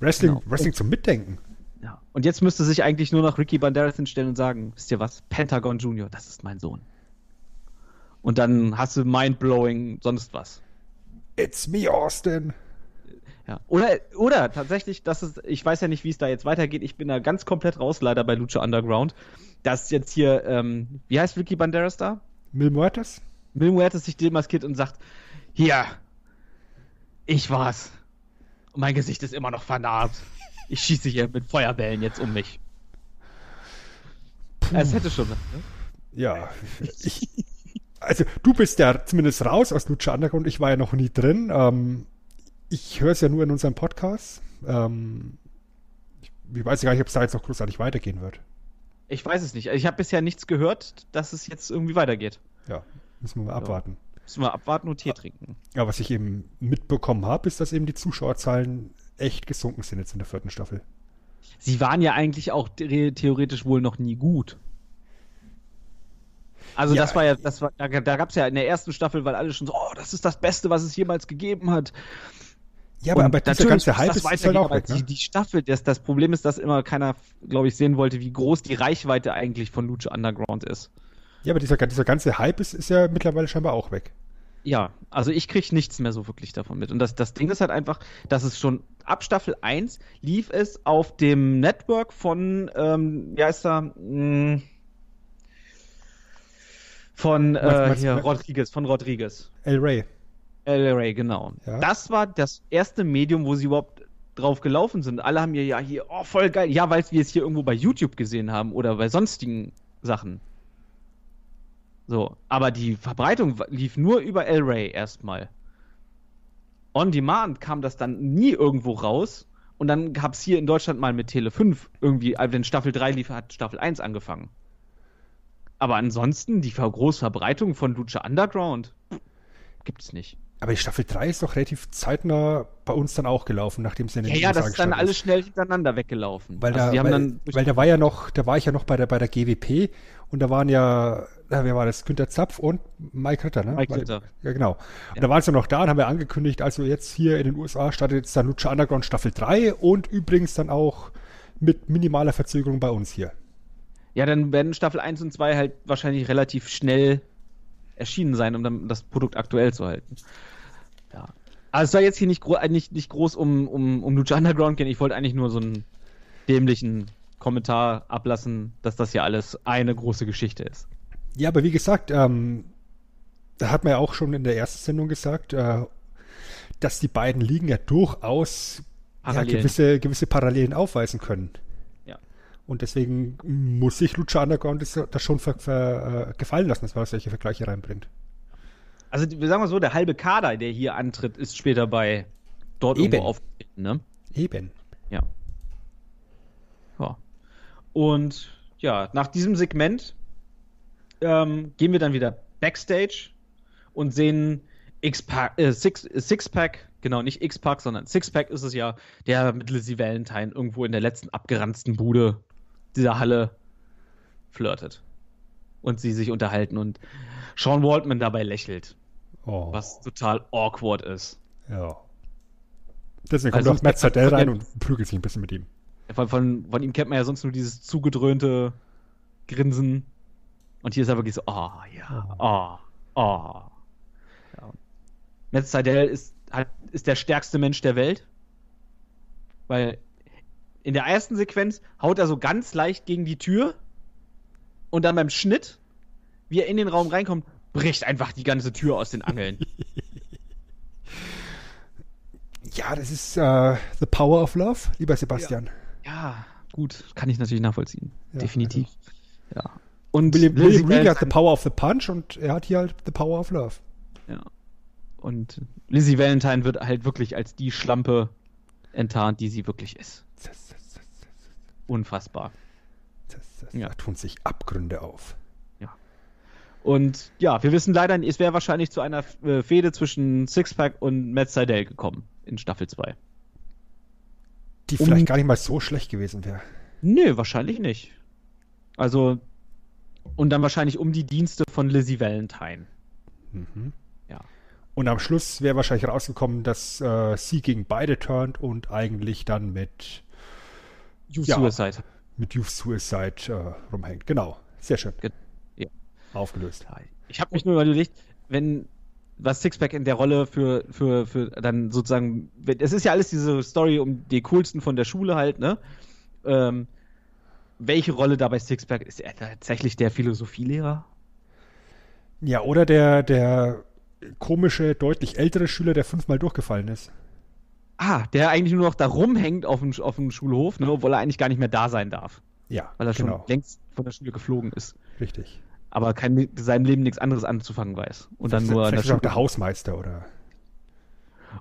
Wrestling, genau. Wrestling zum Mitdenken. Ja. Und jetzt müsste sich eigentlich nur noch Ricky Banderas hinstellen und sagen, wisst ihr was, Pentagon Junior, das ist mein Sohn. Und dann hast du Mindblowing, sonst was. It's me, Austin. Ja. Oder, oder tatsächlich, das ist, ich weiß ja nicht, wie es da jetzt weitergeht. Ich bin da ganz komplett raus, leider bei Lucha Underground. Dass jetzt hier, ähm, wie heißt Ricky Banderas da? Mil Muertes? Mil Muertes sich demaskiert und sagt, hier, ich war's. Und mein Gesicht ist immer noch vernarbt. Ich schieße hier mit Feuerbällen jetzt um mich. Es hätte schon ne? Ja, ich, also du bist ja zumindest raus aus Lucha Underground. Ich war ja noch nie drin. Ähm, ich höre es ja nur in unserem Podcast. Ähm, ich, ich weiß gar nicht, ob es da jetzt noch großartig weitergehen wird. Ich weiß es nicht. Ich habe bisher nichts gehört, dass es jetzt irgendwie weitergeht. Ja, müssen wir mal abwarten. Ja, müssen wir abwarten und Tee trinken. Ja, was ich eben mitbekommen habe, ist, dass eben die Zuschauerzahlen echt gesunken sind jetzt in der vierten Staffel. Sie waren ja eigentlich auch theoretisch wohl noch nie gut. Also ja, das war ja, das war, da, da gab es ja in der ersten Staffel, weil alle schon so, oh, das ist das Beste, was es jemals gegeben hat. Ja, aber, aber dieser ganze Hype ist, halt auch weg, ne? die, die, Staffel, das, das Problem ist, dass immer keiner, glaube ich, sehen wollte, wie groß die Reichweite eigentlich von Lucha Underground ist. Ja, aber dieser, dieser ganze Hype ist, ist ja mittlerweile scheinbar auch weg. Ja, also ich kriege nichts mehr so wirklich davon mit. Und das, das Ding ist halt einfach, dass es schon ab Staffel 1 lief es auf dem Network von, ähm, wie heißt er? Hm, von äh, hier, Rodriguez, von Rodriguez. El Rey. El Rey, genau. Ja. Das war das erste Medium, wo sie überhaupt drauf gelaufen sind. Alle haben ja hier, oh, voll geil. Ja, weil wir es hier irgendwo bei YouTube gesehen haben oder bei sonstigen Sachen. So, aber die Verbreitung lief nur über El Rey erstmal. On Demand kam das dann nie irgendwo raus. Und dann gab es hier in Deutschland mal mit Tele 5 irgendwie, wenn Staffel 3 lief, hat Staffel 1 angefangen. Aber ansonsten, die Großverbreitung von Lucha Underground gibt es nicht. Aber die Staffel 3 ist doch relativ zeitnah bei uns dann auch gelaufen, nachdem sie in den Ja, ja, das ist dann alles schnell hintereinander weggelaufen. Weil, also da, weil, weil da war ja noch, da war ich ja noch bei der, bei der GWP und da waren ja, wer war das? Günter Zapf und Mike Ritter, ne? Mike Ritter. Ja, genau. Und ja. da waren sie noch da und haben wir angekündigt, also jetzt hier in den USA startet jetzt dann Lucha Underground Staffel 3 und übrigens dann auch mit minimaler Verzögerung bei uns hier. Ja, dann werden Staffel 1 und 2 halt wahrscheinlich relativ schnell erschienen sein, um dann das Produkt aktuell zu halten. Ja. Also es soll jetzt hier nicht, gro nicht, nicht groß um, um, um Lucha Underground gehen. Ich wollte eigentlich nur so einen dämlichen Kommentar ablassen, dass das hier alles eine große Geschichte ist. Ja, aber wie gesagt, ähm, da hat man ja auch schon in der ersten Sendung gesagt, äh, dass die beiden Ligen ja durchaus ja, gewisse, gewisse Parallelen aufweisen können. Und deswegen muss sich Lucha Underground das, schon ver, ver, äh, gefallen lassen, dass man solche Vergleiche reinbringt. Also, wir sagen mal so, der halbe Kader, der hier antritt, ist später bei dort Eben. irgendwo aufgetreten, ne? Eben. Ja. Ja. Und ja, nach diesem Segment ähm, gehen wir dann wieder Backstage und sehen X-Pack, äh, Six, Sixpack, genau, nicht X-Pack, sondern Sixpack ist es ja, der mit Lizzie Valentine irgendwo in der letzten abgeranzten Bude dieser Halle flirtet. Und sie sich unterhalten und Sean Waltman dabei lächelt. Oh. Was total awkward ist. Ja. Deswegen kommt also, auch Matt Sadell rein und prügelt sich ein bisschen mit ihm. Von, von, von, ihm kennt man ja sonst nur dieses zugedröhnte Grinsen. Und hier ist er wirklich so, oh ja, oh, oh. Ja. Matt Seidel ist, ist der stärkste Mensch der Welt. Weil in der ersten Sequenz haut er so ganz leicht gegen die Tür und dann beim Schnitt, wie er in den Raum reinkommt, bricht einfach die ganze Tür aus den Angeln. ja, das ist uh, the power of love, lieber Sebastian. Ja, ja gut, kann ich natürlich nachvollziehen. Ja, Definitiv. Also. Ja. Und William, William Regal hat the power of the punch und er hat hier halt the power of love. Ja. Und Lizzie Valentine wird halt wirklich als die Schlampe enttarnt, die sie wirklich ist unfassbar. Das, das, ja. Da tun sich Abgründe auf. Ja. Und ja, wir wissen leider, es wäre wahrscheinlich zu einer äh, Fehde zwischen Sixpack und Matt Seidel gekommen in Staffel 2. Die um, vielleicht gar nicht mal so schlecht gewesen wäre. Nö, wahrscheinlich nicht. Also, und dann wahrscheinlich um die Dienste von Lizzie Valentine. Mhm. Ja. Und am Schluss wäre wahrscheinlich rausgekommen, dass äh, sie gegen beide turnt und eigentlich dann mit Youth ja, Suicide. Mit Youth Suicide äh, rumhängt. Genau. Sehr schön. Ja. Aufgelöst. Ich habe mich nur überlegt, wenn was Sixpack in der Rolle für, für, für dann sozusagen, es ist ja alles diese Story um die coolsten von der Schule halt, ne? Ähm, welche Rolle da bei Sixpack ist er tatsächlich der Philosophielehrer? Ja, oder der, der komische, deutlich ältere Schüler, der fünfmal durchgefallen ist. Ah, der eigentlich nur noch da rumhängt auf dem, auf dem Schulhof, ne, obwohl er eigentlich gar nicht mehr da sein darf. Ja. Weil er genau. schon längst von der Schule geflogen ist. Richtig. Aber kein, seinem Leben nichts anderes anzufangen weiß. Und dann nur vielleicht ist auch der Hausmeister oder.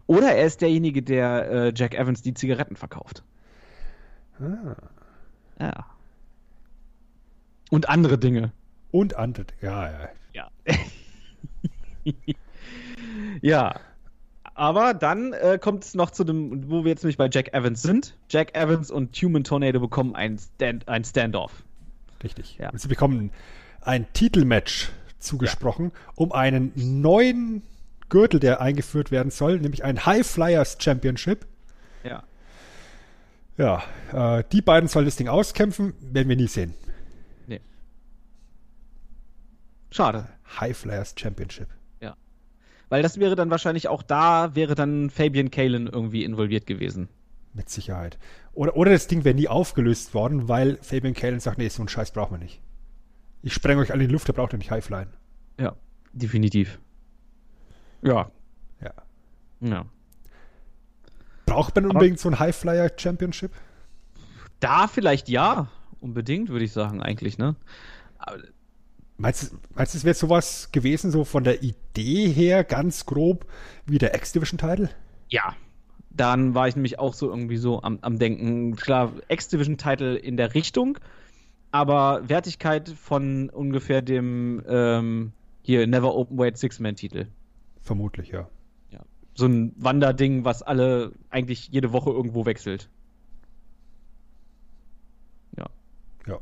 Oder er ist derjenige, der äh, Jack Evans die Zigaretten verkauft. Ah. Ja. Und andere Dinge. Und andere, ja, ja. Ja. ja. Aber dann äh, kommt es noch zu dem, wo wir jetzt nämlich bei Jack Evans sind. Jack Evans und Human Tornado bekommen ein, Stand, ein Standoff. Richtig. Ja. Und sie bekommen ein Titelmatch zugesprochen, ja. um einen neuen Gürtel, der eingeführt werden soll, nämlich ein High Flyers Championship. Ja. Ja, äh, die beiden sollen das Ding auskämpfen, werden wir nie sehen. Nee. Schade. High Flyers Championship. Weil das wäre dann wahrscheinlich auch da, wäre dann Fabian Kalen irgendwie involviert gewesen. Mit Sicherheit. Oder, oder das Ding wäre nie aufgelöst worden, weil Fabian Kalen sagt, nee, so einen Scheiß brauchen wir nicht. Ich spreng euch alle in die Luft, da braucht ihr nicht Highflyen. Ja, definitiv. Ja. Ja. Ja. Braucht man unbedingt so ein Highflyer Championship? Da vielleicht ja, unbedingt, würde ich sagen, eigentlich, ne? Aber Meinst du, meinst du, es wäre sowas gewesen, so von der Idee her, ganz grob, wie der X-Division-Title? Ja. Dann war ich nämlich auch so irgendwie so am, am Denken, klar, X-Division-Title in der Richtung, aber Wertigkeit von ungefähr dem ähm, hier Never Open Weight Six-Man-Titel. Vermutlich, ja. Ja. So ein Wanderding, was alle eigentlich jede Woche irgendwo wechselt. Ja. Ja.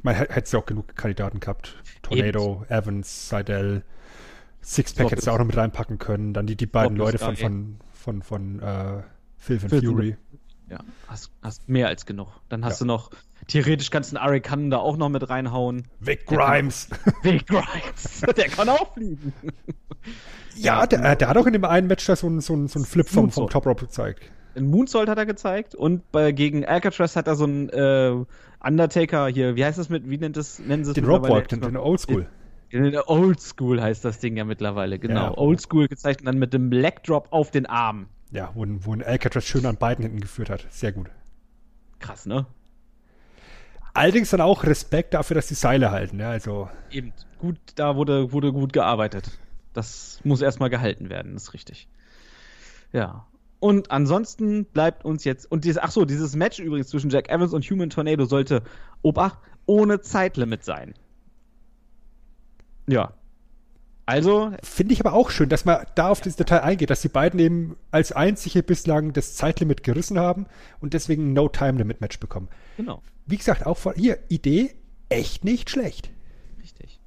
Ich meine, hättest du auch genug Kandidaten gehabt. Tornado, Eben. Evans, Seidel, Sixpack hättest du auch noch mit reinpacken können. Dann die, die beiden Leute von, von, von, von, äh, Phil Van Fury. Ja, hast, hast mehr als genug. Dann hast ja. du noch, theoretisch kannst du einen Ari da auch noch mit reinhauen. Vic Grimes. Vic Grimes. der kann auch fliegen. Ja, der, äh, der, hat auch in dem einen Match da so einen so so ein Flip vom, vom Top Rope gezeigt. Ein Moonsault hat er gezeigt und bei, gegen Alcatraz hat er so einen äh, Undertaker hier, wie heißt das mit, wie nennt das, nennen sie es Den Rope Walk, den, den Old School. In der Old School heißt das Ding ja mittlerweile, genau. Ja. Old School gezeigt und dann mit dem Leg Drop auf den Arm. Ja, wo, wo ein Alcatraz schön an beiden hinten geführt hat. Sehr gut. Krass, ne? Allerdings dann auch Respekt dafür, dass die Seile halten, ja, also. Eben, gut, da wurde, wurde gut gearbeitet. Das muss erstmal gehalten werden, ist richtig. Ja. Und ansonsten bleibt uns jetzt, und dieses, ach so, dieses Match übrigens zwischen Jack Evans und Human Tornado sollte, Obacht, ohne Zeitlimit sein. Ja. Also. Finde ich aber auch schön, dass man da auf das Detail eingeht, dass die beiden eben als einzige bislang das Zeitlimit gerissen haben und deswegen ein No-Time-Limit-Match bekommen. Genau. Wie gesagt, auch von hier, Idee echt nicht schlecht. Richtig.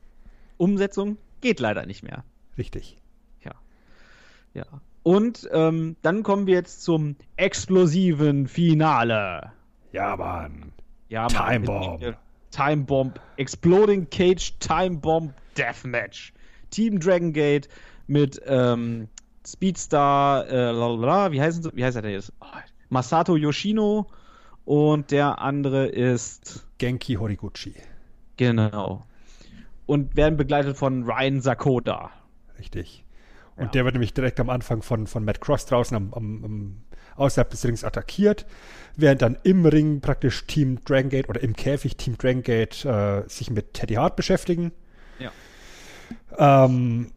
Umsetzung geht leider nicht mehr. Richtig. Ja. Ja. Und ähm, dann kommen wir jetzt zum explosiven Finale. Ja, Mann. Ja, Mann. Time Bomb. Time Bomb. Exploding Cage Time Bomb Deathmatch. Team Dragon Gate mit ähm, Speedstar, äh, lalala, wie, heißen, wie heißt er denn jetzt? Oh, Masato Yoshino und der andere ist Genki Horiguchi. Genau. Und werden begleitet von Ryan Sakota. Richtig. Und ja. der wird nämlich direkt am Anfang von, von Matt Cross draußen am, am, am außerhalb des Rings attackiert, während dann im Ring praktisch Team Dragon Gate oder im Käfig Team Dragon Gate äh, sich mit Teddy Hart beschäftigen. Ja. Ähm,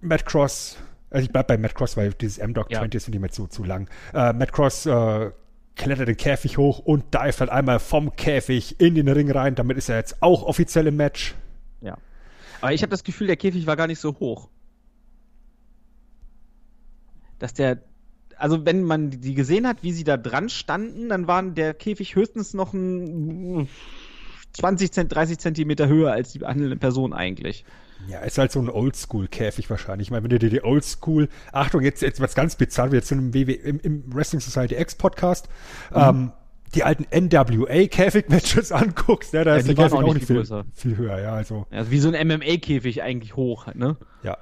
Matt Cross, also ich bleib bei Matt Cross, weil dieses M-Dog ja. 20 ist finde ich mir zu, zu lang. Äh, Matt Cross äh, klettert den Käfig hoch und dive halt einmal vom Käfig in den Ring rein. Damit ist er jetzt auch offiziell im Match. Ja. Aber ich habe das Gefühl, der Käfig war gar nicht so hoch. Dass der, also wenn man die gesehen hat, wie sie da dran standen, dann waren der Käfig höchstens noch ein 20, 30 Zentimeter höher als die handelnde Person eigentlich. Ja, ist halt so ein Oldschool-Käfig wahrscheinlich. Ich meine, wenn du dir die Oldschool, Achtung, jetzt, jetzt was ganz bizarr, wir jetzt sind im, WW, im, im Wrestling Society X Podcast, mhm. ähm, die alten NWA-Käfig-Matches anguckst, ja, da Ja, ist die der Käfig auch nicht viel, größer. viel höher, ja, also, Ja, wie so ein MMA-Käfig eigentlich hoch, ne? Ja.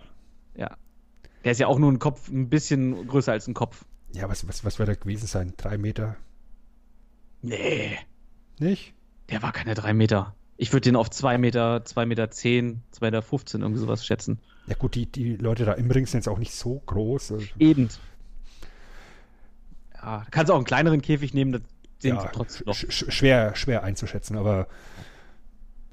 Der ist ja auch nur ein Kopf, ein bisschen größer als ein Kopf. Ja, was, was, was wird da gewesen sein? Drei Meter? Nee, Nicht? der war keine drei Meter. Ich würde den auf zwei Meter, zwei Meter zehn, zwei Meter fünfzehn, irgendwie sowas schätzen. Ja gut, die, die Leute da im Ring sind jetzt auch nicht so groß. Eben. Ja, du kannst auch einen kleineren Käfig nehmen, das den ja, trotzdem noch. sch schwer, schwer einzuschätzen, aber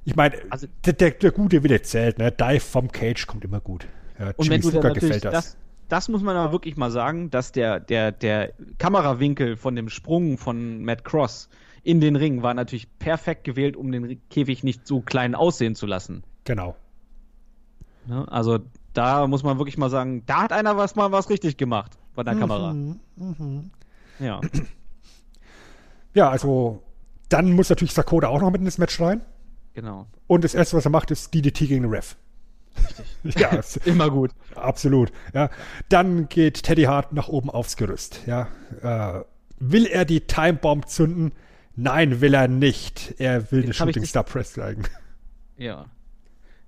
ich meine, Also- der, der, der gute Wille zählt, ne? Dive vom Cage kommt immer gut. Ja, Und wenn du dann natürlich gefällt das. das, das muss man aber wirklich mal sagen, dass der, der, der Kamerawinkel von dem Sprung von Matt Cross in den Ring war natürlich perfekt gewählt, um den Käfig nicht so klein aussehen zu lassen. Genau. Ne? Also da muss man wirklich mal sagen, da hat einer was mal was richtig gemacht bei der Kamera. Mhm. Ja. Ja, also dann muss natürlich Sakota auch noch mit in das Match rein. Genau. Und das erste, was er macht, ist DDT gegen den Ref. Richtig. ja, Immer gut. absolut. Ja. Dann geht Teddy Hart nach oben aufs Gerüst. Ja. Äh, will er die Time Bomb zünden? Nein, will er nicht. Er will Jetzt eine Shooting Star Press zeigen. Ja.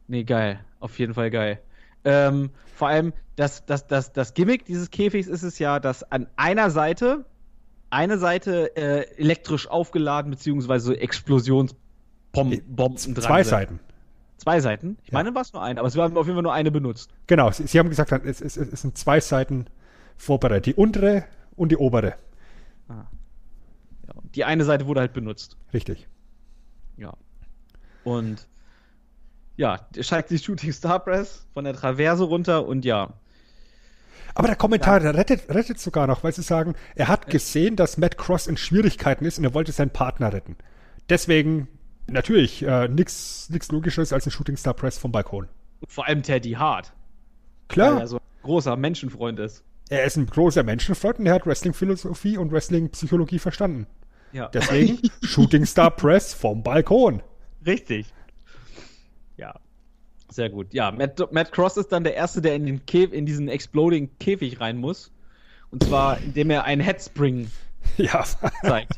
Nee, geil. Auf jeden Fall geil. Ähm, vor allem, das, das, das, das Gimmick dieses Käfigs ist es ja, dass an einer Seite, eine Seite äh, elektrisch aufgeladen, beziehungsweise Explosionsbomben dran Zwei sind. Seiten. Zwei Seiten? Ich meine, war es nur eine, aber es war auf jeden Fall nur eine benutzt. Genau, sie, sie haben gesagt, es, es, es sind zwei Seiten vorbereitet. Die untere und die obere. Ja. Die eine Seite wurde halt benutzt. Richtig. Ja. Und ja, steigt die Shooting Star Press von der Traverse runter und ja. Aber der Kommentar der rettet, rettet sogar noch, weil sie sagen, er hat gesehen, dass Matt Cross in Schwierigkeiten ist und er wollte seinen Partner retten. Deswegen, natürlich, äh, nichts Logisches als ein Shooting Star Press vom Balkon. Vor allem Teddy Hart, Klar, weil er so ein großer Menschenfreund ist. er ist ein großer Menschenfreund und er hat Wrestling-Philosophie und Wrestling-Psychologie verstanden. Ja. Deswegen Shooting Star Press vom Balkon. Richtig. Ja. Sehr gut. Ja, Matt, Matt Cross ist dann der Erste, der in, den Käf in diesen Exploding Käfig rein muss. Und zwar, indem er einen Headspring Ja, zeigt.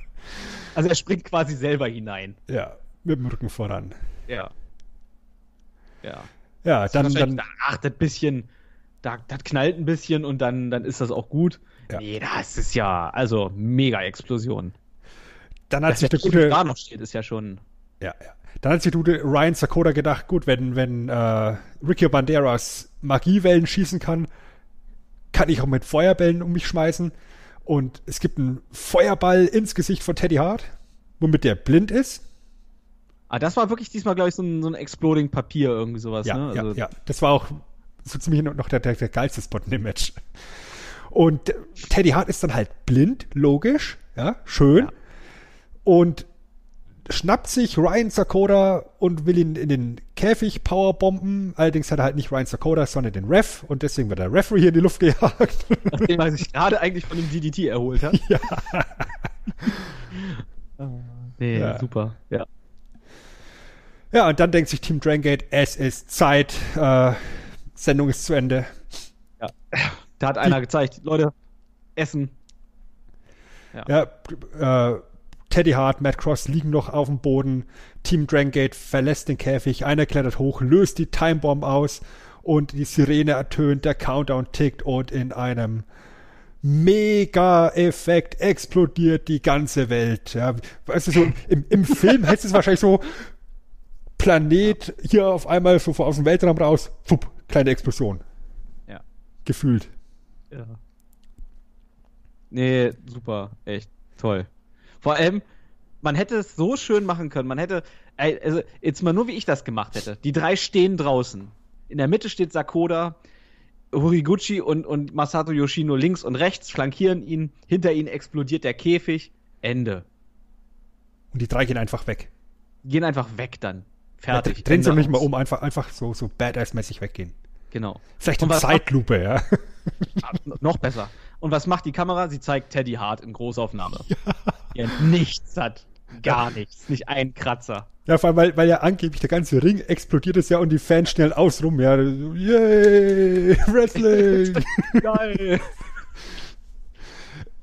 Also er springt quasi selber hinein. ja, mit dem Rücken voran. Ja. Ja. Ja, dann, Wahrscheinlich, dann ach, das bisschen, da, das knallt ein bisschen und dann, dann ist das auch gut. Ja. Nee, das ist ja, also mega Explosion. dann hat Dass sich der gute, da noch steht, ist ja schon. Ja, ja. Dann hat sich der gute Ryan Sakota gedacht, gut, wenn, wenn äh, Ricky Banderas Magiewellen schießen kann, kann ich auch mit Feuerbällen um mich schmeißen. Und es gibt einen Feuerball ins Gesicht von Teddy Hart, womit der blind ist. Ah, das war wirklich diesmal, glaube ich, so ein, so ein Exploding Papier, irgendwie sowas, Ja, ne? ja, Also, ja. Das war auch so ziemlich noch der, der, der geilste Spot in dem Match. Und Teddy Hart ist dann halt blind, logisch, ja, schön. Ja. Und schnappt sich Ryan Sakota und will ihn in den Käfig powerbomben. Allerdings hat er halt nicht Ryan Sakota, sondern den Ref. Und deswegen wird der Referee in die Luft gejagt. Nachdem er sich gerade eigentlich von dem DDT erholt hat. ja. Nee, Ja. super. Ja. Ja, und dann denkt sich Team Drangate, es ist Zeit. Äh, Sendung ist zu Ende. ja. Da hat einer gezeigt, Leute, Essen. Ja, äh, Teddy Hart, Matt Cross liegen noch auf dem Boden. Team Drangate verlässt den Käfig. Einer klettert hoch, löst die Timebomb aus und die Sirene ertönt, der Countdown tickt und in einem Mega-Effekt explodiert die ganze Welt. Ja, weißt du, so im, im Film hättest du es wahrscheinlich so Planet hier auf einmal so aus dem Weltraum raus, fupp, kleine Explosion. Ja. Gefühlt. Ja. Nee, super, echt toll. Vor allem, man hätte es so schön machen können. Man hätte, also jetzt mal nur wie ich das gemacht hätte. Die drei stehen draußen. In der Mitte steht Sakoda, Horiguchi und, und Masato Yoshino links und rechts flankieren ihn. Hinter ihnen explodiert der Käfig. Ende. Und die drei gehen einfach weg. Gehen einfach weg dann. Fertig. Ja, drehen sie nicht mal um, einfach, einfach so, so Badass-mäßig weggehen. Genau. Vielleicht was Zeitlupe, ja. Ah, noch besser. Und was macht die Kamera? Sie zeigt Teddy Hart in Großaufnahme. Ja. nichts hat. Gar nichts. Nicht ein Kratzer. Ja, vor allem, weil, weil ja angeblich der ganze Ring explodiert ist ja und die Fans schnell ausrum, ja. So, Yay, Wrestling! Geil.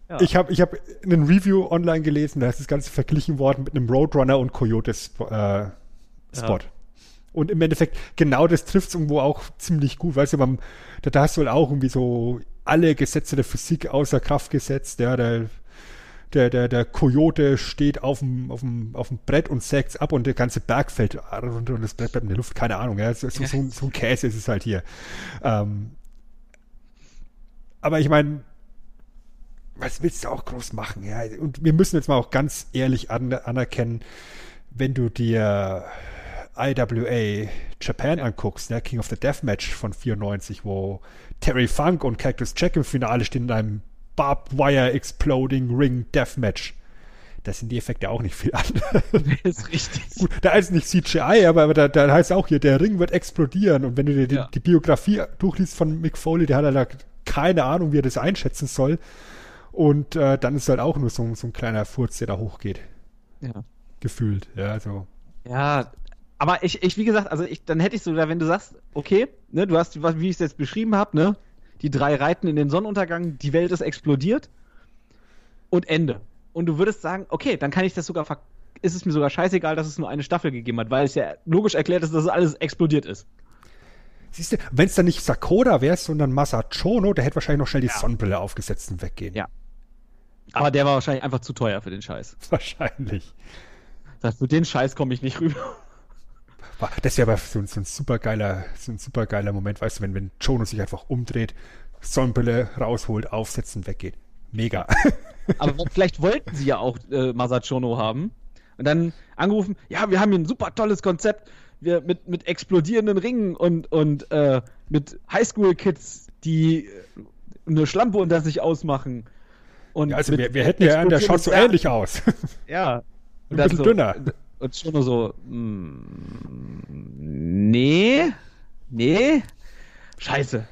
Ja. Ich habe ich hab einen Review online gelesen, da ist das Ganze verglichen worden mit einem Roadrunner und Coyote Sp äh, Spot. Ja. Und im Endeffekt, genau das trifft es irgendwo auch ziemlich gut. Weißt du, beim, da, da hast du halt auch irgendwie so alle Gesetze der Physik außer Kraft gesetzt. Ja, der, der, der, der Coyote steht auf dem, auf dem, auf dem Brett und sägt ab und der ganze Berg fällt runter und das Brett bleibt in der Luft. Keine Ahnung, ja. So, so, so, so ein Käse ist es halt hier. Ähm, aber ich meine, was willst du auch groß machen? Ja? Und wir müssen jetzt mal auch ganz ehrlich an, anerkennen, wenn du dir IWA Japan anguckst, ne? King of the Deathmatch von 94, wo Terry Funk und Cactus Jack im Finale stehen in einem Barbed Wire Exploding Ring Deathmatch. Da sind die Effekte auch nicht viel anders. ist richtig. Gut, da ist nicht CGI, aber, da, da heißt auch hier, der Ring wird explodieren. Und wenn du dir die, ja. die Biografie durchliest von Mick Foley, der hat halt keine Ahnung, wie er das einschätzen soll. Und äh, dann ist halt auch nur so, so ein kleiner Furz, der da hochgeht. Ja. Gefühlt, ja, also. Ja, aber ich, ich, wie gesagt, also ich, dann hätte ich so, wenn du sagst, okay, ne, du hast, wie ich es jetzt beschrieben habe, ne, die drei reiten in den Sonnenuntergang, die Welt ist explodiert und Ende. Und du würdest sagen, okay, dann kann ich das sogar, ist es mir sogar scheißegal, dass es nur eine Staffel gegeben hat, weil es ja logisch erklärt ist, dass alles explodiert ist. Siehst du, wenn es dann nicht Sakoda wäre, sondern Masachono, der hätte wahrscheinlich noch schnell die ja. Sonnenbrille aufgesetzt und weggehen. Ja. Aber der war wahrscheinlich einfach zu teuer für den Scheiß. Wahrscheinlich. Das, für den Scheiß komme ich nicht rüber. Das wäre aber so, so, ein supergeiler, so ein supergeiler Moment, weißt du, wenn, wenn Chono sich einfach umdreht, Sonnenbrille rausholt, aufsetzt und weggeht. Mega. Aber vielleicht wollten sie ja auch äh, Masachono haben. Und dann angerufen, ja, wir haben hier ein super tolles Konzept. Wir mit, mit explodierenden Ringen und, und äh, mit Highschool-Kids, die äh, eine Schlampe unter sich ausmachen. Und ja, also wir, wir hätten ja einen, der schaut so ähnlich aus. Ja. Und ein bisschen so, dünner. Und schon nur so, mm, nee, nee, scheiße.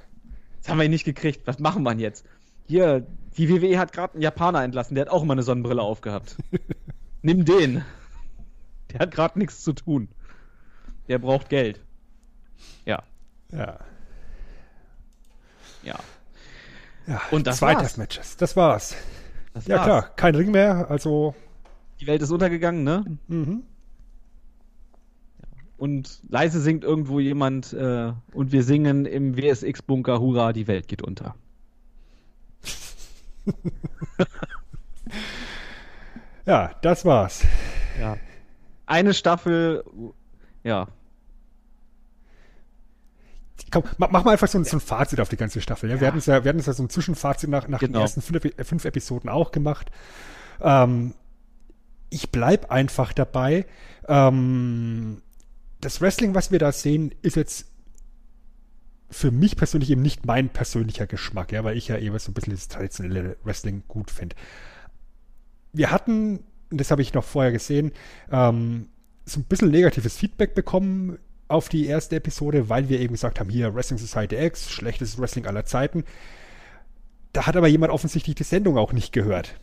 Das haben wir ihn nicht gekriegt. Was machen wir jetzt? Hier, die WWE hat gerade einen Japaner entlassen, der hat auch immer eine Sonnenbrille aufgehabt. Nimm den. Der hat gerade nichts zu tun. Der braucht Geld. Ja. Ja. Ja. Ja, und das zwei war's. Matches. Das war's. Das ja, war's. klar, kein Ring mehr, also. Die Welt ist untergegangen, ne? Mhm. Und leise singt irgendwo jemand äh, und wir singen im WSX-Bunker, hurra, die Welt geht unter. ja, das war's. Ja. Eine Staffel, ja, Komm, mach mal einfach so ein, so ein Fazit auf die ganze Staffel. Ja? Wir hatten es ja, wir hatten es ja so ein Zwischenfazit nach, nach genau. den ersten fünf, fünf, Episoden auch gemacht. Ähm, ich bleib einfach dabei. Ähm, das Wrestling, was wir da sehen, ist jetzt für mich persönlich eben nicht mein persönlicher Geschmack, ja, weil ich ja eben so ein bisschen das traditionelle Wrestling gut finde. Wir hatten, das habe ich noch vorher gesehen, ähm, so ein bisschen negatives Feedback bekommen auf die erste Episode, weil wir eben gesagt haben, hier Wrestling Society X, schlechtestes Wrestling aller Zeiten. Da hat aber jemand offensichtlich die Sendung auch nicht gehört.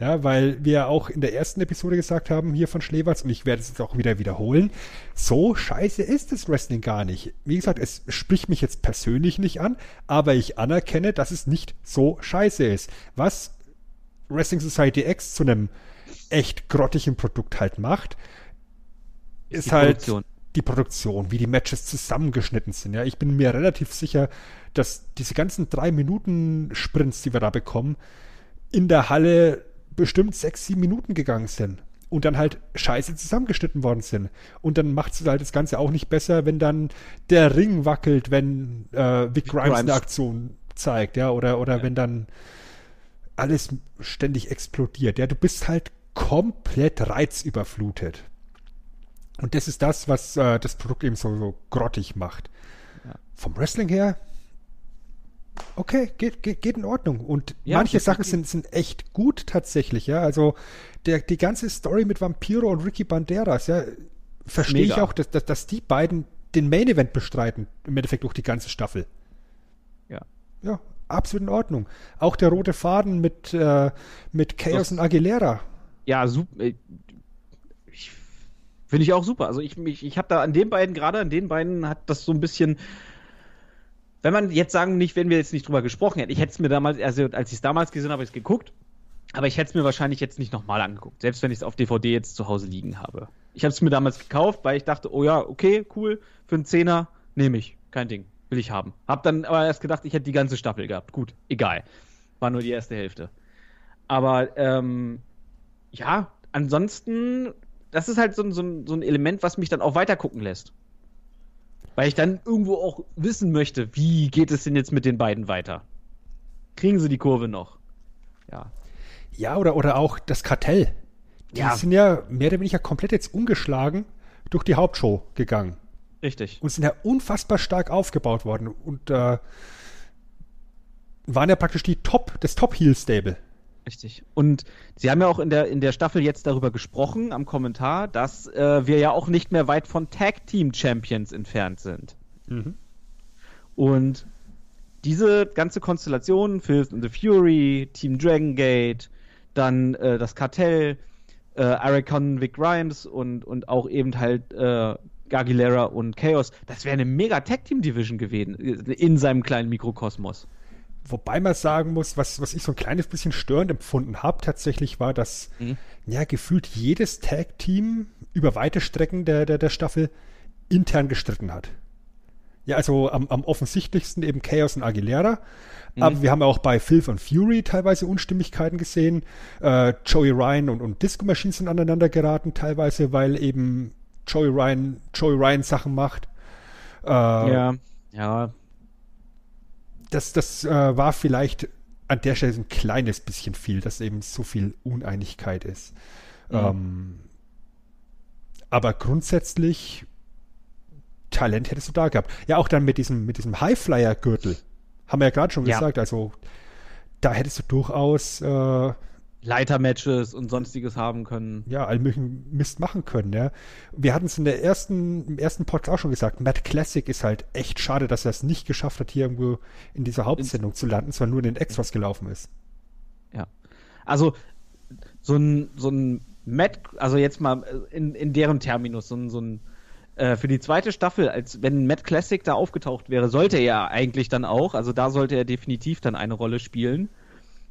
Ja, weil wir auch in der ersten Episode gesagt haben, hier von Schlewarts, und ich werde es jetzt auch wieder wiederholen, so scheiße ist das Wrestling gar nicht. Wie gesagt, es spricht mich jetzt persönlich nicht an, aber ich anerkenne, dass es nicht so scheiße ist. Was Wrestling Society X zu einem echt grottigen Produkt halt macht, ist, ist halt Produktion die Produktion, wie die Matches zusammengeschnitten sind. Ja, ich bin mir relativ sicher, dass diese ganzen drei Minuten Sprints, die wir da bekommen, in der Halle bestimmt sechs, sieben Minuten gegangen sind und dann halt scheiße zusammengeschnitten worden sind. Und dann macht es halt das Ganze auch nicht besser, wenn dann der Ring wackelt, wenn äh, Vic Grimes, Grimes, eine Aktion zeigt, ja, oder, oder ja. wenn dann alles ständig explodiert. Ja, du bist halt komplett reizüberflutet. Und das ist das, was äh, das Produkt eben so, so grottig macht. Ja. Vom Wrestling her, okay, geht, geht, geht in Ordnung. Und ja, manche Sachen sind, sind echt gut tatsächlich, ja. Also der, die ganze Story mit Vampiro und Ricky Banderas, ja, verstehe ich auch, dass, dass, dass die beiden den Main Event bestreiten, im Endeffekt durch die ganze Staffel. Ja. Ja, absolut in Ordnung. Auch der rote Faden mit, äh, mit Chaos das, und Aguilera. Ja, super. Äh, Finde ich auch super. Also ich, ich, ich habe da an den beiden, gerade an den beiden hat das so ein bisschen wenn man jetzt sagen, nicht, wenn wir jetzt nicht drüber gesprochen hätten, ich hätte es mir damals, also als ich es damals gesehen habe, ich es geguckt, aber ich hätte es mir wahrscheinlich jetzt nicht nochmal angeguckt, selbst wenn ich es auf DVD jetzt zu Hause liegen habe. Ich habe es mir damals gekauft, weil ich dachte, oh ja, okay, cool, für einen Zehner nehme ich, kein Ding, will ich haben. Hab dann aber erst gedacht, ich hätte die ganze Staffel gehabt. Gut, egal, war nur die erste Hälfte. Aber ähm, ja, ansonsten, das ist halt so, so, so ein Element, was mich dann auch weiter gucken lässt. Weil ich dann irgendwo auch wissen möchte, wie geht es denn jetzt mit den beiden weiter? Kriegen sie die Kurve noch? Ja. Ja, oder, oder auch das Kartell. Die Ja. sind ja mehr oder weniger komplett jetzt ungeschlagen durch die Hauptshow gegangen. Richtig. Und sind ja unfassbar stark aufgebaut worden. Und äh, waren ja praktisch die Top, das Top-Heel-Stable. Richtig. Und Sie haben ja auch in der, in der Staffel jetzt darüber gesprochen, am Kommentar, dass äh, wir ja auch nicht mehr weit von Tag Team Champions entfernt sind. Und diese ganze Konstellation, Fist and the Fury, Team Dragon Gate, dann äh, das Kartell, äh, Aricon, Vic Grimes und, und auch eben halt äh, Gargilera und Chaos, das wäre eine mega Tag Team Division gewesen äh, in seinem kleinen Mikrokosmos. Wobei man sagen muss, was, was ich so ein kleines bisschen störend empfunden habe, tatsächlich war, dass Mhm. ja gefühlt jedes Tag-Team über weite Strecken der, der, der Staffel intern gestritten hat. Ja, also am, am offensichtlichsten eben Chaos und Aguilera. Aber wir haben auch bei Filth und Fury teilweise Unstimmigkeiten gesehen. Äh, Joey Ryan und, und Disco Machine sind aneinander geraten, teilweise, weil eben Joey Ryan, Joey Ryan Sachen macht. Äh, Ja, ja, das, das äh, war vielleicht an der Stelle so ein kleines bisschen viel, dass eben so viel Uneinigkeit ist. Ähm, aber grundsätzlich Talent hättest du da gehabt. Ja, auch dann mit diesem, mit diesem Highflyer-Gürtel. Haben wir ja gerade schon Ja. gesagt. Also da hättest du durchaus äh, Leitermatches und sonstiges haben können. ja, all möglichen Mist machen können, ja. Wir hatten es in der ersten, im ersten Podcast auch schon gesagt, Matt Classic ist halt echt schade, dass er es nicht geschafft hat, hier irgendwo in dieser Hauptsendung zu landen, sondern nur in den Extras gelaufen ist. Ja. Also so ein, so ein Matt, also jetzt mal in, in deren Terminus, so ein, so ein äh, für die zweite Staffel, als wenn Matt Classic da aufgetaucht wäre, sollte er ja eigentlich dann auch, also da sollte er definitiv dann eine Rolle spielen.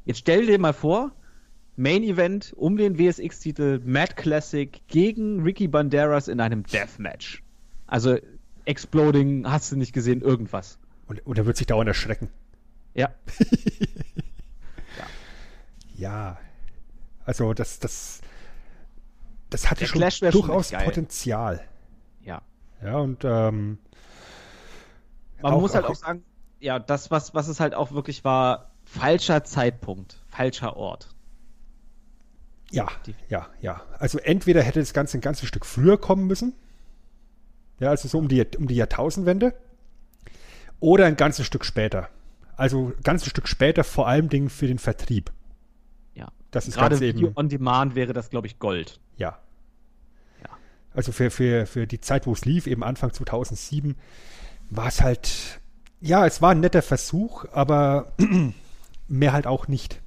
Jetzt stell dir mal vor, Main Event um den WSX-Titel Matt Classic gegen Ricky Banderas in einem Deathmatch. Also Exploding, hast du nicht gesehen, irgendwas. Und, und er wird sich dauernd erschrecken. Ja. Ja. Also das, das, das hatte Der schon Clash schon durchaus geil. Potenzial. Ja. Ja, und ähm, Man Auch- muss halt auch- auch sagen, ja, das, was, was es halt auch wirklich war, falscher Zeitpunkt, falscher Ort. Ja, ja, ja. Also entweder hätte das Ganze ein ganzes Stück früher kommen müssen. Ja, also so um die, um die Jahrtausendwende. Oder ein ganzes Stück später. Also ein ganzes Stück später, vor allem Dingen für den Vertrieb. Ja. Das ist Gerade ganz Video eben, on Demand wäre das, glaube ich, Gold. ja. Ja. Also für, für, für die Zeit, wo es lief, eben Anfang 2007, war es halt, ja, es war ein netter Versuch, aber mehr halt auch nicht.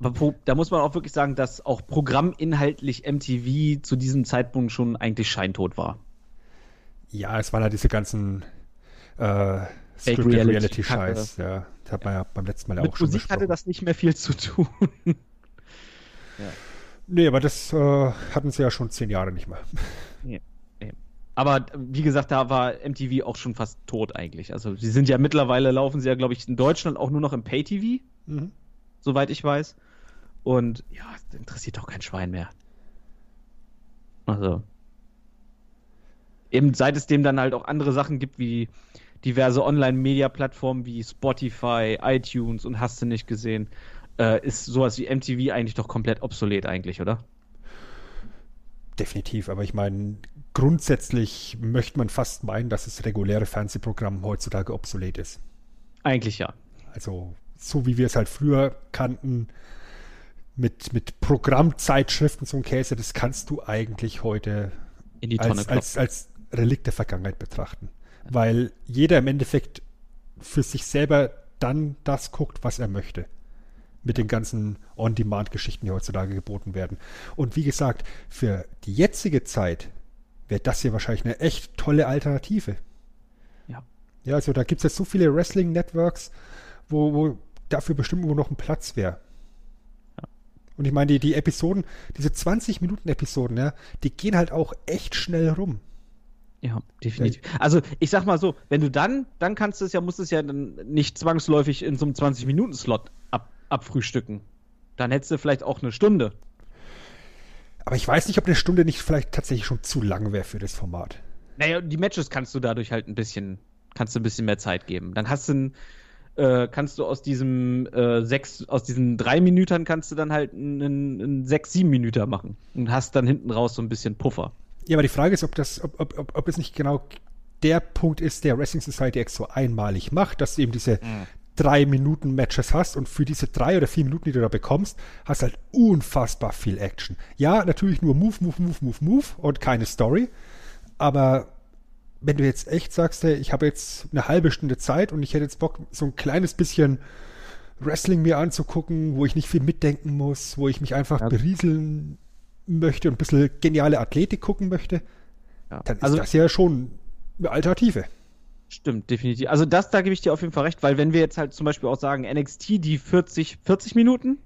Da muss man auch wirklich sagen, dass auch programminhaltlich MTV zu diesem Zeitpunkt schon eigentlich scheintot war. Ja, es waren halt diese ganzen äh, Scripted Reality- Reality-Scheiß. ja, das hat man ja beim letzten Mal ja Mit auch schon Musik hatte besprochen. das nicht mehr viel zu tun. Nee, aber das äh, hatten sie ja schon zehn Jahre nicht mehr. Nee, nee. Aber wie gesagt, da war MTV auch schon fast tot eigentlich. Also sie sind ja mittlerweile, laufen sie ja, glaube ich, in Deutschland auch nur noch im Pay-TV. Mhm. soweit ich weiß. Und ja, das interessiert doch kein Schwein mehr. Also. Eben seit es dem dann halt auch andere Sachen gibt, wie diverse Online-Media-Plattformen wie Spotify, iTunes und hast du nicht gesehen, äh, ist sowas wie MTV eigentlich doch komplett obsolet eigentlich, oder? Definitiv, aber ich meine, grundsätzlich möchte man fast meinen, dass das reguläre Fernsehprogramm heutzutage obsolet ist. Eigentlich ja. Also so wie wir es halt früher kannten, mit, mit Programmzeitschriften, ein Käse, das kannst du eigentlich heute als, als, als Relikt der Vergangenheit betrachten. Weil jeder im Endeffekt für sich selber dann das guckt, was er möchte. Mit den ganzen On-Demand-Geschichten, die heutzutage geboten werden. Und wie gesagt, für die jetzige Zeit wäre das hier wahrscheinlich eine echt tolle Alternative. Ja. Ja, also da gibt es jetzt so viele Wrestling-Networks, wo, wo dafür bestimmt wo noch ein Platz wäre. Und ich meine, die, die Episoden, diese 20-Minuten-Episoden, ja, die gehen halt auch echt schnell rum. Ja, definitiv. Also ich sag mal so, wenn du dann, dann kannst du es ja, musst es ja dann nicht zwangsläufig in so einem 20-Minuten-Slot ab, abfrühstücken. Dann hättest du vielleicht auch eine Stunde. Aber ich weiß nicht, ob eine Stunde nicht vielleicht tatsächlich schon zu lang wäre für das Format. Naja, die Matches kannst du dadurch halt ein bisschen, kannst du ein bisschen mehr Zeit geben. Dann hast du ein, äh, kannst du aus diesem äh, sechs, aus diesen drei Minütern kannst du dann halt einen, einen sechs, sieben Minüter machen und hast dann hinten raus so ein bisschen Puffer. Ja, aber die Frage ist, ob das, ob, ob, ob, ob es nicht genau der Punkt ist, der Wrestling Society X so einmalig macht, dass du eben diese mhm. drei Minuten Matches hast und für diese drei oder vier Minuten, die du da bekommst, hast halt unfassbar viel Action. Ja, natürlich nur Move, Move, Move, Move, Move und keine Story, aber wenn du jetzt echt sagst, hey, ich habe jetzt eine halbe Stunde Zeit und ich hätte jetzt Bock, so ein kleines bisschen Wrestling mir anzugucken, wo ich nicht viel mitdenken muss, wo ich mich einfach ja. berieseln möchte und ein bisschen geniale Athletik gucken möchte, ja. dann ist also, das ja schon eine Alternative. Stimmt, definitiv. Also das, da gebe ich dir auf jeden Fall recht, weil wenn wir jetzt halt zum Beispiel auch sagen, NXT die 40, 40 Minuten?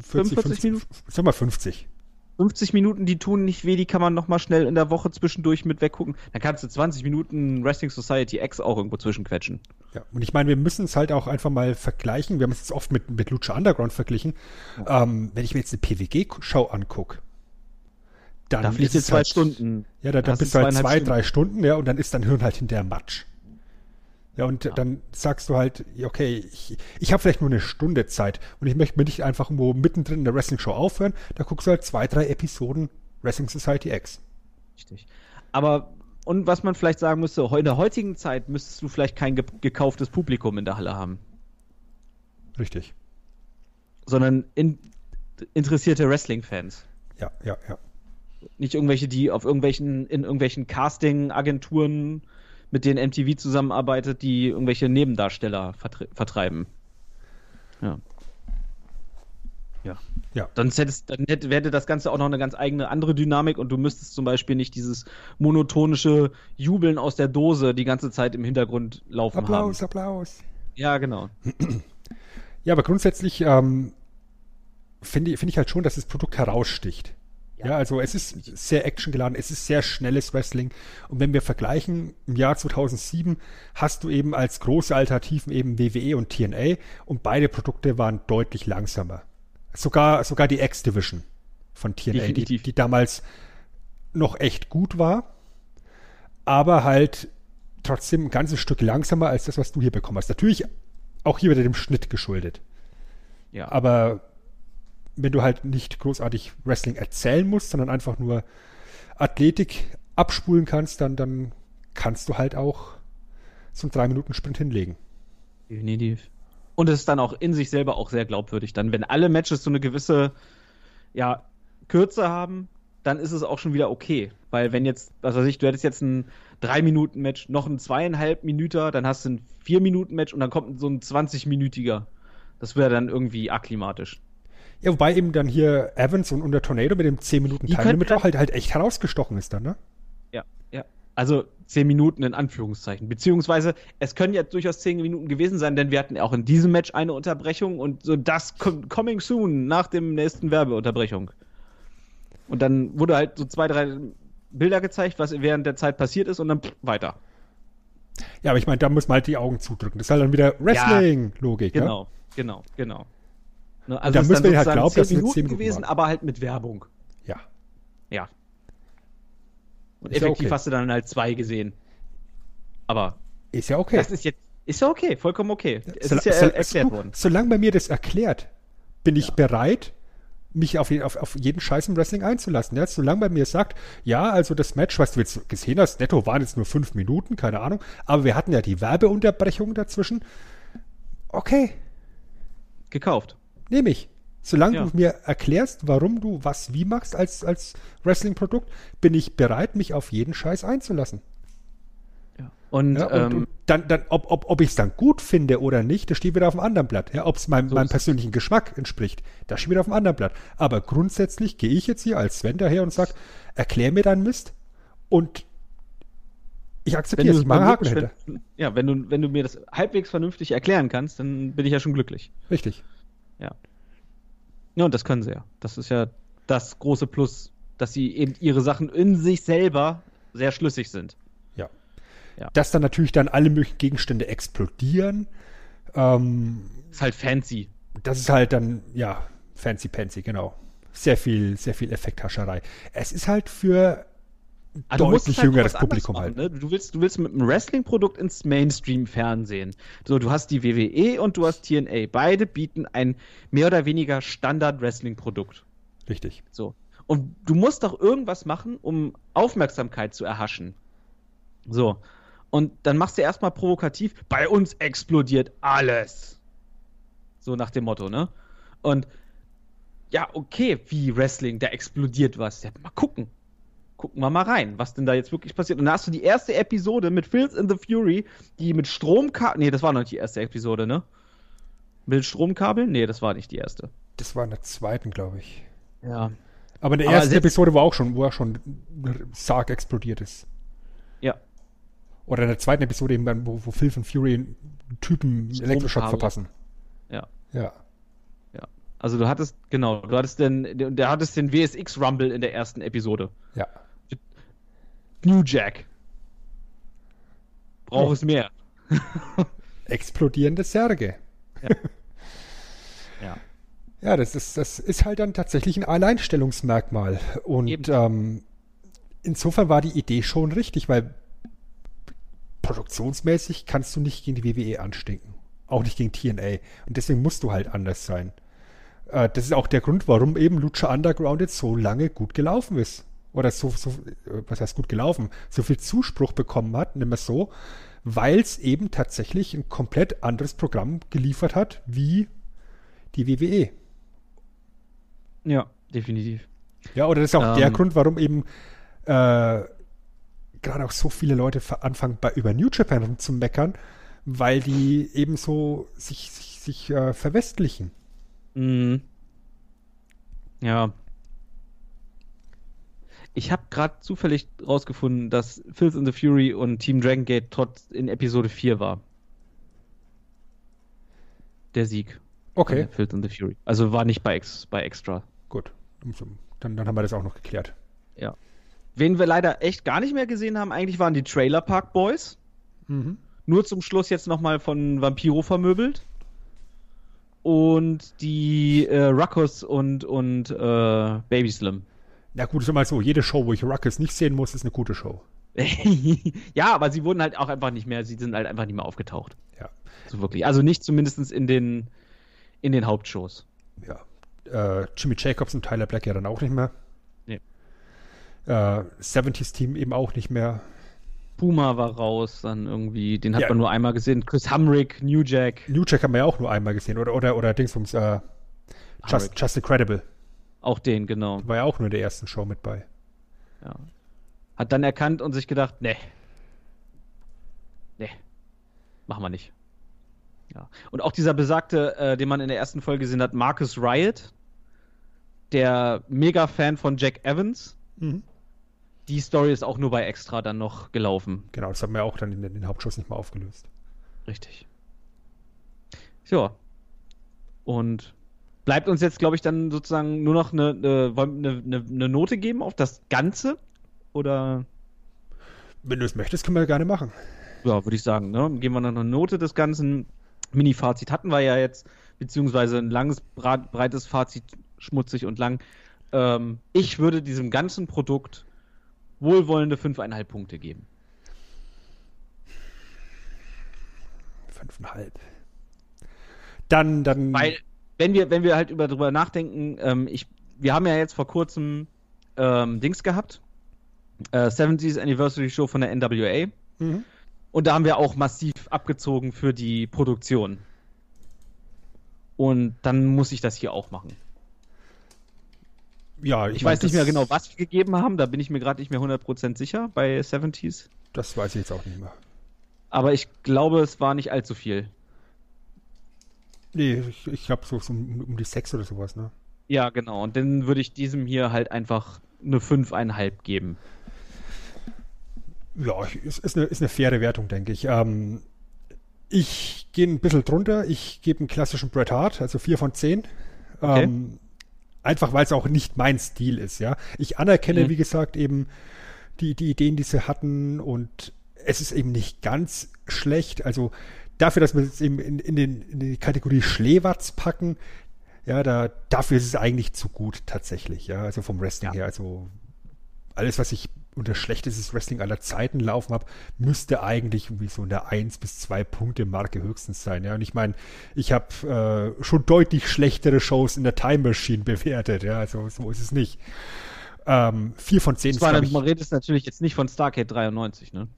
40, 45 50, Minuten? Sag mal 50. 50 Minuten, die tun nicht weh, die kann man nochmal schnell in der Woche zwischendurch mit weggucken. Dann kannst du 20 Minuten Wrestling Society X auch irgendwo zwischenquetschen. Ja, und ich meine, wir müssen es halt auch einfach mal vergleichen. Wir haben es jetzt oft mit, mit Lucha Underground verglichen. Ja. Ähm, wenn ich mir jetzt eine PWG-Show angucke, dann da fließt jetzt zwei halt, Stunden. Ja, da, da bist du halt zwei, drei Stunden, ja, und dann ist dein Hirn halt hinterher Matsch. Ja, und ja. dann sagst du halt, okay, ich, ich habe vielleicht nur eine Stunde Zeit und ich möchte mir nicht einfach irgendwo mittendrin in der Wrestling-Show aufhören. Da guckst du halt zwei, drei Episoden Wrestling Society X. Richtig. Aber, und was man vielleicht sagen müsste, in der heutigen Zeit müsstest du vielleicht kein ge gekauftes Publikum in der Halle haben. Richtig. Sondern in, interessierte Wrestling-Fans. Ja, ja, ja. Nicht irgendwelche, die auf irgendwelchen, in irgendwelchen Casting-Agenturen mit denen MTV zusammenarbeitet, die irgendwelche Nebendarsteller vertre vertreiben. Ja. Ja. ja. Dann, hättest, dann hätte, hätte das Ganze auch noch eine ganz eigene andere Dynamik und du müsstest zum Beispiel nicht dieses monotonische Jubeln aus der Dose die ganze Zeit im Hintergrund laufen Applaus, haben. Applaus, Applaus. Ja, genau. Ja, aber grundsätzlich ähm, finde find ich halt schon, dass das Produkt heraussticht. Ja, also es ist sehr actiongeladen, es ist sehr schnelles Wrestling. Und wenn wir vergleichen, im Jahr 2007 hast du eben als große Alternativen eben WWE und TNA und beide Produkte waren deutlich langsamer. Sogar, sogar die X-Division von TNA, die, die damals noch echt gut war, aber halt trotzdem ein ganzes Stück langsamer als das, was du hier bekommen hast. Natürlich auch hier wieder dem Schnitt geschuldet. Ja. Aber wenn du halt nicht großartig Wrestling erzählen musst, sondern einfach nur Athletik abspulen kannst, dann, dann kannst du halt auch einen 3-Minuten-Sprint hinlegen. Definitiv. Und es ist dann auch in sich selber auch sehr glaubwürdig. Dann, wenn alle Matches so eine gewisse ja, Kürze haben, dann ist es auch schon wieder okay. Weil wenn jetzt, was weiß ich, du hättest jetzt ein 3-Minuten-Match, noch ein zweieinhalb Minüter, dann hast du ein 4-Minuten-Match und dann kommt so ein 20-Minütiger. Das wäre dann irgendwie akklimatisch. Ja, wobei eben dann hier Evans und, und der Tornado mit dem 10 Minuten Time Limit auch halt, halt echt herausgestochen ist dann, ne? Ja, ja. Also 10 Minuten in Anführungszeichen. Beziehungsweise es können ja durchaus 10 Minuten gewesen sein, denn wir hatten auch in diesem Match eine Unterbrechung und so das coming soon nach dem nächsten Werbeunterbrechung. Und dann wurde halt so zwei, drei Bilder gezeigt, was während der Zeit passiert ist und dann weiter. Ja, aber ich meine, da muss man halt die Augen zudrücken. Das ist halt dann wieder Wrestling-Logik. Ja, genau, ja? genau, genau. Ne? Also da müssen wir halt glauben, dass 10 Minuten gewesen, waren. aber halt mit Werbung. Ja. Ja. Und ist effektiv ja okay. hast du dann halt zwei gesehen. Aber. Ist ja okay. Das ist jetzt. Ist ja okay, vollkommen okay. Es so, ist ja so, erklärt worden. Solange bei mir das erklärt, bin ich ja. bereit, mich auf, auf, auf jeden Scheiß im Wrestling einzulassen. Ja, solange bei mir sagt, ja, also das Match, was du jetzt gesehen hast, netto waren jetzt nur fünf Minuten, keine Ahnung, aber wir hatten ja die Werbeunterbrechung dazwischen. Okay. Gekauft. Nehme ich. Solange ja. du mir erklärst, warum du was wie machst als, als Wrestling-Produkt, bin ich bereit, mich auf jeden Scheiß einzulassen. Ja. Und, ja, und, ähm, und, dann, dann, ob, ob, ob ich es dann gut finde oder nicht, das steht wieder auf dem anderen Blatt. Ja, ob es meinem, so meinem persönlichen Geschmack entspricht, das steht wieder auf dem anderen Blatt. Aber grundsätzlich gehe ich jetzt hier als Sven daher und sage, erklär mir deinen Mist und Ich akzeptiere es, ich mache Haken dahinter. Ja, wenn du, wenn du mir das halbwegs vernünftig erklären kannst, dann bin ich ja schon glücklich. Richtig. Ja. Ja, und das können sie ja. Das ist ja das große Plus, dass sie eben ihre Sachen in sich selber sehr schlüssig sind. Ja. ja. Dass dann natürlich dann alle möglichen Gegenstände explodieren. Ähm, ist halt fancy. Das ist halt dann, ja, fancy pansy, genau. Sehr viel, sehr viel Effekthascherei. Es ist halt für also deutlich halt jüngeres Publikum machen, halt. Ne? Du, willst, du willst mit einem Wrestling-Produkt ins Mainstream-Fernsehen. So, du hast die WWE und du hast TNA. Beide bieten ein mehr oder weniger Standard-Wrestling-Produkt. Richtig. So. Und du musst doch irgendwas machen, um Aufmerksamkeit zu erhaschen. So. Und dann machst du erstmal provokativ, bei uns explodiert alles. So nach dem Motto, ne? Und ja, okay, wie Wrestling, da explodiert was. Ja, mal gucken gucken wir mal rein, was denn da jetzt wirklich passiert. Und da hast du die erste Episode mit Phils in the Fury, die mit Stromkabel. Nee, das war noch nicht die erste Episode, ne? Mit Stromkabeln? Nee, das war nicht die erste. Das war in der zweiten, glaube ich. Ja. Aber in der ersten Episode war auch schon, wo er schon Sarg explodiert ist. Ja. Oder in der zweiten Episode eben, wo, wo Phil und Fury einen Typen Elektroschock verpassen. Ja. Ja. Ja. Also du hattest, genau, du hattest den, der hattest den WSX Rumble in der ersten Episode. Ja. New Jack. Braucht oh. es mehr. Explodierende Särge. Ja. ja. Ja, das ist, das ist halt dann tatsächlich ein Alleinstellungsmerkmal. Und ähm, insofern war die Idee schon richtig, weil produktionsmäßig kannst du nicht gegen die WWE anstinken. Auch nicht gegen TNA. Und deswegen musst du halt anders sein. Äh, das ist auch der Grund, warum eben Lucha Underground jetzt so lange gut gelaufen ist oder so, so, was heißt gut gelaufen, so viel Zuspruch bekommen hat, nimm es so, weil es eben tatsächlich ein komplett anderes Programm geliefert hat, wie die WWE. Ja, definitiv. Ja, oder das ist auch ähm, der Grund, warum eben äh, gerade auch so viele Leute anfangen, bei, über New Japan zu meckern, weil die eben so sich, sich, sich äh, verwestlichen. Mhm. Ja, ich habe gerade zufällig rausgefunden, dass Filth in the Fury und Team Dragon Gate trotz in Episode 4 war. Der Sieg. Okay. Filth in the Fury. Also war nicht bei, Ex bei Extra. Gut. Dann, dann haben wir das auch noch geklärt. Ja. Wen wir leider echt gar nicht mehr gesehen haben, eigentlich waren die Trailer Park Boys. Mhm. Nur zum Schluss jetzt nochmal von Vampiro vermöbelt. Und die äh, Ruckus und, und äh, Baby Slim. Na gut, ist immer so, jede Show, wo ich Ruckus nicht sehen muss, ist eine gute Show. ja, aber sie wurden halt auch einfach nicht mehr, sie sind halt einfach nicht mehr aufgetaucht. Ja. So wirklich. Also nicht zumindest in den, in den Hauptshows. Ja. Äh, Jimmy Jacobs und Tyler Black ja dann auch nicht mehr. Nee. Äh, 70s Team eben auch nicht mehr. Puma war raus, dann irgendwie, den hat ja. man nur einmal gesehen. Chris Hamrick, New Jack. New Jack haben wir ja auch nur einmal gesehen. Oder, oder, oder Dingsbums, äh, Just, Just Incredible. Auch den, genau. War ja auch nur in der ersten Show mit bei. Ja. Hat dann erkannt und sich gedacht, ne. Ne. Machen wir nicht. Ja. Und auch dieser besagte, äh, den man in der ersten Folge gesehen hat, Marcus Riot, der Mega-Fan von Jack Evans. Mhm. Die Story ist auch nur bei Extra dann noch gelaufen. Genau, das haben wir auch dann in den Hauptschuss nicht mal aufgelöst. Richtig. Ja. Und bleibt uns jetzt, glaube ich, dann sozusagen nur noch eine, eine, eine, eine, Note geben auf das Ganze? Oder? Wenn du es möchtest, können wir gerne machen. Ja, würde ich sagen. Ne? Geben wir noch eine Note des Ganzen. Mini-Fazit hatten wir ja jetzt, beziehungsweise ein langes, breites Fazit, schmutzig und lang. Ähm, ich würde diesem ganzen Produkt wohlwollende 5,5 Punkte geben. 5,5. Dann, dann. Weil wenn wir, wenn wir halt über, drüber nachdenken, ähm, ich, wir haben ja jetzt vor kurzem ähm, Dings gehabt, äh, 70th Anniversary Show von der NWA. Mhm. Und da haben wir auch massiv abgezogen für die Produktion. Und dann muss ich das hier auch machen. Ja, ich, ich weiß nicht mehr genau, was wir gegeben haben. Da bin ich mir gerade nicht mehr 100% sicher bei 70s. Das weiß ich jetzt auch nicht mehr. Aber ich glaube, es war nicht allzu viel. Nee, ich, ich glaube so, so um, um, die sechs oder sowas, ne? Ja, genau. Und dann würde ich diesem hier halt einfach eine 5,5 geben. Ja, ist, ist, eine, ist eine faire Wertung, denke ich. Ähm, ich gehe ein bisschen drunter. Ich gebe einen klassischen Bret Hart, also 4 von 10. Okay. Ähm, einfach weil es auch nicht mein Stil ist, ja. Ich anerkenne, mhm. wie gesagt, eben die, die Ideen, die sie hatten und es ist eben nicht ganz schlecht. Also dafür, dass wir es eben in, in, den, in die Kategorie Schleewatz packen, ja, da, dafür ist es eigentlich zu gut tatsächlich, ja, also vom Wrestling ja. her. Also alles, was ich unter schlechtestes Wrestling aller Zeiten laufen habe, müsste eigentlich irgendwie so in der 1 bis 2 Punkte Marke höchstens sein. Ja, und ich meine, ich habe äh, schon deutlich schlechtere Shows in der Time Machine bewertet. Ja, also so ist es nicht. Ähm, 4 von 10 ist, war, ich, Man redet natürlich jetzt nicht von Starcade 93, ne?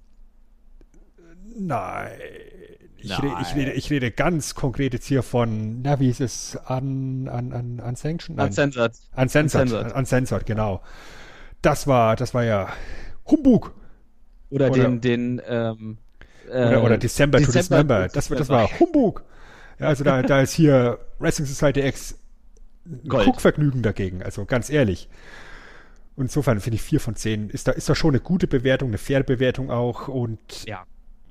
Nein. Ich, Nein. Rede, ich, rede, ich rede ganz konkret jetzt hier von, na, wie ist es, an, an, an, Unsanctioned? Uncensored. Uncensored, Uncensored, Uncensored genau. Das war, das war ja Humbug. Oder, oder den, den, ähm, oder, oder December, December to December. Das, das war Humbug. Ja, also da, da ist hier Wrestling Society X Guckvergnügen dagegen, also ganz ehrlich. Und insofern finde ich 4 von 10 ist da, ist da schon eine gute Bewertung, eine faire Bewertung auch. Und ja.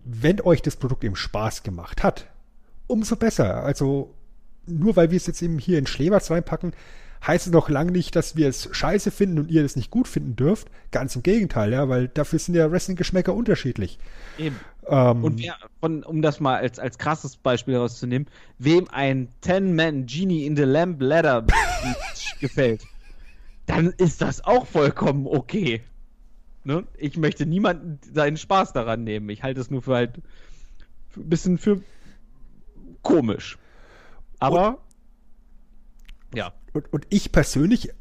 Wenn euch das Produkt eben Spaß gemacht hat, umso besser. Also nur weil wir es jetzt eben hier in Schleberts reinpacken, heißt es noch lange nicht, dass wir es scheiße finden und ihr es nicht gut finden dürft. Ganz im Gegenteil, ja, weil dafür sind ja Wrestling-Geschmäcker unterschiedlich. Eben. Ähm, und wer, von, um das mal als, als krasses Beispiel herauszunehmen, wem ein Ten-Man Genie in the Lamp Ladder gefällt, dann ist das auch vollkommen okay. Ne? Ich möchte niemanden seinen Spaß daran nehmen. Ich halte es nur für halt ein bisschen für komisch. Aber ja. Und, und ich persönlich,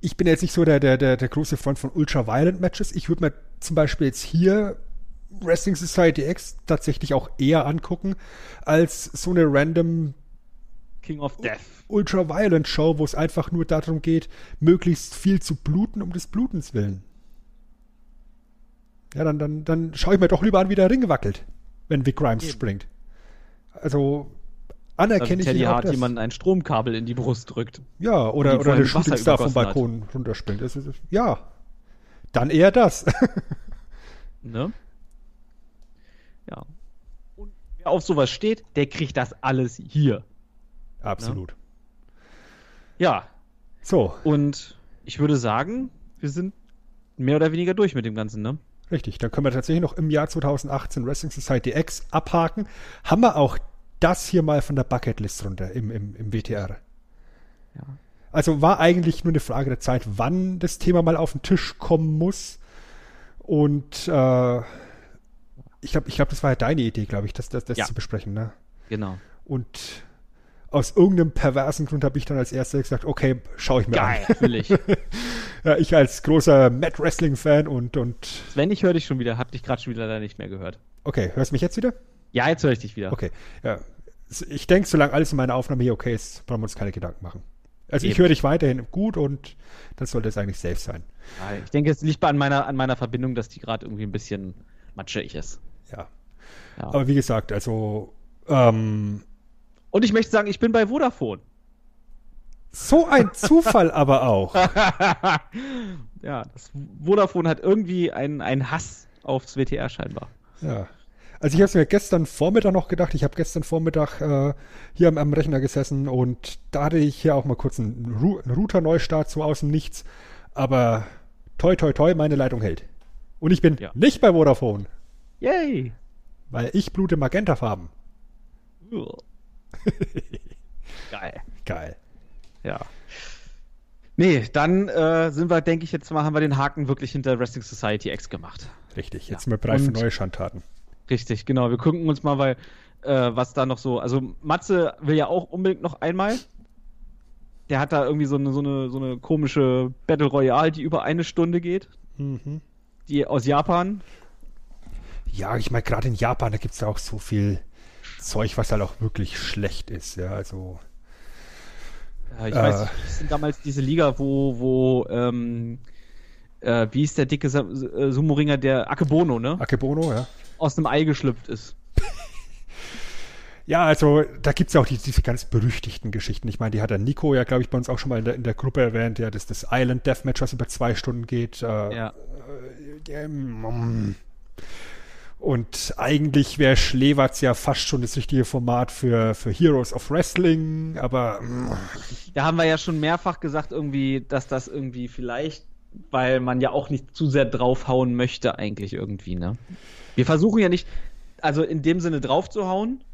ich bin jetzt nicht so der, der, der, der große Freund von Ultra-Violent-Matches. Ich würde mir zum Beispiel jetzt hier Wrestling Society X tatsächlich auch eher angucken, als so eine random King of Death. Ultra-Violent Show, wo es einfach nur darum geht, möglichst viel zu bluten um des Blutens willen. Ja, dann, dann, dann schaue ich mir doch lieber an, wie der Ring wackelt, wenn Vic Grimes Eben. springt. Also, anerkenne ich Teddy Hart das. jemanden ein Stromkabel in die Brust drückt. Ja, oder, oder eine Shootingstar vom Balkon hat. runterspringt. Das ist, ja, dann eher das. ne? Ja. Und wer auf sowas steht, der kriegt das alles hier. Absolut. Ne? Ja. So. Und ich würde sagen, wir sind mehr oder weniger durch mit dem Ganzen, ne? Richtig, dann können wir tatsächlich noch im Jahr 2018 Wrestling Society X abhaken. Haben wir auch das hier mal von der Bucketlist runter im, im, im WTR. Ja. Also war eigentlich nur eine Frage der Zeit, wann das Thema mal auf den Tisch kommen muss. Und äh, ich glaube, ich glaub, das war ja deine Idee, glaube ich, das, das, das ja. zu besprechen. Ne? Genau. Und aus irgendeinem perversen Grund habe ich dann als erster gesagt, okay, schaue ich mir Geil, an. will ich. ja, ich als großer Mad Wrestling Fan und und Sven, ich höre dich schon wieder, hab dich gerade schon wieder leider nicht mehr gehört. Okay, hörst du mich jetzt wieder? Ja, jetzt höre ich dich wieder. Okay, ja. Ich denke, solange alles in meiner Aufnahme hier okay ist, brauchen wir uns keine Gedanken machen. Also Eben. ich höre dich weiterhin gut und dann sollte es eigentlich safe sein. Ich denke, es liegt an meiner, an meiner Verbindung, dass die gerade irgendwie ein bisschen matschig ist. Ja. ja. Aber wie gesagt, also ähm, und ich möchte sagen, ich bin bei Vodafone. So ein Zufall aber auch. ja, das Vodafone hat irgendwie einen, einen Hass aufs WTR scheinbar. Ja. Also ich habe es mir gestern Vormittag noch gedacht. Ich habe gestern Vormittag äh, hier am, am, Rechner gesessen und da hatte ich hier auch mal kurz einen, Ru einen Router-Neustart so aus dem Nichts. Aber toi toi toi, meine Leitung hält. Und ich bin ja. nicht bei Vodafone. Yay! Weil ich blute Magentafarben. Geil. Geil. Ja. Nee, dann äh, sind wir, denke ich, jetzt mal haben wir den Haken wirklich hinter Wrestling Society X gemacht. Richtig, jetzt ja. sind wir bereit für neue Schandtaten. Richtig, genau. Wir gucken uns mal, weil äh, was da noch so. Also Matze will ja auch unbedingt noch einmal. Der hat da irgendwie so eine, so eine, so eine komische Battle Royale, die über eine Stunde geht. Mhm. Die aus Japan. Ja, ich meine, gerade in Japan, da gibt es ja auch so viel Zeug, was halt auch wirklich schlecht ist, ja, also. Ja, ich äh, weiß, das sind damals diese Liga, wo, wo, ähm, äh, wie ist der dicke äh, Sumo-Ringer, der Akebono, ne? Akebono, ja. Aus einem Ei geschlüpft ist. Ja, also da gibt es ja auch die, diese ganz berüchtigten Geschichten. Ich meine, die hat der Nico ja, glaube ich, bei uns auch schon mal in der, in der Gruppe erwähnt, ja, das, das Island Deathmatch, was über zwei Stunden geht. Äh, ja. Äh, Und eigentlich wäre Schlewarts ja fast schon das richtige Format für, für Heroes of Wrestling, aber. Da haben wir ja schon mehrfach gesagt, irgendwie, dass das irgendwie vielleicht, weil man ja auch nicht zu sehr draufhauen möchte, eigentlich irgendwie, ne? Wir versuchen ja nicht, also in dem Sinne draufzuhauen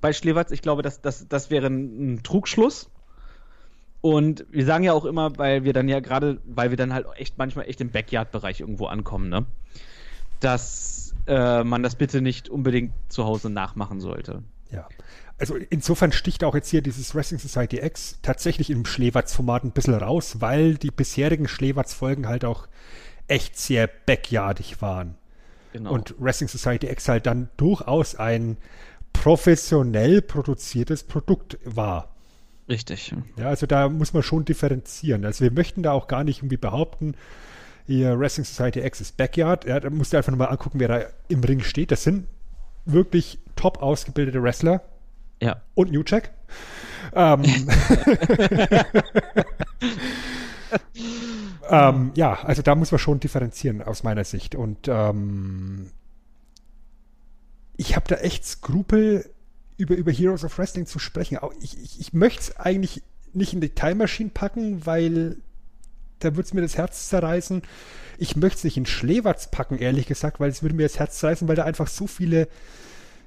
bei Schlewarts. Ich glaube, das, das, das wäre ein, ein Trugschluss. Und wir sagen ja auch immer, weil wir dann ja gerade, weil wir dann halt echt manchmal echt im Backyard-Bereich irgendwo ankommen, ne? Dass äh, man das bitte nicht unbedingt zu Hause nachmachen sollte. Ja. Also insofern sticht auch jetzt hier dieses Wrestling Society X tatsächlich im Schlewarts-Format ein bisschen raus, weil die bisherigen Schlewarts-Folgen halt auch echt sehr backyardig waren. Genau. Und Wrestling Society X halt dann durchaus ein professionell produziertes Produkt war. Richtig. Ja, also da muss man schon differenzieren. Also wir möchten da auch gar nicht irgendwie behaupten, ihr Wrestling Society X ist Backyard. Ja, da musst du einfach nochmal angucken, wer da im Ring steht. Das sind wirklich top ausgebildete Wrestler. Ja. Und New Check. Ähm, ähm, ja, also da muss man schon differenzieren aus meiner Sicht. Und ähm, ich habe da echt Skrupel, über, über Heroes of Wrestling zu sprechen. Ich, ich, ich möchte es eigentlich nicht in die Time Machine packen, weil da würde es mir das Herz zerreißen. Ich möchte es nicht in Schlewarts packen, ehrlich gesagt, weil es würde mir das Herz zerreißen, weil da einfach so viele,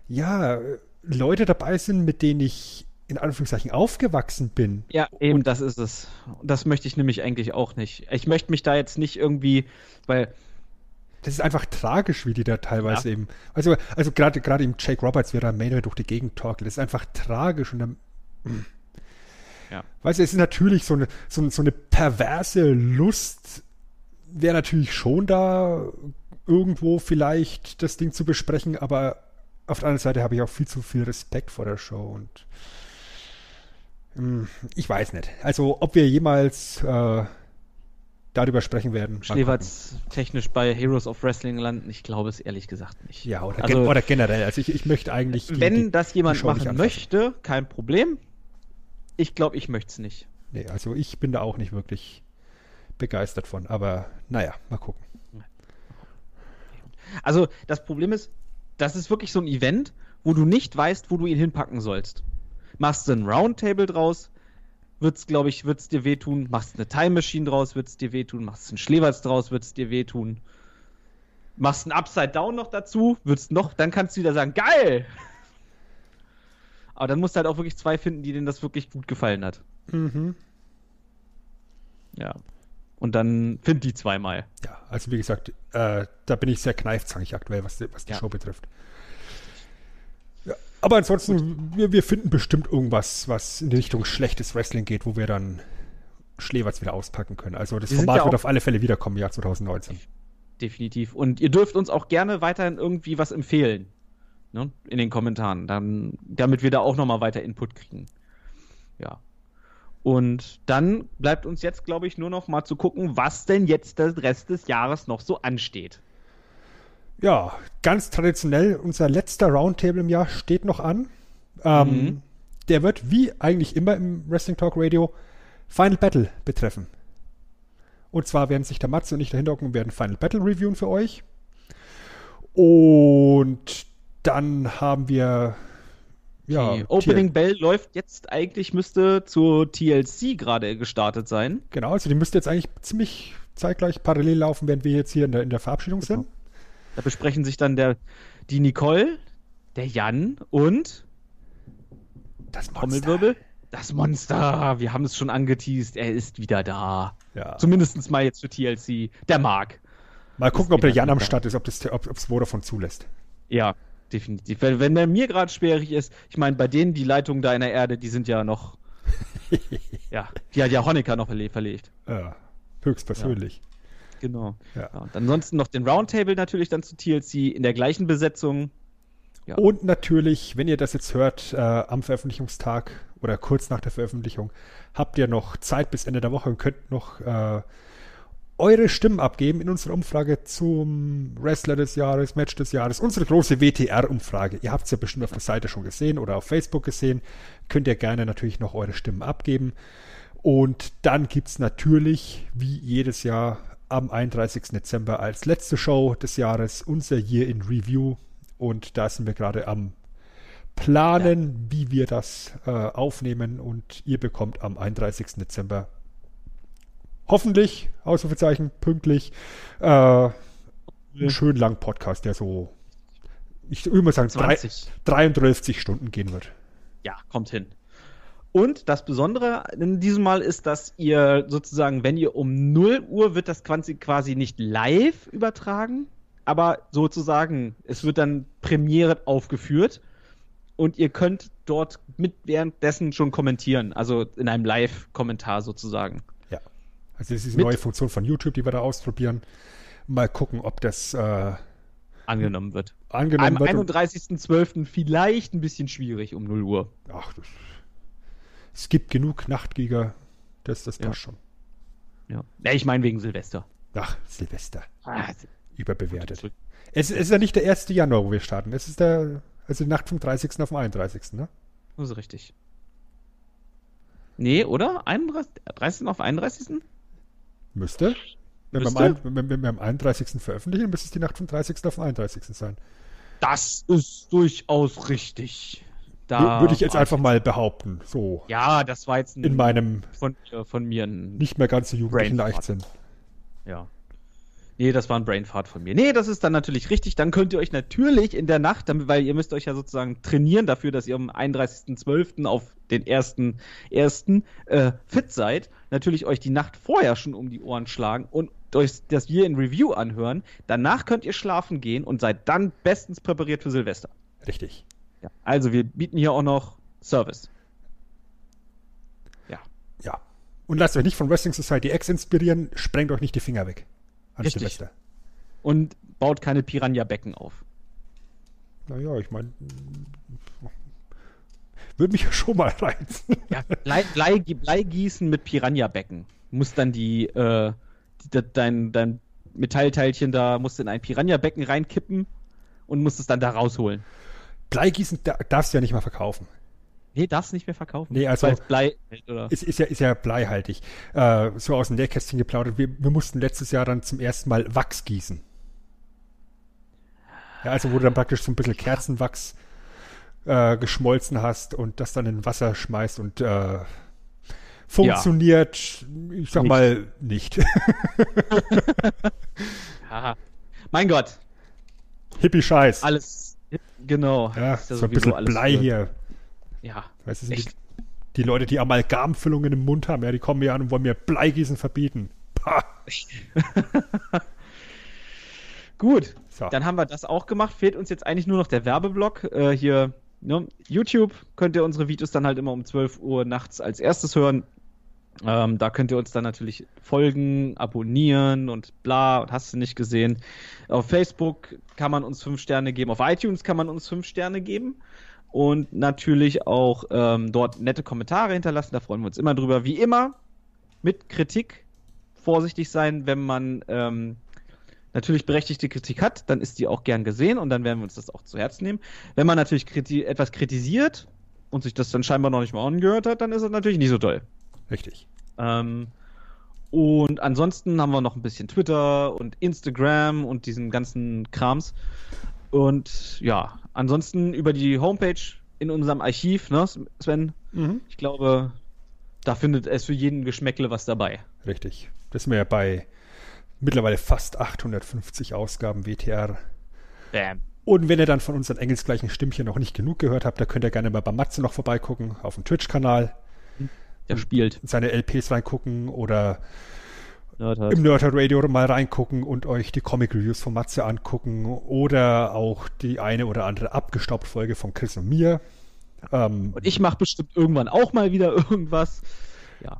ja, Leute dabei sind, mit denen ich in Anführungszeichen aufgewachsen bin. Ja, eben, Und das ist es. Das möchte ich nämlich eigentlich auch nicht. Ich möchte mich da jetzt nicht irgendwie, weil das ist einfach tragisch, wie die da teilweise ja. eben. Also, also gerade gerade im Jake Roberts, wie er da Manuel durch die Gegend torkelt, das ist einfach tragisch und dann. Mh. Ja. Weißt du, es ist natürlich so eine, so, so eine perverse Lust, wäre natürlich schon da, irgendwo vielleicht das Ding zu besprechen, aber auf der anderen Seite habe ich auch viel zu viel Respekt vor der Show und mh, hm, ich weiß nicht. Also, ob wir jemals äh, darüber sprechen werden. Schneewarts technisch bei Heroes of Wrestling landen? Ich glaube es ehrlich gesagt nicht. Ja, oder, also, gen oder generell. Also ich, ich möchte eigentlich. Die, wenn die, das jemand machen möchte, kein Problem. Ich glaube, ich möchte es nicht. Nee, also ich bin da auch nicht wirklich begeistert von. Aber naja, mal gucken. Also das Problem ist, das ist wirklich so ein Event, wo du nicht weißt, wo du ihn hinpacken sollst. Machst du ein Roundtable draus, wird's, glaube ich, wird's dir wehtun. Machst eine Time Machine draus, wird's dir wehtun. Machst einen Schlewarts draus, wird's dir wehtun. Machst einen Upside Down noch dazu, wird's noch, dann kannst du wieder sagen, geil! Aber dann musst du halt auch wirklich zwei finden, die denen das wirklich gut gefallen hat. Mhm. Ja. Und dann find die zweimal. Ja, also wie gesagt, äh, da bin ich sehr kneifzangig aktuell, was die, was die ja. Show betrifft. Aber ansonsten, wir, wir, finden bestimmt irgendwas, was in die Richtung schlechtes Wrestling geht, wo wir dann Schlewarts wieder auspacken können. Also das wir Format ja wird auf alle Fälle wiederkommen im Jahr 2019. Definitiv. Und ihr dürft uns auch gerne weiterhin irgendwie was empfehlen. Ne? In den Kommentaren. Dann, damit wir da auch nochmal weiter Input kriegen. Ja. Und dann bleibt uns jetzt, glaube ich, nur noch mal zu gucken, was denn jetzt der Rest des Jahres noch so ansteht. Ja, ganz traditionell, unser letzter Roundtable im Jahr steht noch an. Ähm, mhm. Der wird, wie eigentlich immer im Wrestling Talk Radio, Final Battle betreffen. Und zwar werden sich der Matze und ich dahinter hocken und werden Final Battle reviewen für euch. Und dann haben wir. Ja, die Opening Bell läuft jetzt eigentlich, müsste zur TLC gerade gestartet sein. Genau, also die müsste jetzt eigentlich ziemlich zeitgleich parallel laufen, während wir jetzt hier in der, in der Verabschiedung genau. sind. Da besprechen sich dann der, die Nicole, der Jan und das Monster. Das Monster. Wir haben es schon angeteased. Er ist wieder da. Ja. Zumindest mal jetzt für TLC. Der Mark. Mal gucken, ob der Jan am Start ist, ob es ob, Vodafone zulässt. Ja, definitiv. Wenn, wenn der mir gerade schwierig ist, ich meine, bei denen die Leitungen da in der Erde, die sind ja noch. ja, die hat ja Honecker noch verlegt. Ja, höchstpersönlich. Ja. Genau. Ja. ja. und ansonsten noch den Roundtable natürlich dann zu TLC in der gleichen Besetzung. Ja. Und natürlich, wenn ihr das jetzt hört, äh, am Veröffentlichungstag oder kurz nach der Veröffentlichung, habt ihr noch Zeit bis Ende der Woche und könnt noch äh, eure Stimmen abgeben in unserer Umfrage zum Wrestler des Jahres, Match des Jahres, unsere große WTR-Umfrage. Ihr habt es ja bestimmt auf der Seite schon gesehen oder auf Facebook gesehen. Könnt ihr gerne natürlich noch eure Stimmen abgeben. Und dann gibt es natürlich, wie jedes Jahr, am 31. Dezember als letzte Show des Jahres unser Year in Review. Und da sind wir gerade am Planen, ja. wie wir das äh, aufnehmen. Und ihr bekommt am 31. Dezember hoffentlich, Ausrufezeichen, pünktlich, äh, einen schönen langen Podcast, der so, ich würde mal sagen, 20. 33 Stunden gehen wird. Ja, kommt hin. Und das Besondere in diesem Mal ist, dass ihr sozusagen, wenn ihr um 0 Uhr wird das quasi nicht live übertragen, aber sozusagen, es wird dann Premiere aufgeführt und ihr könnt dort mit währenddessen schon kommentieren, also in einem Live-Kommentar sozusagen. Also das ist eine neue Funktion von YouTube, die wir da ausprobieren. Mal gucken, ob das äh, angenommen wird. Angenommen Am 31.12. vielleicht ein bisschen schwierig um 0 Uhr. Ach, das es gibt genug Nachtgiger, das, das passt ja. schon. Ja. ja, ich meine wegen Silvester. Ach, Silvester. Ah, Überbewertet. Es, es, ist ja nicht der 1. Januar, wo wir starten. Es ist der, also die Nacht vom 30. auf den 31. Ne? Das ist richtig. Nee, oder? 31, 30. auf 31. Müsste. Wenn, Müsste? Wir am, wenn, wir am 31. veröffentlichen, müsste es die Nacht vom 30. auf den 31. sein. Das ist durchaus richtig. Da Würde ich jetzt einfach mal behaupten. So. Ja, das war jetzt ein, in meinem von, von mir ein nicht mehr ganz so jugendlichen Leichtsinn. Ja. Nee, das war ein Brainfart von mir. Nee, das ist dann natürlich richtig. Dann könnt ihr euch natürlich in der Nacht, weil ihr müsst euch ja sozusagen trainieren dafür, dass ihr am 31.12. auf den 1.1. Äh, fit seid, natürlich euch die Nacht vorher schon um die Ohren schlagen und euch das wir in Review anhören. Danach könnt ihr schlafen gehen und seid dann bestens präpariert für Silvester. Richtig. Ja. Also wir bieten hier auch noch Service. Ja. Ja. Und lasst euch nicht von Wrestling Society X inspirieren, sprengt euch nicht die Finger weg. An Richtig. Silvester. Und baut keine Piranha-Becken auf. Naja, ich meine, würde mich ja schon mal reizen. Ja, Blei, Blei, Bleigießen mit Piranha-Becken. Muss dann die, äh, die, dein, dein Metallteilchen da, musst in ein Piranha-Becken reinkippen und musst es dann da rausholen. Bleigießen darfst du ja nicht mal verkaufen. Nee, darfst nicht mehr verkaufen. Nee, also Blei oder? Ist, ist, ja, ist ja bleihaltig. Äh, so aus dem Nähkästchen geplaudert. Wir, wir, mussten letztes Jahr dann zum ersten Mal Wachs gießen. Ja, also wo du dann praktisch so ein bisschen Kerzenwachs äh, geschmolzen hast und das dann in Wasser schmeißt und äh, funktioniert, ja. ich sag nicht. mal, nicht. Mein Gott. Hippie-Scheiß. Alles Genau. Ja, so ein bisschen Blei wird. hier. Ja. Weißt du, die, die, Leute, die Amalgamfüllungen im Mund haben, ja, die kommen mir an und wollen mir Bleigießen verbieten. Gut, so. dann haben wir das auch gemacht. Fehlt uns jetzt eigentlich nur noch der Werbeblock. Äh, hier, ne? YouTube könnt ihr unsere Videos dann halt immer um 12 Uhr nachts als erstes hören. Ähm, da könnt ihr uns dann natürlich folgen, abonnieren und bla und hast du nicht gesehen. Auf Facebook kann man uns fünf Sterne geben, auf iTunes kann man uns fünf Sterne geben und natürlich auch ähm, dort nette Kommentare hinterlassen. Da freuen wir uns immer drüber. Wie immer mit Kritik vorsichtig sein, wenn man ähm, natürlich berechtigte Kritik hat, dann ist die auch gern gesehen und dann werden wir uns das auch zu Herzen nehmen. Wenn man natürlich kriti etwas kritisiert und sich das dann scheinbar noch nicht mal angehört hat, dann ist es natürlich nicht so toll. Richtig. Ähm, und ansonsten haben wir noch ein bisschen Twitter und Instagram und diesen ganzen Krams. Und ja, ansonsten über die Homepage in unserem Archiv, ne, Sven? Mhm. Ich glaube, da findet es für jeden Geschmäckle was dabei. Richtig. Das sind wir ja bei mittlerweile fast 850 Ausgaben WTR. Bam. Und wenn ihr dann von unseren engelsgleichen Stimmchen noch nicht genug gehört habt, da könnt ihr gerne mal bei Matze noch vorbeigucken auf dem Twitch-Kanal der spielt. Seine LPs reingucken oder Nerdhard. im Nerdhard Radio mal reingucken und euch die Comic Reviews von Matze angucken oder auch die eine oder andere abgestaubt Folge von Chris und mir. Ähm, und ich mache bestimmt irgendwann auch mal wieder irgendwas. Ja.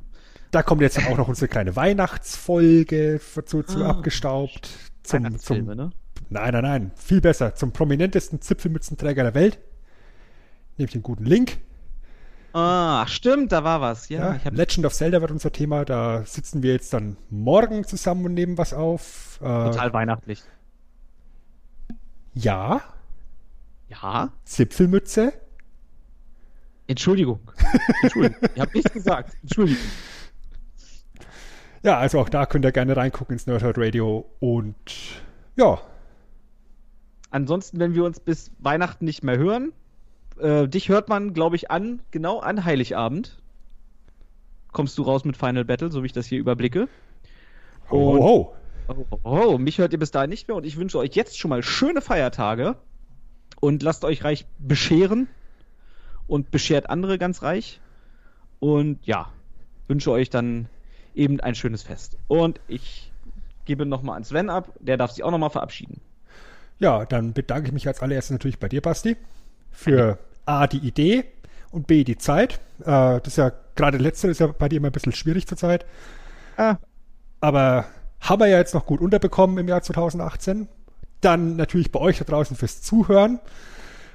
Da kommt jetzt auch noch unsere kleine Weihnachtsfolge zu, zu ah, abgestaubt. Zum, zum, ne? Nein, nein, nein. Viel besser. Zum prominentesten Zipfelmützenträger der Welt. Nehmt den guten Link. Ah, stimmt, da war was. Ja, ja Legend of Zelda wird unser Thema. Da sitzen wir jetzt dann morgen zusammen und nehmen was auf. Äh, Total weihnachtlich. Ja. Ja. Zipfelmütze. Entschuldigung. Entschuldigung. ich habe nichts gesagt. Entschuldigung. Ja, also auch da könnt ihr gerne reingucken ins Nerdhurt Radio und ja. Ansonsten, wenn wir uns bis Weihnachten nicht mehr hören, äh, dich hört man, glaube ich, an, genau an Heiligabend. Kommst du raus mit Final Battle, so wie ich das hier überblicke. Und, oh, oh, oh, oh, mich hört ihr bis dahin nicht mehr und ich wünsche euch jetzt schon mal schöne Feiertage und lasst euch reich bescheren und beschert andere ganz reich. Und ja, wünsche euch dann eben ein schönes Fest. Und ich gebe nochmal an Sven ab, der darf sich auch nochmal verabschieden. Ja, dann bedanke ich mich als allererstes natürlich bei dir, Basti, für A, die Idee und B, die Zeit. Äh, das ist ja gerade letzte ist ja bei dir immer ein bisschen schwierig zur Zeit. Ah. Aber haben wir ja jetzt noch gut unterbekommen im Jahr 2018. Dann natürlich bei euch da draußen fürs Zuhören.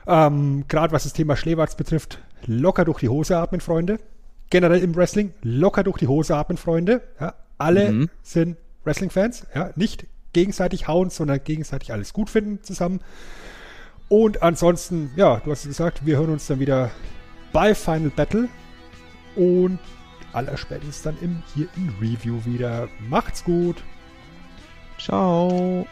Ähm, Gerade was das Thema Schlewarts betrifft, locker durch die Hose atmen, Freunde. Generell im Wrestling, locker durch die Hose atmen, Freunde. Ja, alle mhm. sind Wrestling-Fans. Ja, nicht gegenseitig hauen, sondern gegenseitig alles gut finden zusammen. Und ansonsten, ja, du hast gesagt, wir hören uns dann wieder bei Final Battle und allerspätestens dann im, hier im Review wieder. Macht's gut. Ciao.